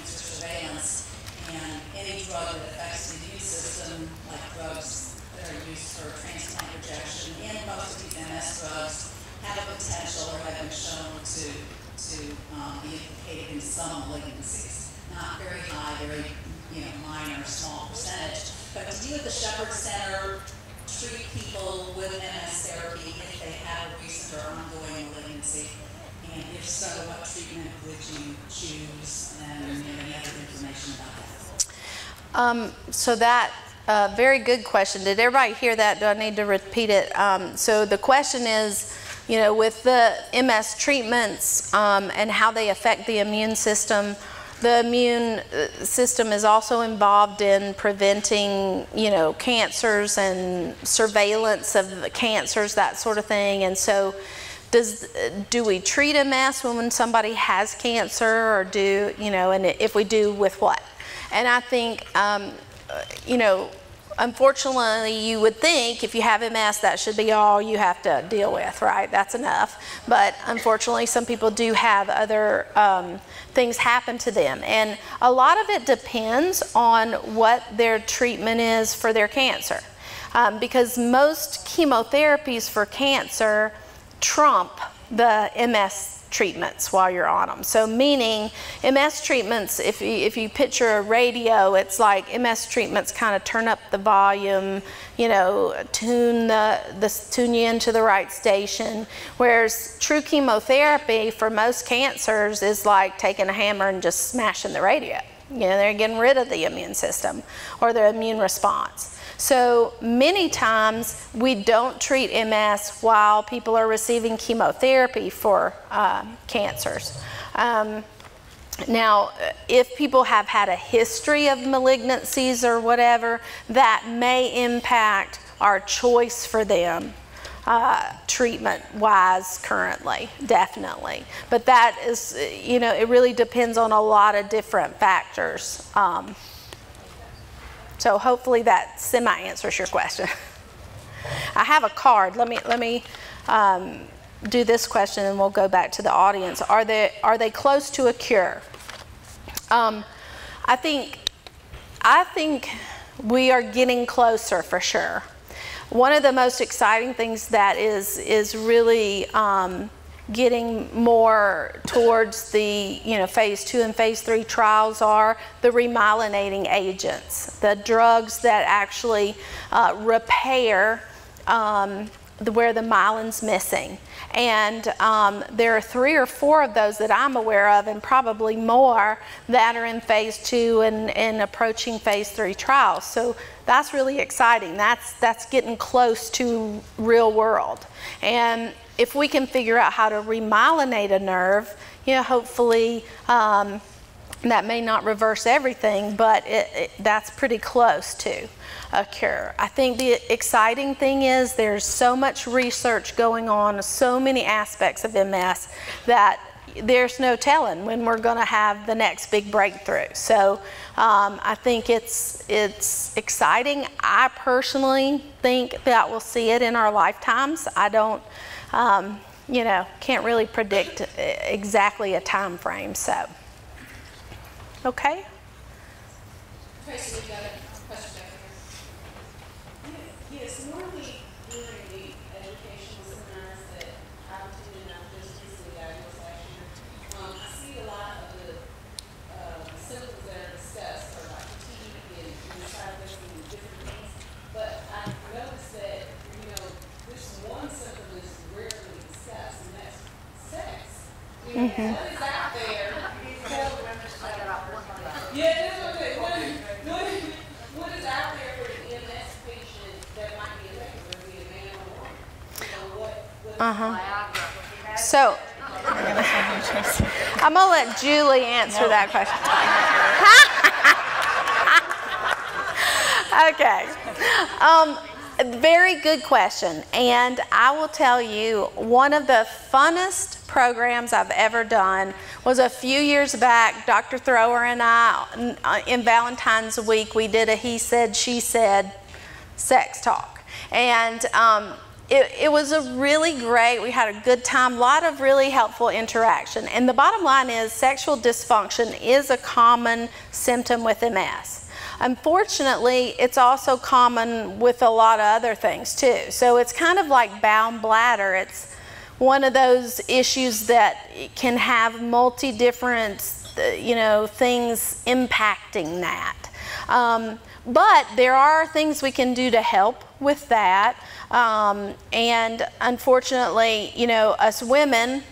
And any drug that affects the immune system, like drugs that are used for transplant rejection, and most of these MS drugs have a potential or have been shown to to um, be implicated in some malignancies not very high, very, you know, minor, small percentage. But do you at the Shepherd Center treat people with MS therapy if they have a recent or ongoing malignancy? And if so, what treatment would you choose? And any other information about that? Um, so that uh, very good question. Did everybody hear that? Do I need to repeat it? Um, so the question is, you know, with the MS treatments um, and how they affect the immune system. The immune uh, system is also involved in preventing, you know, cancers and surveillance of cancers, that sort of thing. And so, does do we treat MS when somebody has cancer, or do you know? And if we do, with what? And I think, um, you know, unfortunately, you would think if you have MS, that should be all you have to deal with, right? That's enough. But unfortunately, some people do have other um, things happen to them. And a lot of it depends on what their treatment is for their cancer. Um, because most chemotherapies for cancer trump the MS treatments while you're on them. So meaning MS treatments, if you, if you picture a radio, it's like MS treatments kind of turn up the volume, you know, tune the, the tune you into the right station. Whereas true chemotherapy for most cancers is like taking a hammer and just smashing the radio. You know, they're getting rid of the immune system or the immune response. So many times we don't treat MS while people are receiving chemotherapy for uh, cancers. Um, now, if people have had a history of malignancies or whatever, that may impact our choice for them uh, treatment wise currently, definitely. But that is, you know, it really depends on a lot of different factors. Um, so hopefully that semi answers your question. *laughs* I have a card. Let me let me um, do this question, and we'll go back to the audience. Are they are they close to a cure? Um, I think I think we are getting closer for sure. One of the most exciting things that is is really um, getting more towards the you know phase two and phase three trials are the remyelinating agents, the drugs that actually uh, repair um, the, where the myelin's missing. And um, there are three or four of those that I'm aware of, and probably more that are in phase two and, and approaching phase three trials. So that's really exciting. That's that's getting close to real world. And if we can figure out how to remyelinate a nerve, you know, hopefully um, that may not reverse everything, but it, it, that's pretty close to a cure. I think the exciting thing is there's so much research going on, so many aspects of MS that there's no telling when we're going to have the next big breakthrough. So um, I think it's it's exciting. I personally think that we'll see it in our lifetimes. I don't um, you know, can't really predict exactly a time frame. So, okay. Tracy, we got a question back here. Yes, normally during the educational seminars that I've attended, and I've just recently got yours last year, um, I see a lot of the, uh, symptoms that are discussed are like fatigue and, and side effects and different things. But I noticed that, you know, this one symptom is rarely discussed, and that's sex. You know, what is out there? Yeah, that's what I'm saying. What is, what is, what is out there for the MS patient that might be affected, whether it be a man or a woman? You know, what, what Uh huh. So, I'm gonna let Julie answer that question. *laughs* okay. Um, very good question. And I will tell you, one of the funnest programs I've ever done was a few years back. Dr. Thrower and I, in Valentine's Week, we did a he said, she said sex talk. And um, it, it, was a really great, we had a good time, a lot of really helpful interaction. And the bottom line is sexual dysfunction is a common symptom with MS. Unfortunately, it's also common with a lot of other things too. So it's kind of like bowel bladder. It's one of those issues that can have multi different, you know, things impacting that. Um, but there are things we can do to help with that. Um, and unfortunately, you know, us women,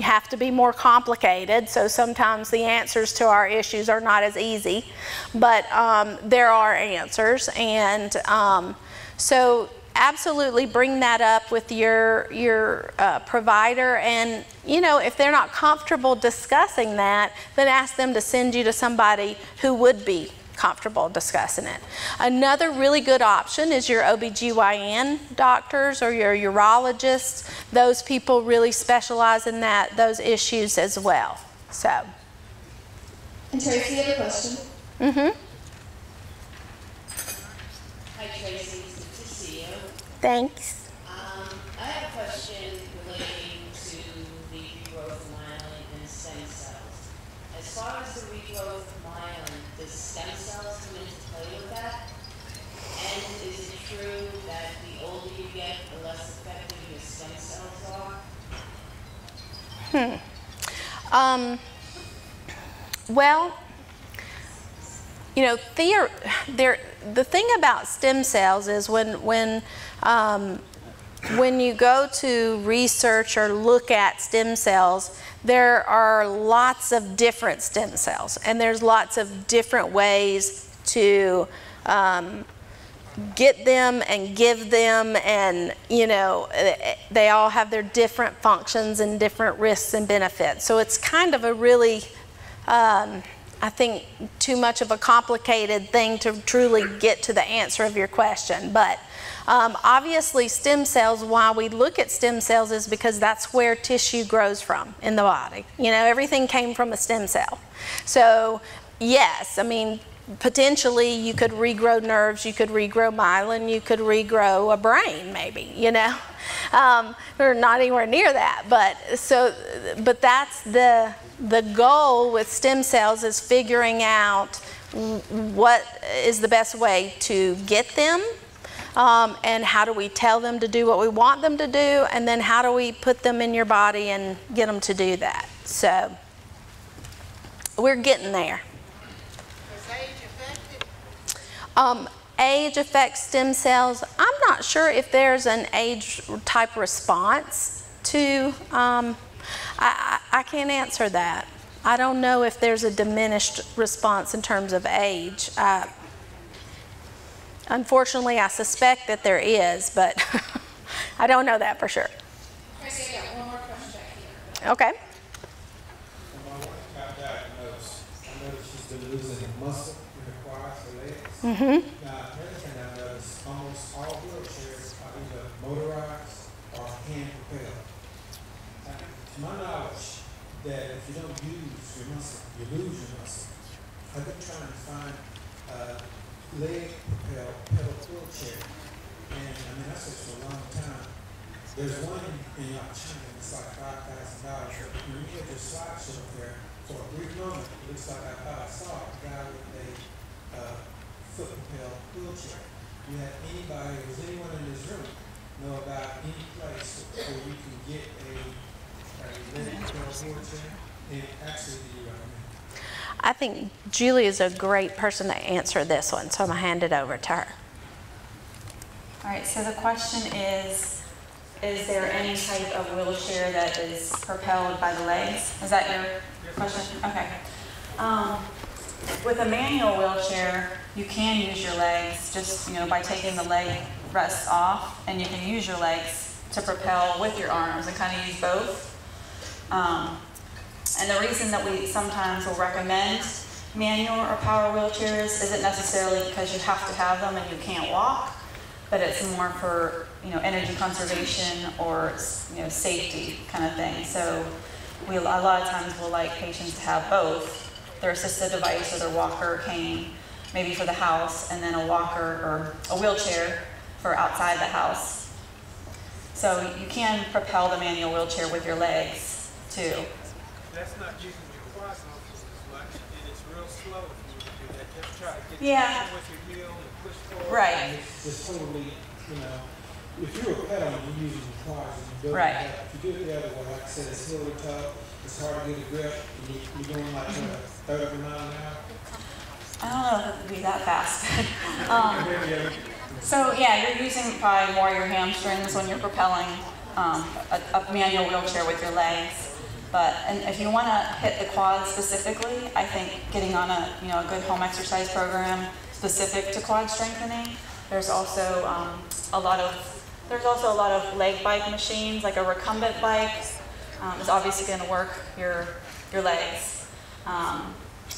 have to be more complicated, so sometimes the answers to our issues are not as easy, but um, there are answers, and um, so absolutely bring that up with your your uh, provider, and you know if they're not comfortable discussing that, then ask them to send you to somebody who would be comfortable discussing it. Another really good option is your OBGYN doctors or your urologists. Those people really specialize in that, those issues as well. So. And Tracy, you have a question? Mm-hmm. Hi Tracy, good to see you. Thanks. Um, I have a question relating to the regrowth myelin and stem cells. As far as the regrowth myelin, does stem cells come into play with that? And is it true that the older you get, the less effective your stem cells are? Hmm. Um, well, you know, the thing about stem cells is when, when, um, when you go to research or look at stem cells, there are lots of different stem cells, and there's lots of different ways to um, get them and give them, and you know, they all have their different functions and different risks and benefits. So it's kind of a really um, I think, too much of a complicated thing to truly get to the answer of your question. But um, obviously, stem cells, why we look at stem cells is because that's where tissue grows from in the body. You know, everything came from a stem cell. So, yes, I mean, potentially you could regrow nerves, you could regrow myelin, you could regrow a brain, maybe, you know. Um, we're not anywhere near that, but so, but that's the the goal with stem cells is figuring out what is the best way to get them um, and how do we tell them to do what we want them to do and then how do we put them in your body and get them to do that. So we're getting there. Um, age affects stem cells i'm not sure if there's an age type response to um, I, I, can't answer that. I don't know if there's a diminished response in terms of age. Uh, unfortunately, I suspect that there is, but *laughs* I don't know that for sure. Tracy, I motorized or hand propelled to my knowledge, that if you don't use your muscle, you lose your muscle. I've been trying to find a leg propelled pedal wheelchair, and I mean, that's just for a long time. There's one in, in China, it's like five thousand dollars. When you get your slideshow up there, for a brief moment, it looks like I I saw a guy with a uh, foot propelled wheelchair. You have anybody, does anyone in this room know about any place where you can get a I think Julie is a great person to answer this one, so I'm going to hand it over to her. All right, so the question is Is there any type of wheelchair that is propelled by the legs? Is that your question? Okay. Um, with a manual wheelchair, you can use your legs just you know by taking the leg rests off, and you can use your legs to propel with your arms and kind of use both. Um, and the reason that we sometimes will recommend manual or power wheelchairs isn't necessarily because you have to have them and you can't walk, but it's more for, you know, energy conservation or, you know, safety kind of thing. So we, a lot of times we'll like patients to have both, their assisted device or their walker cane, maybe for the house, and then a walker or a wheelchair for outside the house. So you can propel the manual wheelchair with your legs too. That's not using your quad muscles as much, and it's real slow if you do that. Just try to get Yeah. with your heel and push forward. Right. And It's it's totally, you know, if you're a pedal you're using your quads and you do Right. that, if you do it the other way, like I said, it's heel to toe, it's hard to get a grip, and you, you're going like uh, thirty of a mile an hour. I don't know if it would be that fast. *laughs* um, *laughs* so yeah, you're using probably more your hamstrings when you're propelling um, a, a manual wheelchair with your legs. But and if you want to hit the quads specifically, I think getting on a you know a good home exercise program specific to quad strengthening. There's also um, a lot of there's also a lot of leg bike machines like a recumbent bike um, is obviously going to work your your legs. Um,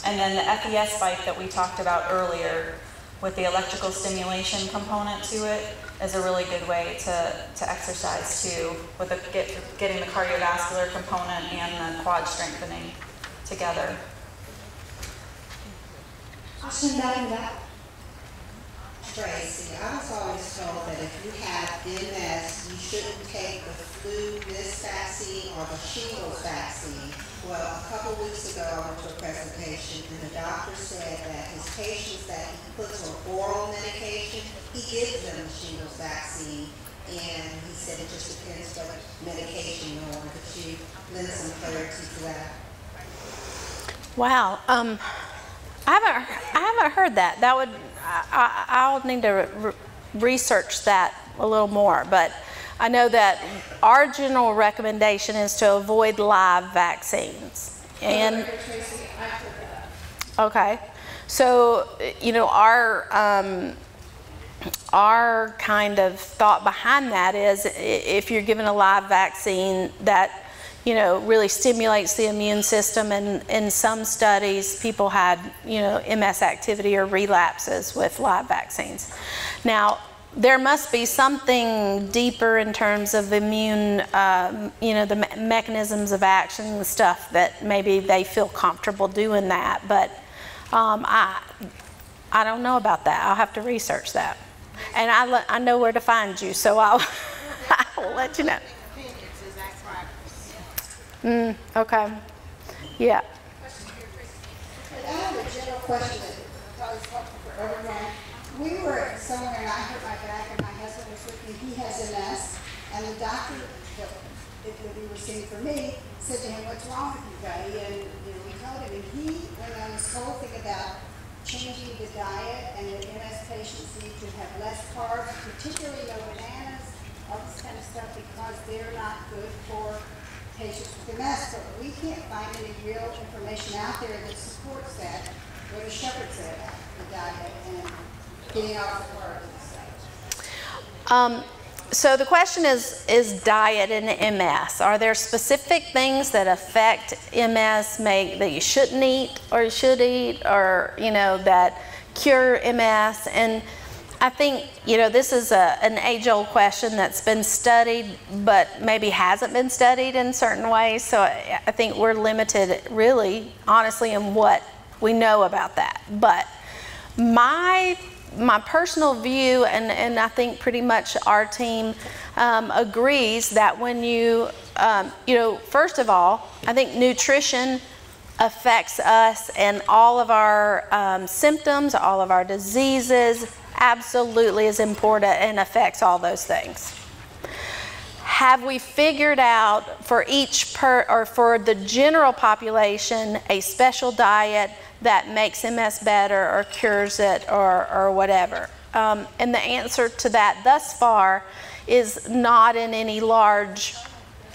and then the FES bike that we talked about earlier with the electrical stimulation component to it is a really good way to, to exercise too, with the, get, getting the cardiovascular component and the quad strengthening together. Tracy, I was always told that if you have MS, you shouldn't take the flu this vaccine or the shingles vaccine. Well, a couple weeks ago, I went to a presentation and the doctor said that his patients that he puts on oral medication, he gives them the shingles vaccine. And he said it just depends what medication you're on. Could you lend some clarity to that? Wow. Um, I haven't, I haven't heard that. That would, I, I, I'll need to re- research that a little more. But I know that our general recommendation is to avoid live vaccines. And okay, so you know our um, our kind of thought behind that is if you're given a live vaccine that you know really stimulates the immune system and in some studies people had you know ms activity or relapses with live vaccines now there must be something deeper in terms of immune um, you know the me- mechanisms of action and stuff that maybe they feel comfortable doing that but um, i i don't know about that i'll have to research that and I, I know where to find you, so I'll, *laughs* I will let you know. Mm, okay. Yeah. We were somewhere and I hurt my back and my husband was with me, he has MS, and the doctor that, that he was seeing for me said to him, what's wrong with you, buddy? And, you know, we told him, and he went on this whole thing about changing the diet and that MS patients need to have less carbs, particularly no bananas, all this kind of stuff, because they're not good for patients with MS, but we can't find any real information out there that supports that. What does Shepherd say about the diet and Um, so the question is, is diet and MS. Are there specific things that affect MS make, that you shouldn't eat or you should eat or, you know, that cure MS? And I think, you know, this is a, an age-old question that's been studied, but maybe hasn't been studied in certain ways. So I, I think we're limited, really, honestly, in what we know about that. But my my personal view, and, and I think pretty much our team um, agrees that when you, um, you know, first of all, I think nutrition affects us and all of our um, symptoms, all of our diseases, absolutely is important and affects all those things. Have we figured out for each per or for the general population a special diet that makes MS better or cures it or, or whatever? Um, and the answer to that thus far is not in any large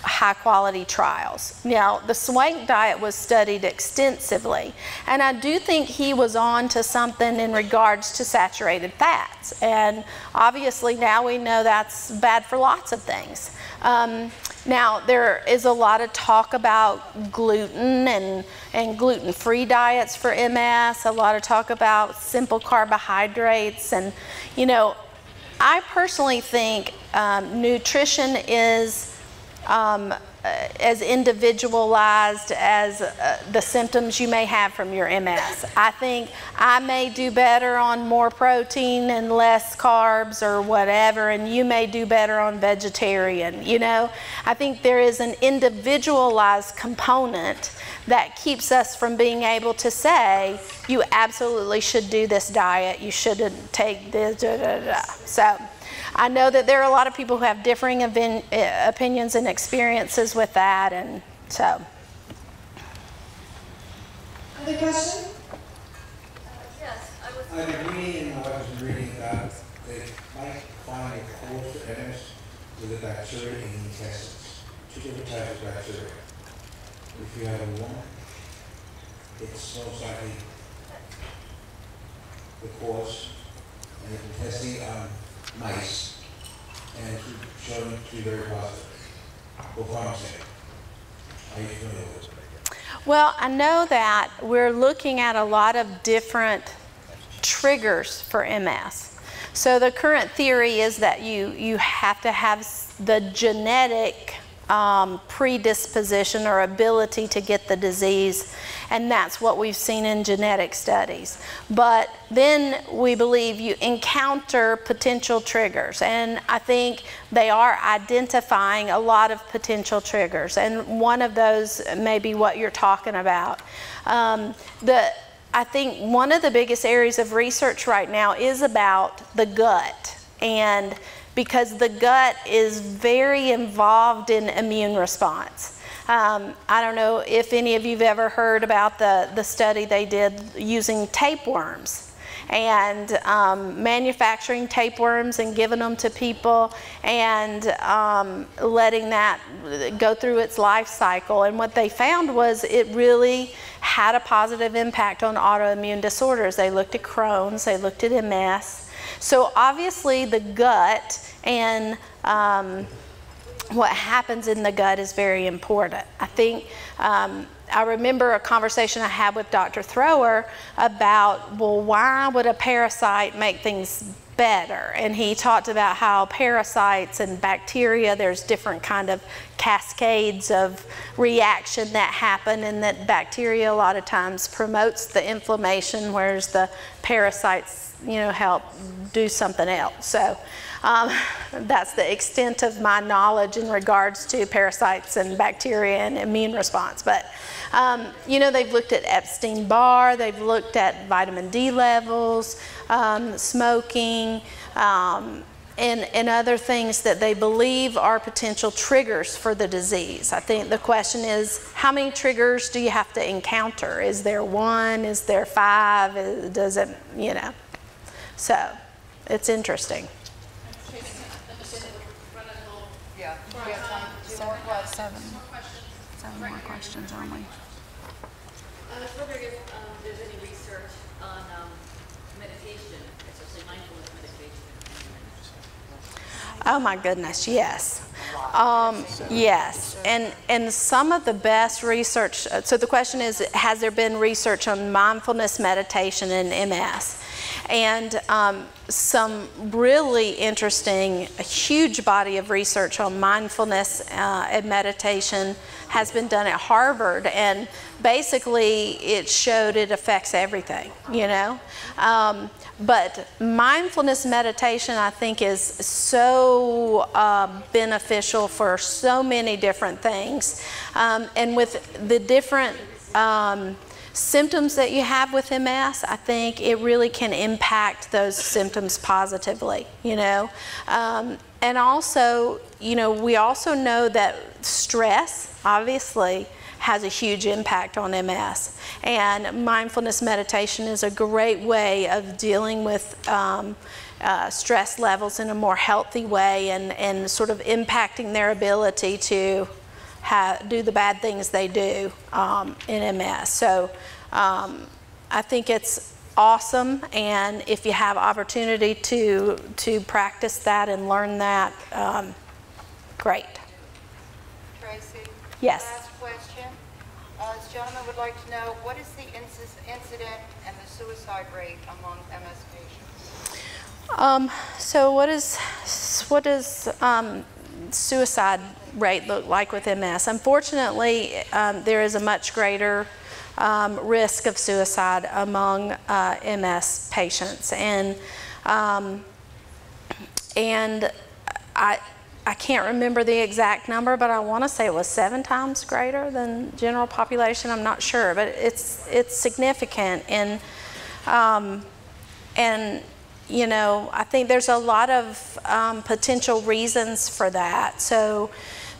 high quality trials. Now, the Swank diet was studied extensively, and I do think he was on to something in regards to saturated fats. And obviously, now we know that's bad for lots of things. Um, Now, there is a lot of talk about gluten and, and gluten free diets for MS, a lot of talk about simple carbohydrates. And, you know, I personally think um, nutrition is um, as individualized as uh, the symptoms you may have from your MS. I think I may do better on more protein and less carbs or whatever, and you may do better on vegetarian. You know, I think there is an individualized component that keeps us from being able to say, you absolutely should do this diet, you shouldn't take this, da, da, da. So, I know that there are a lot of people who have differing evin- uh, opinions and experiences with that, and so. Other question? Yes, I've been reading, and I was reading that they might find a cause for MS with a bacteria in the intestines, two different types of bacteria. If you have a woman, it's most likely the cause, and they've been testing on mice, and to be very positive? Well, I know that we're looking at a lot of different triggers for MS. So the current theory is that you, you have to have the genetic um, predisposition or ability to get the disease, and that's what we've seen in genetic studies. But then we believe you encounter potential triggers, and I think they are identifying a lot of potential triggers, and one of those may be what you're talking about. Um, the I think one of the biggest areas of research right now is about the gut. And because the gut is very involved in immune response. Um, I don't know if any of you've ever heard about the, the study they did using tapeworms and um, manufacturing tapeworms and giving them to people and um, letting that go through its life cycle. And what they found was it really had a positive impact on autoimmune disorders. They looked at Crohn's, they looked at MS. So obviously, the gut and um, what happens in the gut is very important. I think um, I remember a conversation I had with Dr. Thrower about, well, why would a parasite make things better? And he talked about how parasites and bacteria, there's different kind of cascades of reaction that happen, and that bacteria a lot of times promotes the inflammation, whereas the parasites, you know, help do something else. So um, that's the extent of my knowledge in regards to parasites and bacteria and immune response. But um, you know, they've looked at Epstein Barr, they've looked at vitamin D levels, um, smoking, um, and, and other things that they believe are potential triggers for the disease. I think the question is how many triggers do you have to encounter? Is there one? Is there five? Does it, you know? So it's interesting. Yeah. Seven more questions only. I was wondering if um, there's any research on um, meditation, especially mindfulness meditation. Oh my goodness, yes. Um, yes, and and some of the best research. So the question is, has there been research on mindfulness meditation in MS? And um, some really interesting, a huge body of research on mindfulness uh, and meditation has been done at Harvard, and basically it showed it affects everything. You know. Um, but mindfulness meditation, I think, is so uh, beneficial for so many different things. Um, and with the different um, symptoms that you have with MS, I think it really can impact those symptoms positively, you know. Um, and also, you know, we also know that stress, obviously, has a huge impact on MS. And mindfulness meditation is a great way of dealing with um, uh, stress levels in a more healthy way and, and sort of impacting their ability to do the bad things they do um, in MS. So um, I think it's awesome, and if you have opportunity to to practice that and learn that, um, great. Tracy. Yes. Last question. Uh, This gentleman would like to know, what is the incis- incident and the suicide rate among MS patients? Um, so what is what is um, suicide rate look like with MS? Unfortunately, um, there is a much greater um, risk of suicide among uh, MS patients, and um, and I. I can't remember the exact number, but I want to say it was seven times greater than general population. I'm not sure, but it's it's significant. And um, and you know, I think there's a lot of um, potential reasons for that. So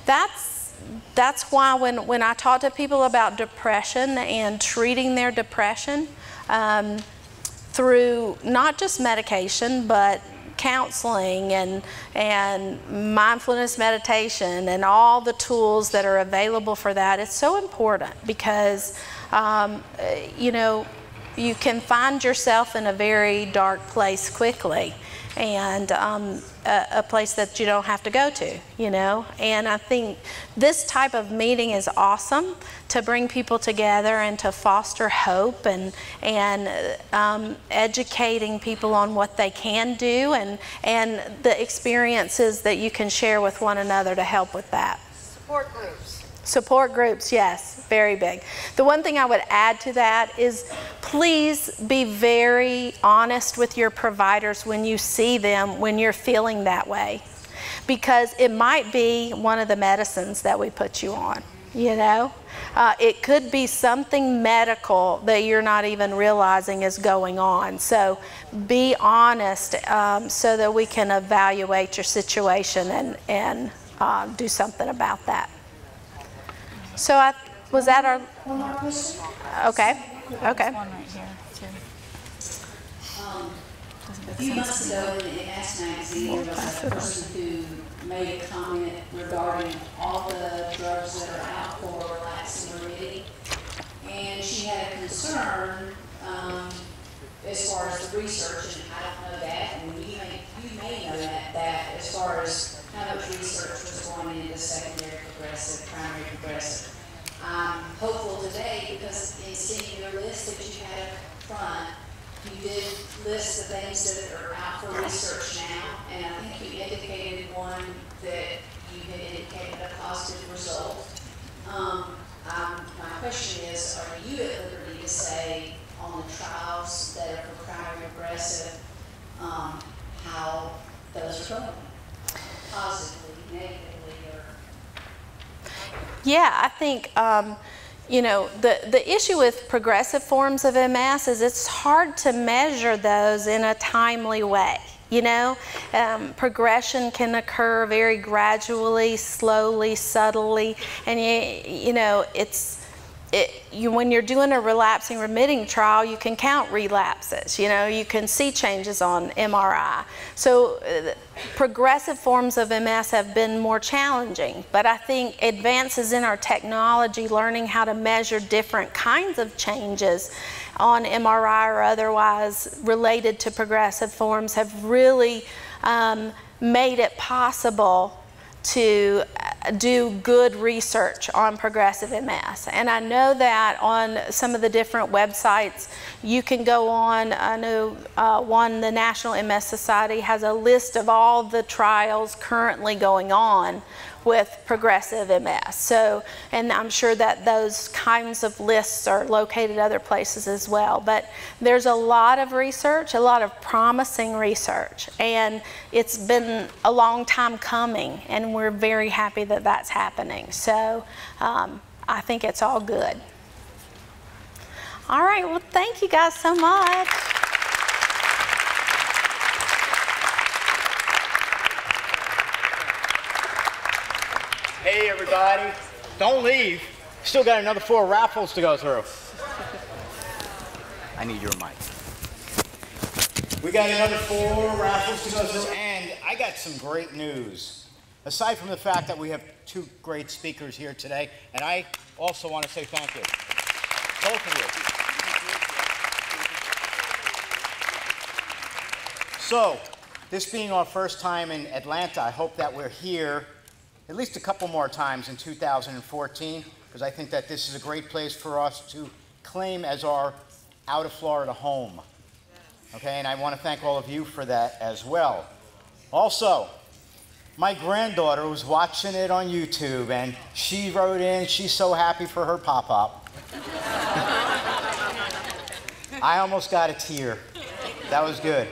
that's that's why when when I talk to people about depression and treating their depression um, through not just medication, but counseling and and mindfulness meditation and all the tools that are available for that it's so important because um, you know you can find yourself in a very dark place quickly and um, a, a place that you don't have to go to, you know. And I think this type of meeting is awesome to bring people together and to foster hope and and um, educating people on what they can do and and the experiences that you can share with one another to help with that. Support groups. Support groups, yes, very big. The one thing I would add to that is please be very honest with your providers when you see them when you're feeling that way. Because it might be one of the medicines that we put you on, you know? Uh, it could be something medical that you're not even realizing is going on. So be honest um, so that we can evaluate your situation and, and uh, do something about that. So I, was that our? Okay, okay. Um, A few months ago in the Ask magazine, there was a person who made a comment regarding all the drugs that are out for relapsing remitting. And she had a concern, um, as far as the research, and I don't know that, and you may, you may know that, that as far as how much research was going into secondary progressive, primary progressive. I'm hopeful today because in seeing your list that you had up front, you did list the things that are out for research now, and I think you indicated one that you had indicated a positive result. Um, um, my question is, are you at liberty to say on the trials that are for primary progressive, um, how those are going? Positively, negatively, or? Yeah, I think, um, you know, the, the issue with progressive forms of MS is it's hard to measure those in a timely way. You know, um, progression can occur very gradually, slowly, subtly, and you, you know, it's it, you, when you're doing a relapsing remitting trial, you can count relapses. You know, you can see changes on MRI. So, uh, progressive forms of MS have been more challenging. But I think advances in our technology, learning how to measure different kinds of changes on MRI or otherwise related to progressive forms, have really um, made it possible to do good research on progressive MS. And I know that on some of the different websites, you can go on. I know uh, one, the National MS Society, has a list of all the trials currently going on with progressive MS. So, and I'm sure that those kinds of lists are located other places as well. But there's a lot of research, a lot of promising research, and it's been a long time coming, and we're very happy that that's happening. So, um, I think it's all good. All right, well, thank you guys so much. Hey, everybody. Don't leave. Still got another four raffles to go through. I need your mic. We got another four raffles to go through, and I got some great news. Aside from the fact that we have two great speakers here today, and I also want to say thank you. Both of you. So, this being our first time in Atlanta, I hope that we're here at least a couple more times in 2014 because I think that this is a great place for us to claim as our out of Florida home. Okay, and I want to thank all of you for that as well. Also, my granddaughter was watching it on YouTube and she wrote in, she's so happy for her pop up. *laughs* I almost got a tear. That was good.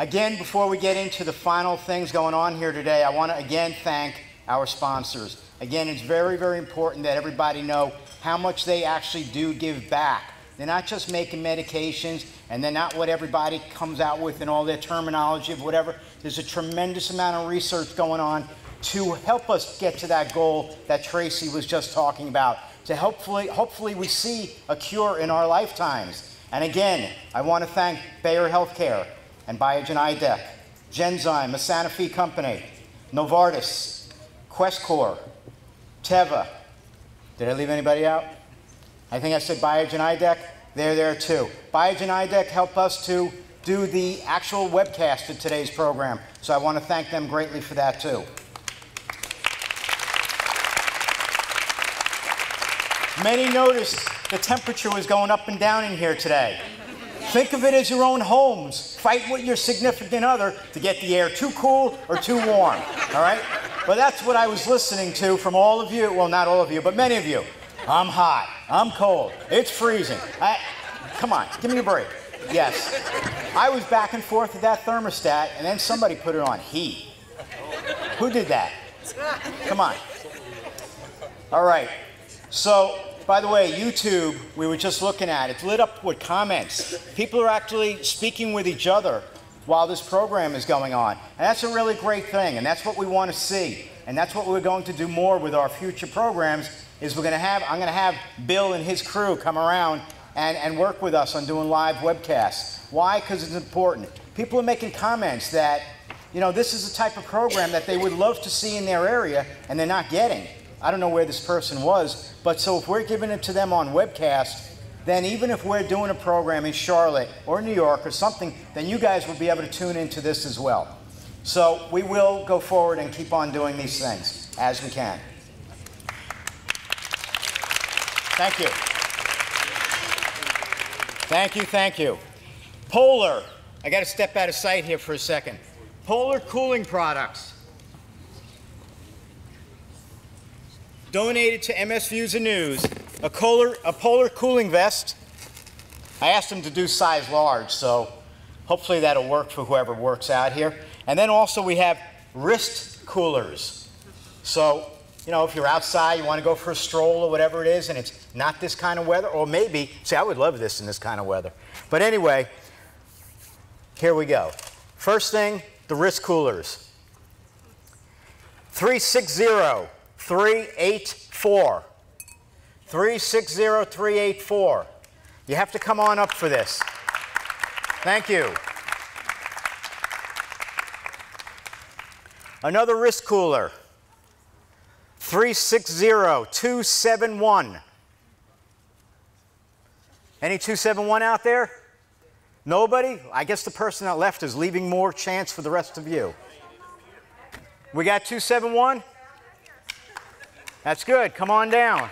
Again, before we get into the final things going on here today, I want to again thank our sponsors. Again, it's very, very important that everybody know how much they actually do give back. They're not just making medications and they're not what everybody comes out with and all their terminology of whatever. There's a tremendous amount of research going on to help us get to that goal that Tracy was just talking about. To hopefully, hopefully we see a cure in our lifetimes. And again, I want to thank Bayer Healthcare and Biogen IDEC, Genzyme, a Sanofi company, Novartis, Questcor, Teva. Did I leave anybody out? I think I said Biogen IDEC. They're there too. Biogen IDEC helped us to do the actual webcast of today's program. So I want to thank them greatly for that too. Many noticed the temperature was going up and down in here today. Think of it as your own homes. Fight with your significant other to get the air too cool or too warm. All right? But that's what I was listening to from all of you. Well, not all of you, but many of you. I'm hot. I'm cold. It's freezing. I, come on, give me a break. Yes. I was back and forth with that thermostat, and then somebody put it on heat. Who did that? Come on. All right. So, by the way, YouTube, we were just looking at, it's lit up with comments. People are actually speaking with each other while this program is going on. And that's a really great thing, and that's what we want to see. And that's what we're going to do more with our future programs is we're going to have, I'm going to have Bill and his crew come around and, and work with us on doing live webcasts. Why? Because it's important. People are making comments that, you know, this is the type of program that they would love to see in their area and they're not getting. I don't know where this person was, but so if we're giving it to them on webcast, then even if we're doing a program in Charlotte or New York or something, then you guys will be able to tune into this as well. So we will go forward and keep on doing these things as we can. Thank you. Thank you, thank you. Polar, I got to step out of sight here for a second. Polar Cooling Products. Donated to MS Views and News, a, polar, a polar cooling vest. I asked them to do size large, so hopefully that'll work for whoever works out here. And then also we have wrist coolers. So, you know, if you're outside, you want to go for a stroll or whatever it is, and it's not this kind of weather, or maybe, see, I would love this in this kind of weather. But anyway, here we go. First thing, the wrist coolers. 360 384. 360 384. You have to come on up for this. Thank you. Another wrist cooler. 360 271. Any 271 out there? Nobody? I guess the person that left is leaving more chance for the rest of you. We got 271? That's good. Come on down.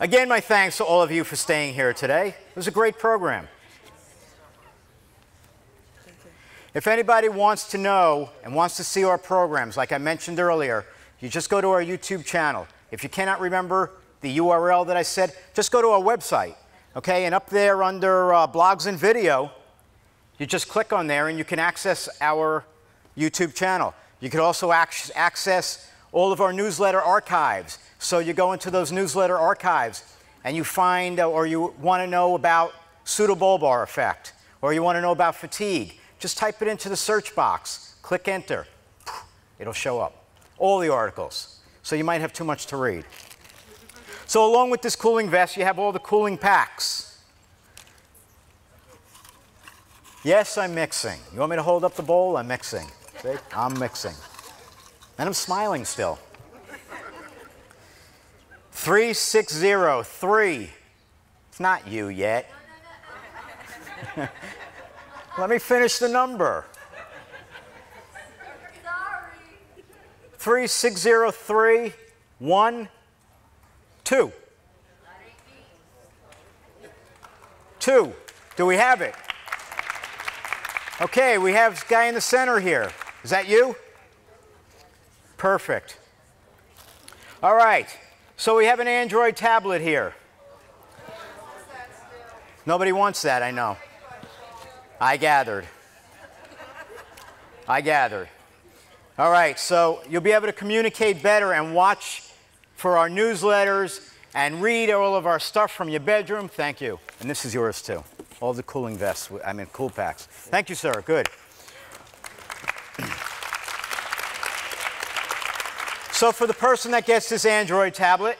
Again, my thanks to all of you for staying here today. It was a great program. If anybody wants to know and wants to see our programs, like I mentioned earlier, you just go to our YouTube channel. If you cannot remember the URL that I said, just go to our website. Okay, and up there under uh, blogs and video, you just click on there and you can access our YouTube channel. You can also ac access all of our newsletter archives. So you go into those newsletter archives and you find uh, or you want to know about pseudobulbar affect or you want to know about fatigue. Just type it into the search box, click enter. It'll show up. All the articles. So you might have too much to read. So along with this cooling vest, you have all the cooling packs. Yes, I'm mixing. You want me to hold up the bowl? I'm mixing. See? I'm mixing. And I'm smiling still. 3603. It's not you yet. *laughs* Let me finish the number. 3603 1 2. 2. Do we have it? Okay, we have guy in the center here. Is that you? Perfect. All right, so we have an Android tablet here. Nobody wants that, I know. I gathered. I gathered. All right, so you'll be able to communicate better and watch for our newsletters and read all of our stuff from your bedroom. Thank you. And this is yours too. All the cooling vests, I mean, cool packs. Thank you, sir. Good. So, for the person that gets this Android tablet,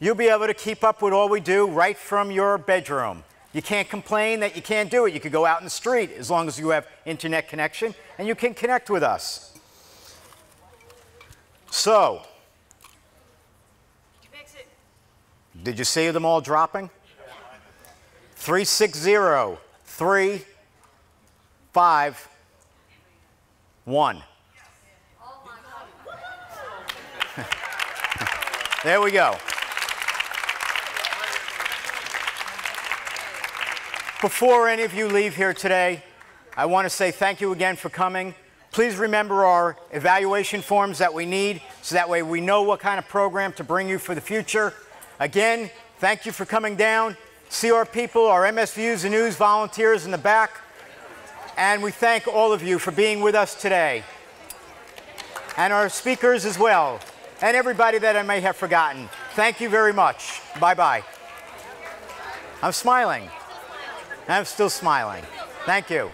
you'll be able to keep up with all we do right from your bedroom. You can't complain that you can't do it. You could go out in the street as long as you have internet connection and you can connect with us. So, did you see them all dropping? 360 3 5 1. *laughs* there we go. Before any of you leave here today, I want to say thank you again for coming. Please remember our evaluation forms that we need so that way we know what kind of program to bring you for the future. Again, thank you for coming down. See our people, our MS Views and News volunteers in the back. And we thank all of you for being with us today. And our speakers as well. And everybody that I may have forgotten. Thank you very much. Bye bye. I'm smiling. I'm still smiling. Thank you.